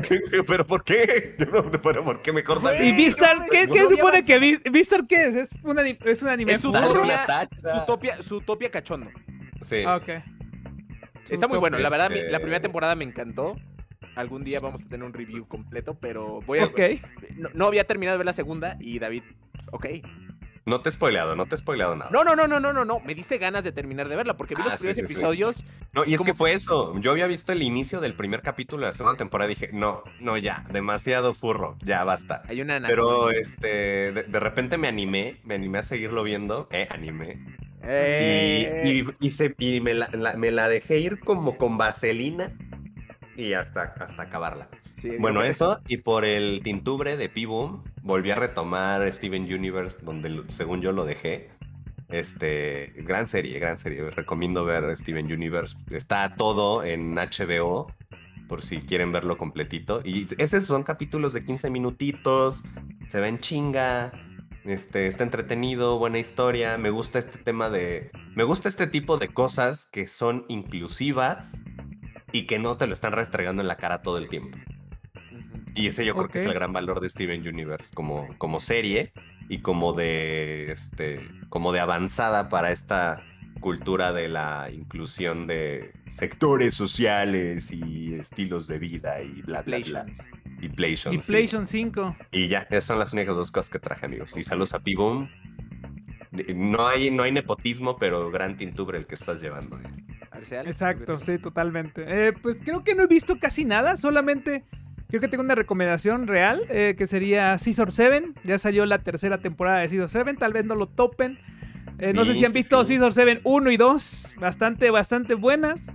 ¿pero por qué? Yo no- ¿Pero por qué me cortan? ¿Y Vistar? ¿Qué, qué supone que Vi- Vistar qué es? ¿Es un, ani- es un anime Es. Su topia, su topia cachondo. Sí. Ah, ok. Está muy bueno, la verdad, mi- la Este- primera temporada me encantó. Algún día vamos a tener un review completo, pero voy a... No, no había terminado de ver la segunda y David, ok. No te he spoileado, no te he spoileado nada. No, no, no, no, no, no, no. Me diste ganas de terminar de verla porque vi Ah, los sí, primeros sí, sí. episodios. No, y es que fue eso. Yo había visto el inicio del primer capítulo de la segunda temporada y dije, no, no, ya, demasiado furro, ya basta. Hay una Pero este, de, de repente me animé, me animé a seguirlo viendo, eh, animé. Eh, Y, y, y se- y me, la, la- me la dejé ir como con vaselina y hasta, hasta acabarla. sí, Bueno, eso, y por el tintubre de P-Boom, volví a retomar Steven Universe, donde según yo lo dejé. Este, gran serie, gran serie. Recomiendo ver Steven Universe. Está todo en HBO, por si quieren verlo completito. Y esos son capítulos de 15 minutitos, se ven chinga. Este, está entretenido, buena historia. Me gusta este tema de. Me gusta este tipo de cosas que son inclusivas y que no te lo están restregando en la cara todo el tiempo. Y ese yo creo que es el gran valor de Steven Universe como, como serie y como de este como de avanzada para esta cultura de la inclusión de sectores sociales y estilos de vida y bla bla bla. Y PlayStation. Y sí. PlayStation 5. Y ya, esas son las únicas dos cosas que traje, amigos. Y saludos a P-Boom. No hay, no hay nepotismo, pero gran tintubre el que estás llevando. eh. Exacto, sí, totalmente. Eh, pues creo que no he visto casi nada, solamente creo que tengo una recomendación real, eh, que sería Scissor 7. Ya salió la tercera temporada de Scissor 7, tal vez no lo topen. Eh, no sé Sí, si han visto sí. Scissor 7 1 y 2, bastante, bastante buenas.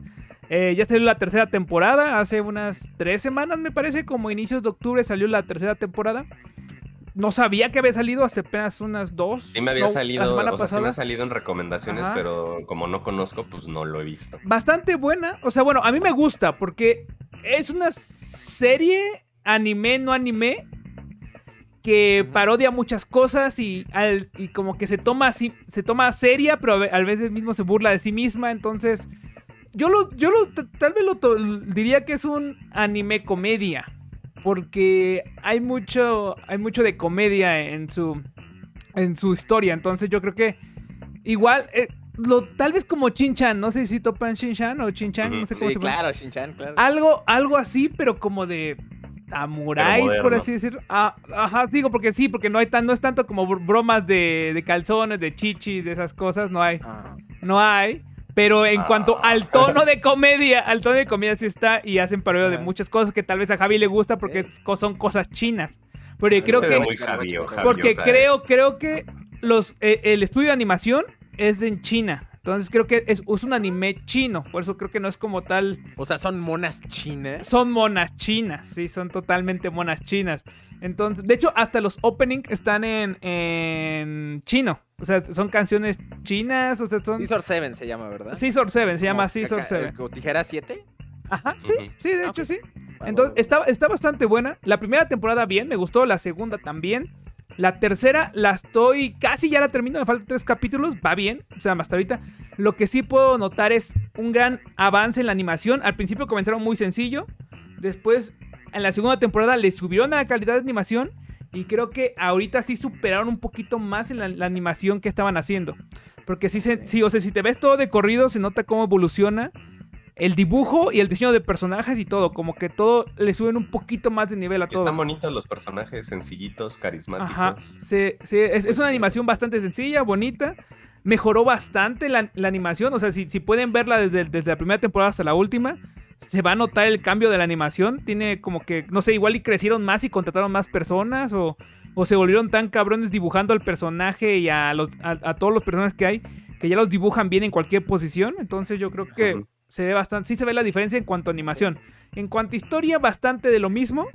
Eh, ya salió la tercera temporada, hace unas tres semanas me parece, como inicios de octubre salió la tercera temporada. No sabía que había salido hace apenas unas dos. Sí me había no, la salido, semana o sea, sí me ha salido en recomendaciones, Ajá. pero como no conozco, pues no lo he visto. bastante buena. O sea, bueno, a mí me gusta porque es una serie anime, no anime, que parodia muchas cosas y, al- y como que se toma, así, se toma seria, pero a ve- a veces mismo se burla de sí misma. Entonces, yo lo, yo lo, tal vez lo diría que es un anime comedia. Porque hay mucho, hay mucho de comedia en su, en su historia. Entonces yo creo que igual, eh, lo, tal vez como Chinchan, no sé si topan Chinchan o Chinchan, no Ujú. sé cómo Sí, se claro, Shinchan, claro. Algo, algo así, pero como de samuráis, por así decirlo. Ah, ajá, digo porque sí, porque no hay tan, no es tanto como br- bromas de, de calzones, de chichis, de esas cosas, no hay, Ah. no hay. Pero en Ah. cuanto al tono de comedia, al tono de comedia sí está y hacen parodia de muchas cosas que tal vez a Javi le gusta porque son cosas chinas. Pero yo creo Se que muy porque creo, creo que los, eh, el estudio de animación es en China. Entonces creo que es, es un anime chino. Por eso creo que no es como tal. O sea, son monas chinas. Son monas chinas. Sí, son totalmente monas chinas. Entonces, de hecho, hasta los openings están en, en chino. O sea, son canciones chinas. O sea, son. Scissor 7 se llama, ¿verdad? Scissor 7, se llama Scissor caca- 7. ¿O tijera 7? Ajá, sí, sí, de Ah, hecho sí. Entonces, está, está bastante buena. La primera temporada bien, me gustó. La segunda también. La tercera la estoy casi ya la termino. Me faltan tres capítulos. Va bien. O sea, hasta ahorita. Lo que sí puedo notar es un gran avance en la animación. Al principio comenzaron muy sencillo. Después, en la segunda temporada, le subieron a la calidad de animación. Y creo que ahorita sí superaron un poquito más en la, la animación que estaban haciendo. Porque sí, se, sí, o sea, si te ves todo de corrido, se nota cómo evoluciona el dibujo y el diseño de personajes y todo. Como que todo le suben un poquito más de nivel a y Están todo. bonitos los personajes, sencillitos, carismáticos. Ajá, sí, sí, es, es una animación bastante sencilla, bonita. Mejoró bastante la, la animación. O sea, si, si pueden verla desde, desde la primera temporada hasta la última, se va a notar el cambio de la animación. Tiene como que, no sé, igual y crecieron más y contrataron más personas o, o se volvieron tan cabrones dibujando al personaje y a, los, a, a todos los personajes que hay que ya los dibujan bien en cualquier posición. Entonces yo creo que. Se ve bastante, sí se ve la diferencia en cuanto a animación. En cuanto a historia, bastante de lo mismo.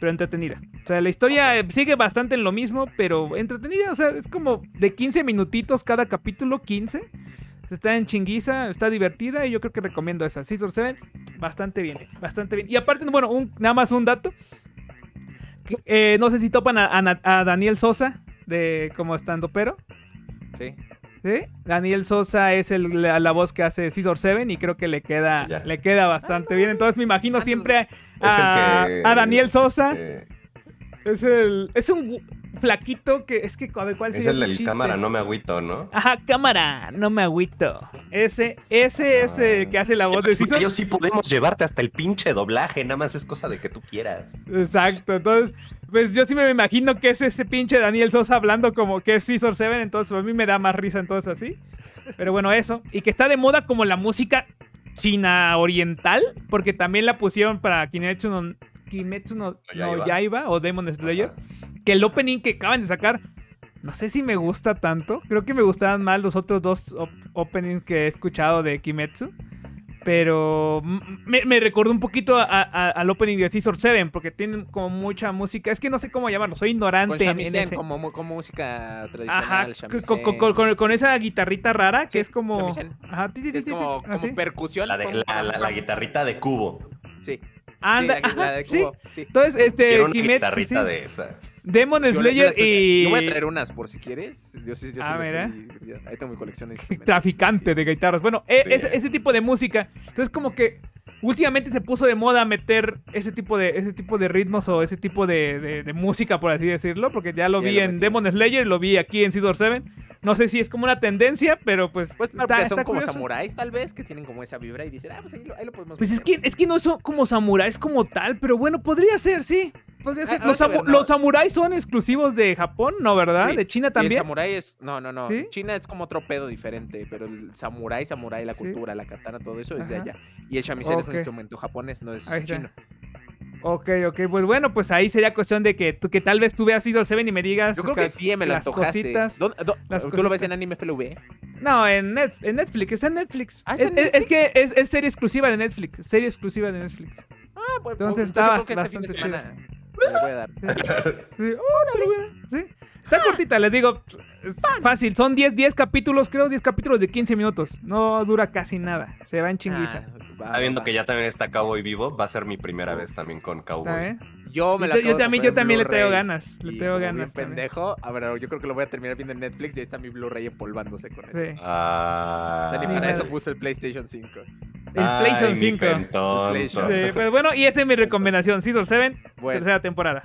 pero entretenida. O sea, la historia sigue bastante en lo mismo, pero entretenida. O sea, es como de 15 minutitos cada capítulo, 15. Está en chinguiza, está divertida y yo creo que recomiendo esa. Scissor 7, bastante bien, bastante bien. Y aparte, bueno, un, nada más un dato. Eh, no sé si topan a, a- a Daniel Sosa de como estando pero. Sí. ¿Sí? Daniel Sosa es el- la, la voz que hace Scissor 7 y creo que le queda, Ya. le queda bastante bien. Entonces me imagino Ah, siempre a, Daniel Sosa. eh, Es el. Es un flaquito que. Es que, a ver, ¿cuál es sería el su del chiste? cámara, no me agüito, ¿no? Ajá, cámara, no me agüito. Ese, ese es el que hace la voz de Scissor. Ellos sí podemos llevarte hasta el pinche doblaje, nada más es cosa de que tú quieras. Exacto, entonces, pues yo sí me imagino que es ese pinche Daniel Sosa hablando como que es Scissor 7, entonces a mí me da más risa entonces así. Pero bueno, eso. Y que está de moda como la música china oriental, porque también la pusieron para Kimetsu no, Kimetsu no, No no Yaiba. O Demon Slayer, Ajá. que el opening que acaban de sacar, no sé si me gusta tanto, creo que me gustaban más los otros dos op- openings que he escuchado de Kimetsu. Pero me, me recordó un poquito a- a- al opening de Scissor 7 porque tienen como mucha música. Es que no sé cómo llamarlo, soy Con ignorante en ese. como, como música tradicional. Ajá, con, con- con- con- con esa guitarrita rara que Sí, es como. Ajá, Es como, percusión. La, de, la, guitarrita de cubo. Sí. Anda, sí, la, la ajá, de sí. cubo, sí. Entonces, este, Quiero una Kimetsu, sí. de esas. Demon Yo yo Slayer y. Yo voy a traer unas por si quieres. Yo sí, yo sí Ah, mira. Ahí tengo mi colección de traficante de guitarras. Bueno, e- Sí. ese, ese tipo de música. Entonces, como que últimamente se puso de moda meter ese tipo de, ese tipo de ritmos o ese tipo de, de- de música, por así decirlo. Porque ya lo Ya vi lo en metieron. Demon Slayer, lo vi aquí en Scissor 7. No sé si es como una tendencia, pero pues, Pues claro, está, porque son está como curioso. samuráis, tal vez, que tienen como esa vibra y dicen, ah, pues ahí lo, ahí lo podemos Pues es meter". que, es que no son como samuráis como tal, pero bueno, podría ser, sí. Podría ser. Ah, Los, samu- ver, no. los samuráis son exclusivos de Japón, ¿no, verdad? Sí, De China Y el también. samurái es. No, no, no. ¿Sí? China es como otro pedo diferente, pero el samurái, samurái, la Sí. cultura, la katana, todo eso es de allá. Y el shamisen es Ok. un instrumento japonés, no es chino. Ok, ok, pues bueno, pues ahí sería cuestión de que, que tal vez tú veas Scissor 7 y me digas Yo creo que sí, me las cositas. ¿Dónde- dó- las ¿Tú lo ves en Anime FLV? No, en, Net- en Netflix, está en Netflix. Ah, es, que es, es serie exclusiva de Netflix, serie exclusiva de Netflix. Ah, pues Entonces yo está este bastante semana le voy a dar. [laughs] Sí, oh, sí. Está cortita, les digo, es fácil, son 10, 10 capítulos, creo, 10 capítulos de 15 minutos. No dura casi nada, se va en chinguiza. Ah, va. que ya también está Cowboy vivo. Va a ser mi primera vez también con Cowboy. Yo me Yo, la yo también, comprar yo también le tengo ganas, le tengo ganas. pendejo. A ver, yo creo que lo voy a terminar viendo en Netflix y ahí está mi Blu-ray empolvándose con eso. Sí. Ah. O sea, ni para eso puso el PlayStation 5. El Ay, PlayStation mi 5. pentonto. PlayStation. Sí, pues bueno, y esa es mi recomendación, Scissor 7, Bueno, tercera temporada.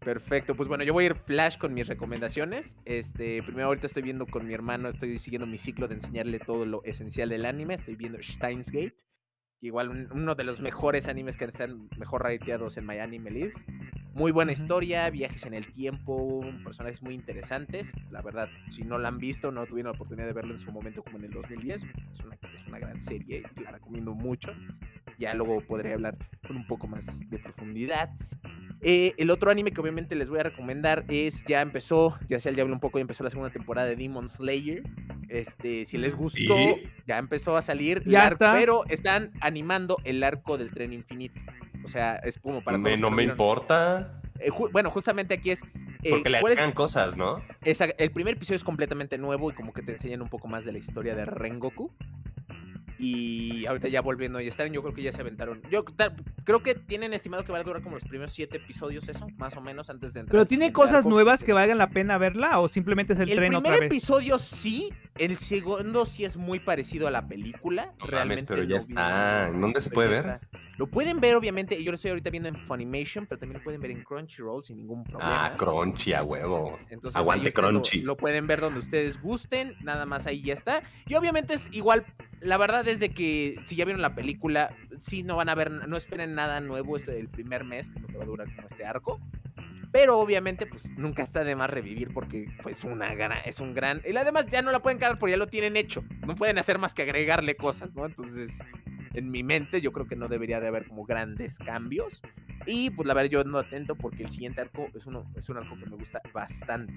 perfecto. Pues bueno, yo voy a ir flash con mis recomendaciones. Este, primero ahorita estoy viendo con mi hermano, estoy siguiendo mi ciclo de enseñarle todo lo esencial del anime. Estoy viendo Steins Gate. Igual un- uno de los mejores animes que están mejor rateados en My Anime List. Muy buena historia, viajes en el tiempo, personajes muy interesantes. La verdad, si no la han visto, no tuvieron la oportunidad de verlo en su momento como en el 2010. Es una, es una gran serie y la recomiendo mucho. Ya luego podré hablar con un poco más de profundidad. Eh, el otro anime que obviamente les voy a recomendar es, ya empezó, ya sea el diablo un poco, ya empezó la segunda temporada de Demon Slayer. Este, si les gustó, Sí. ya empezó a salir, Ya arco, está. pero están animando el arco del tren infinito. O sea, es como para Me- todos no me vieron. importa. Eh, ju- bueno, justamente aquí es... eh, Porque le ¿cuál es- agregan cosas, ¿no? esa- el primer episodio es completamente nuevo y como que te enseñan un poco más de la historia de Rengoku. Y ahorita ya volviendo y están, yo creo que ya se aventaron. Yo creo que tienen estimado que va a durar como los primeros siete episodios, eso, más o menos, antes de entrar. Pero tiene cosas arco, nuevas que valgan la pena verla o simplemente es el, El tren primer otra vez. episodio sí, el segundo sí es muy parecido a la película. No mames, realmente pero ya está. vi- ¿En dónde se puede ver? está. Lo pueden ver, obviamente. Yo lo estoy ahorita viendo en Funimation, pero también lo pueden ver en Crunchyroll sin ningún problema. Ah, Crunchy, a huevo. Entonces, Aguante lo- Crunchy. Lo, pueden ver donde ustedes gusten, nada más ahí ya está. Y obviamente es igual, la verdad es de que si ya vieron la película, sí no van a ver, no esperen nada nuevo esto del primer mes, que lo que va a durar como este arco. Pero obviamente, pues nunca está de más revivir porque pues una gana, es un gran. Y además ya no la pueden cagar porque ya lo tienen hecho. No pueden hacer más que agregarle cosas, ¿no? Entonces, en mi mente, yo creo que no debería de haber como grandes cambios. Y pues la verdad, yo ando atento porque el siguiente arco es uno, es un arco que me gusta bastante.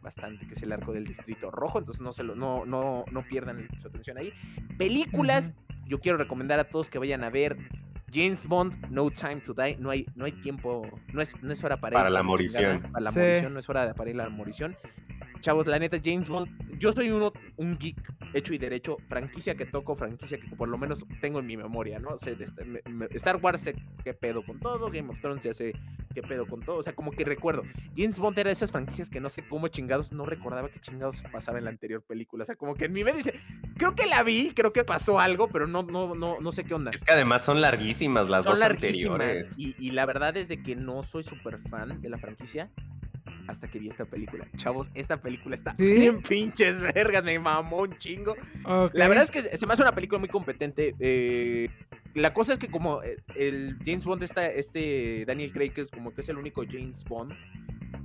Bastante, que es el arco del distrito rojo. Entonces no se lo, no, no, no pierdan su atención ahí. Películas, yo quiero recomendar a todos que vayan a ver James Bond, No Time to Die, no hay, no hay tiempo, no es, no es hora para, Para ir la morición. Para la Sí. morición, no es hora de- para ir a la morición. Chavos, la neta, James Bond, yo soy uno, un geek hecho y derecho, franquicia que toco, franquicia que por lo menos tengo en mi memoria, ¿no? Star- me- me- Star Wars sé qué pedo con todo, Game of Thrones ya sé qué pedo con todo, o sea, como que recuerdo. James Bond era de esas franquicias que no sé cómo chingados, no recordaba qué chingados pasaba en la anterior película, o sea, como que en mi mente dice, creo que la vi, creo que pasó algo, pero no, no, no, no sé qué onda. Es que además son larguísimas las Son dos larguísimas anteriores. y, y la verdad es de que no soy súper fan de la franquicia hasta que vi esta película. Chavos, esta película está ¿Sí? bien pinches vergas, me mamó un chingo. La verdad es que se me hace una película muy competente. eh, la cosa es que como eh, el James Bond está, este Daniel Craig, que es como que es el único James Bond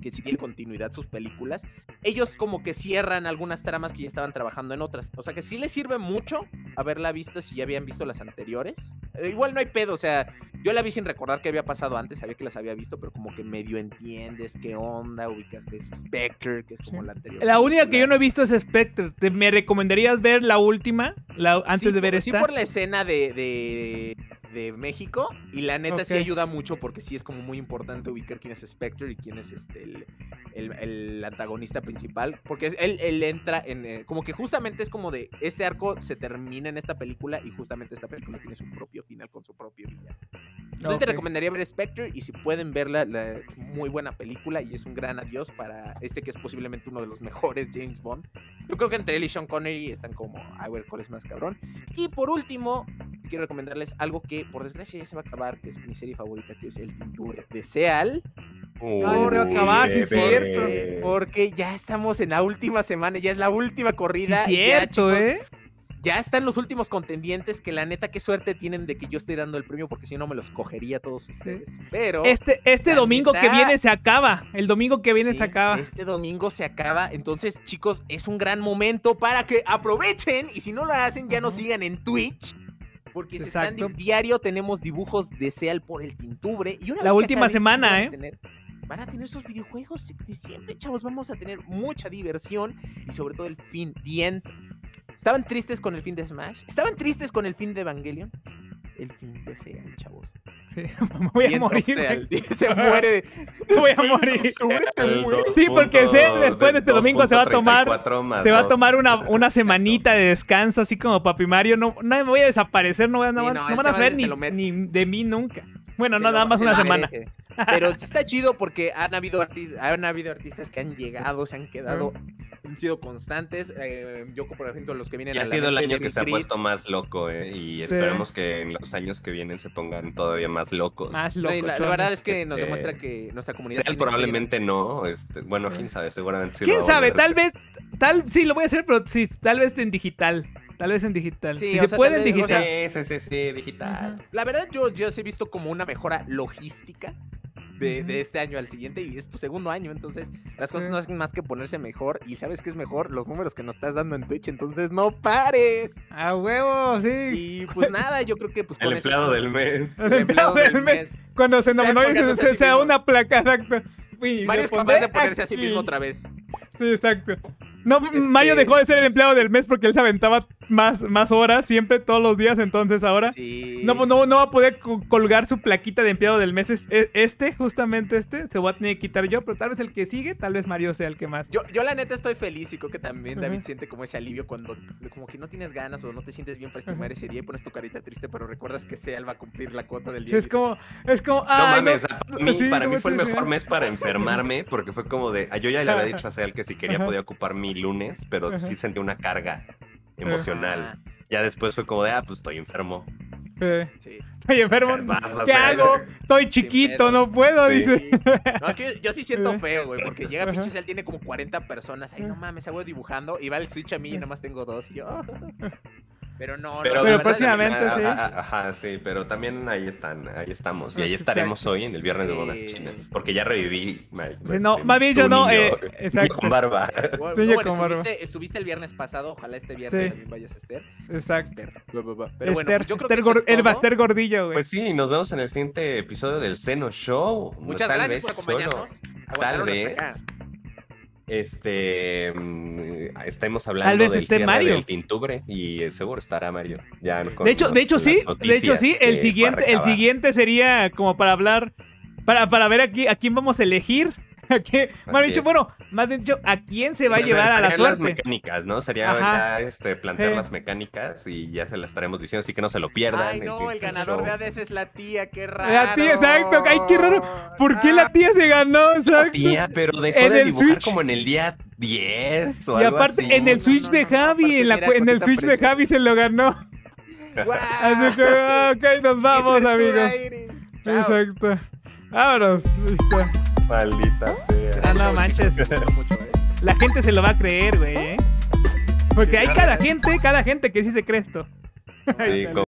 que sí tiene continuidad sus películas, ellos como que cierran algunas tramas que ya estaban trabajando en otras. O sea que sí les sirve mucho haberla visto si ya habían visto las anteriores. Eh, igual no hay pedo, o sea, yo la vi sin recordar qué había pasado antes, sabía que las había visto, pero como que medio entiendes qué onda, ubicas que es Spectre, que es como Sí. la anterior. La única que yo no he visto es Spectre. ¿Te- ¿Me recomendarías ver la última la- antes Sí, de ver por- esta? Sí, por la escena de, de, de México. Y la neta sí Ok. ayuda mucho porque sí es como muy importante ubicar quién es Spectre y quién es este el, el- el antagonista principal. Porque él, él entra en. eh, como que justamente es como de. Este arco se termina en esta película y justamente esta película tiene su propio final con su propio villano. Entonces te Ok. recomendaría ver Spectre y si pueden verla, la muy buena película y es un gran adiós para este que es posiblemente uno de los mejores James Bond. Yo creo que entre él y Sean Connery están como, a ver cuál es más cabrón. Y por último, quiero recomendarles algo que por desgracia ya se va a acabar, que es mi serie favorita, que es El Tinture de Seal. Ay, ya se va a Uy, acabar, sí es bebé. cierto. Porque ya estamos en la última semana, ya es la última Sí, corrida. ya, cierto, chicos, ¿eh? ya están los últimos contendientes que la neta qué suerte tienen de que yo estoy dando el premio porque si no me los cogería a todos ustedes. Pero Este, este domingo que viene se acaba. El domingo que viene sí, se acaba. este domingo se acaba, entonces chicos, es un gran momento para que aprovechen y si no lo hacen ya nos Ujú. sigan en Twitch. Porque se están diario tenemos dibujos de Seal por el Tintubre. Y una La última semana, ¿eh? tener- van a tener esos videojuegos de siempre, chavos. Vamos a tener mucha diversión y sobre todo el fin, the end. ¿Estaban tristes con el fin de Smash? ¿Estaban tristes con el fin de Evangelion? El fin de Seal, chavos. Sí, [laughs] me voy a morir. Se muere. [laughs] Voy a morir. Sí, porque sé, 2.34 después de este domingo se va a tomar- Se va a tomar una, [laughs] una semanita de descanso, así como Papi Mario. No, no me voy a desaparecer, no, van a- Sí, no no, van a saber ni, de mí nunca. Bueno, no, nada más una semana. merece. Pero sí está chido porque han habido, arti- han habido artistas que han llegado, se han quedado, han sido constantes. eh, yo, por ejemplo, los que vienen Y a ha la sido el año que se ha puesto más loco, ¿eh? Y Sí. esperemos que en los años que vienen se pongan todavía más locos. Más no, y loco. la, la verdad es que Este, nos demuestra que nuestra comunidad. Ir- probablemente no. Este, bueno, quién sabe, seguramente sí ¿Quién sabe? Tal vez, tal, sí, lo voy a hacer, pero sí, tal vez en digital. Tal vez en digital. Sí, si se sea, puede en digital. Sí, sí, sí, sí, digital. La verdad, yo, yo sí he visto como una mejora logística. De, de este año al siguiente y es tu segundo año, entonces las cosas no hacen más que ponerse mejor y sabes que es mejor los números que nos estás dando en Twitch, entonces no pares. A huevo, sí. Y pues nada, yo creo que pues El con eso empleado del mes. El empleado del mes. Cuando se y se, se, se da una placa, [laughs] exacto. Mario es capaz de ponerse a sí [laughs] mismo otra vez. Sí, exacto. No, Este- Mario dejó de ser el empleado del mes porque él se aventaba más, más horas siempre, todos los días, entonces ahora... Sí. No, no, no va a poder co- colgar su plaquita de empleado del mes. Es- e- Este, justamente este, se va a tener que quitar yo, pero tal vez el que sigue, tal vez Mario sea el que más. Yo, yo la neta estoy feliz y creo que también David siente como ese alivio cuando como que no tienes ganas o no te sientes bien para estimar ese día y pones tu carita triste, pero recuerdas que Seal va a cumplir la cuota del día. Es como, es como, No ay, mames, para mí, sí, para no mí fue el mejor mes para [laughs] enfermarme porque fue como de, ah, yo ya le había dicho a Seal que si quería podía ocupar mi lunes, pero Ajá. sí sentí una carga emocional. "Ah, Ya después fue como de, ah, pues estoy enfermo. Sí. Estoy enfermo, Vas, vas ¿qué hago? Estoy chiquito, no puedo, Sí. dice. No, es que yo, yo sí siento feo, güey, porque llega pinche Seal, tiene como 40 personas. Ay, no mames, hago dibujando y va el Switch a mí y nada más tengo dos. Y yo. Pero no, no, Pero, la Pero próximamente, sí. ah, Ajá, sí, pero también ahí están, ahí estamos. Y ahí Exacto. estaremos hoy en el viernes de bodas Sí. chinas. Porque ya reviví. Sí, no, este, más bien yo no, niño- eh, [laughs] exacto. con barba. Bueno, [laughs] como barba. estuviste, estuviste el viernes pasado, ojalá este viernes Sí. también vayas a Esther. Exacto. Esther. Pero bueno, Esther, yo creo Esther que es el. Baster Gordillo, güey. Pues sí, nos vemos en el siguiente episodio del Seno Show. Muchas Tal gracias vez por solo. acompañarnos. Tal Aguantaron hasta vez. acá. Este mm, estemos hablando vez del esté Mario. del Tintubre y eh, seguro estará Mario. Ya De hecho, los- de hecho sí, de hecho sí, el siguiente, el siguiente sería como para hablar, para, para ver aquí a quién vamos a elegir. [laughs] Quién, más Así dicho, bueno, más bien dicho, a quién se va a sea, llevar a la estarían las suerte. mecánicas, ¿no? Sería ya este, plantear Eh. las mecánicas y ya se las estaremos diciendo, así que no se lo pierdan. Ay, no, el siguiente ganador show. de Hades es la tía, qué raro. La tía, exacto. Ay, qué raro. ¿Por qué la Ah, tía se ganó? Exacto. Tía, pero dejó En de el dibujar Switch. como en el día 10 o Y algo aparte, así. en el Switch no, de no, no, Javi, aparte en, la, en el Switch de. Javi se lo ganó. ¡Guau! [laughs] Así que, ok, nos vamos, ¡Qué amigos. Exacto. Vámonos. Listo. Maldita sea. Ah, no manches. [laughs] ¿eh? La gente se lo va a creer, güey. ¿eh? Porque hay cada gente, cada gente que sí se cree esto. [laughs] Sí,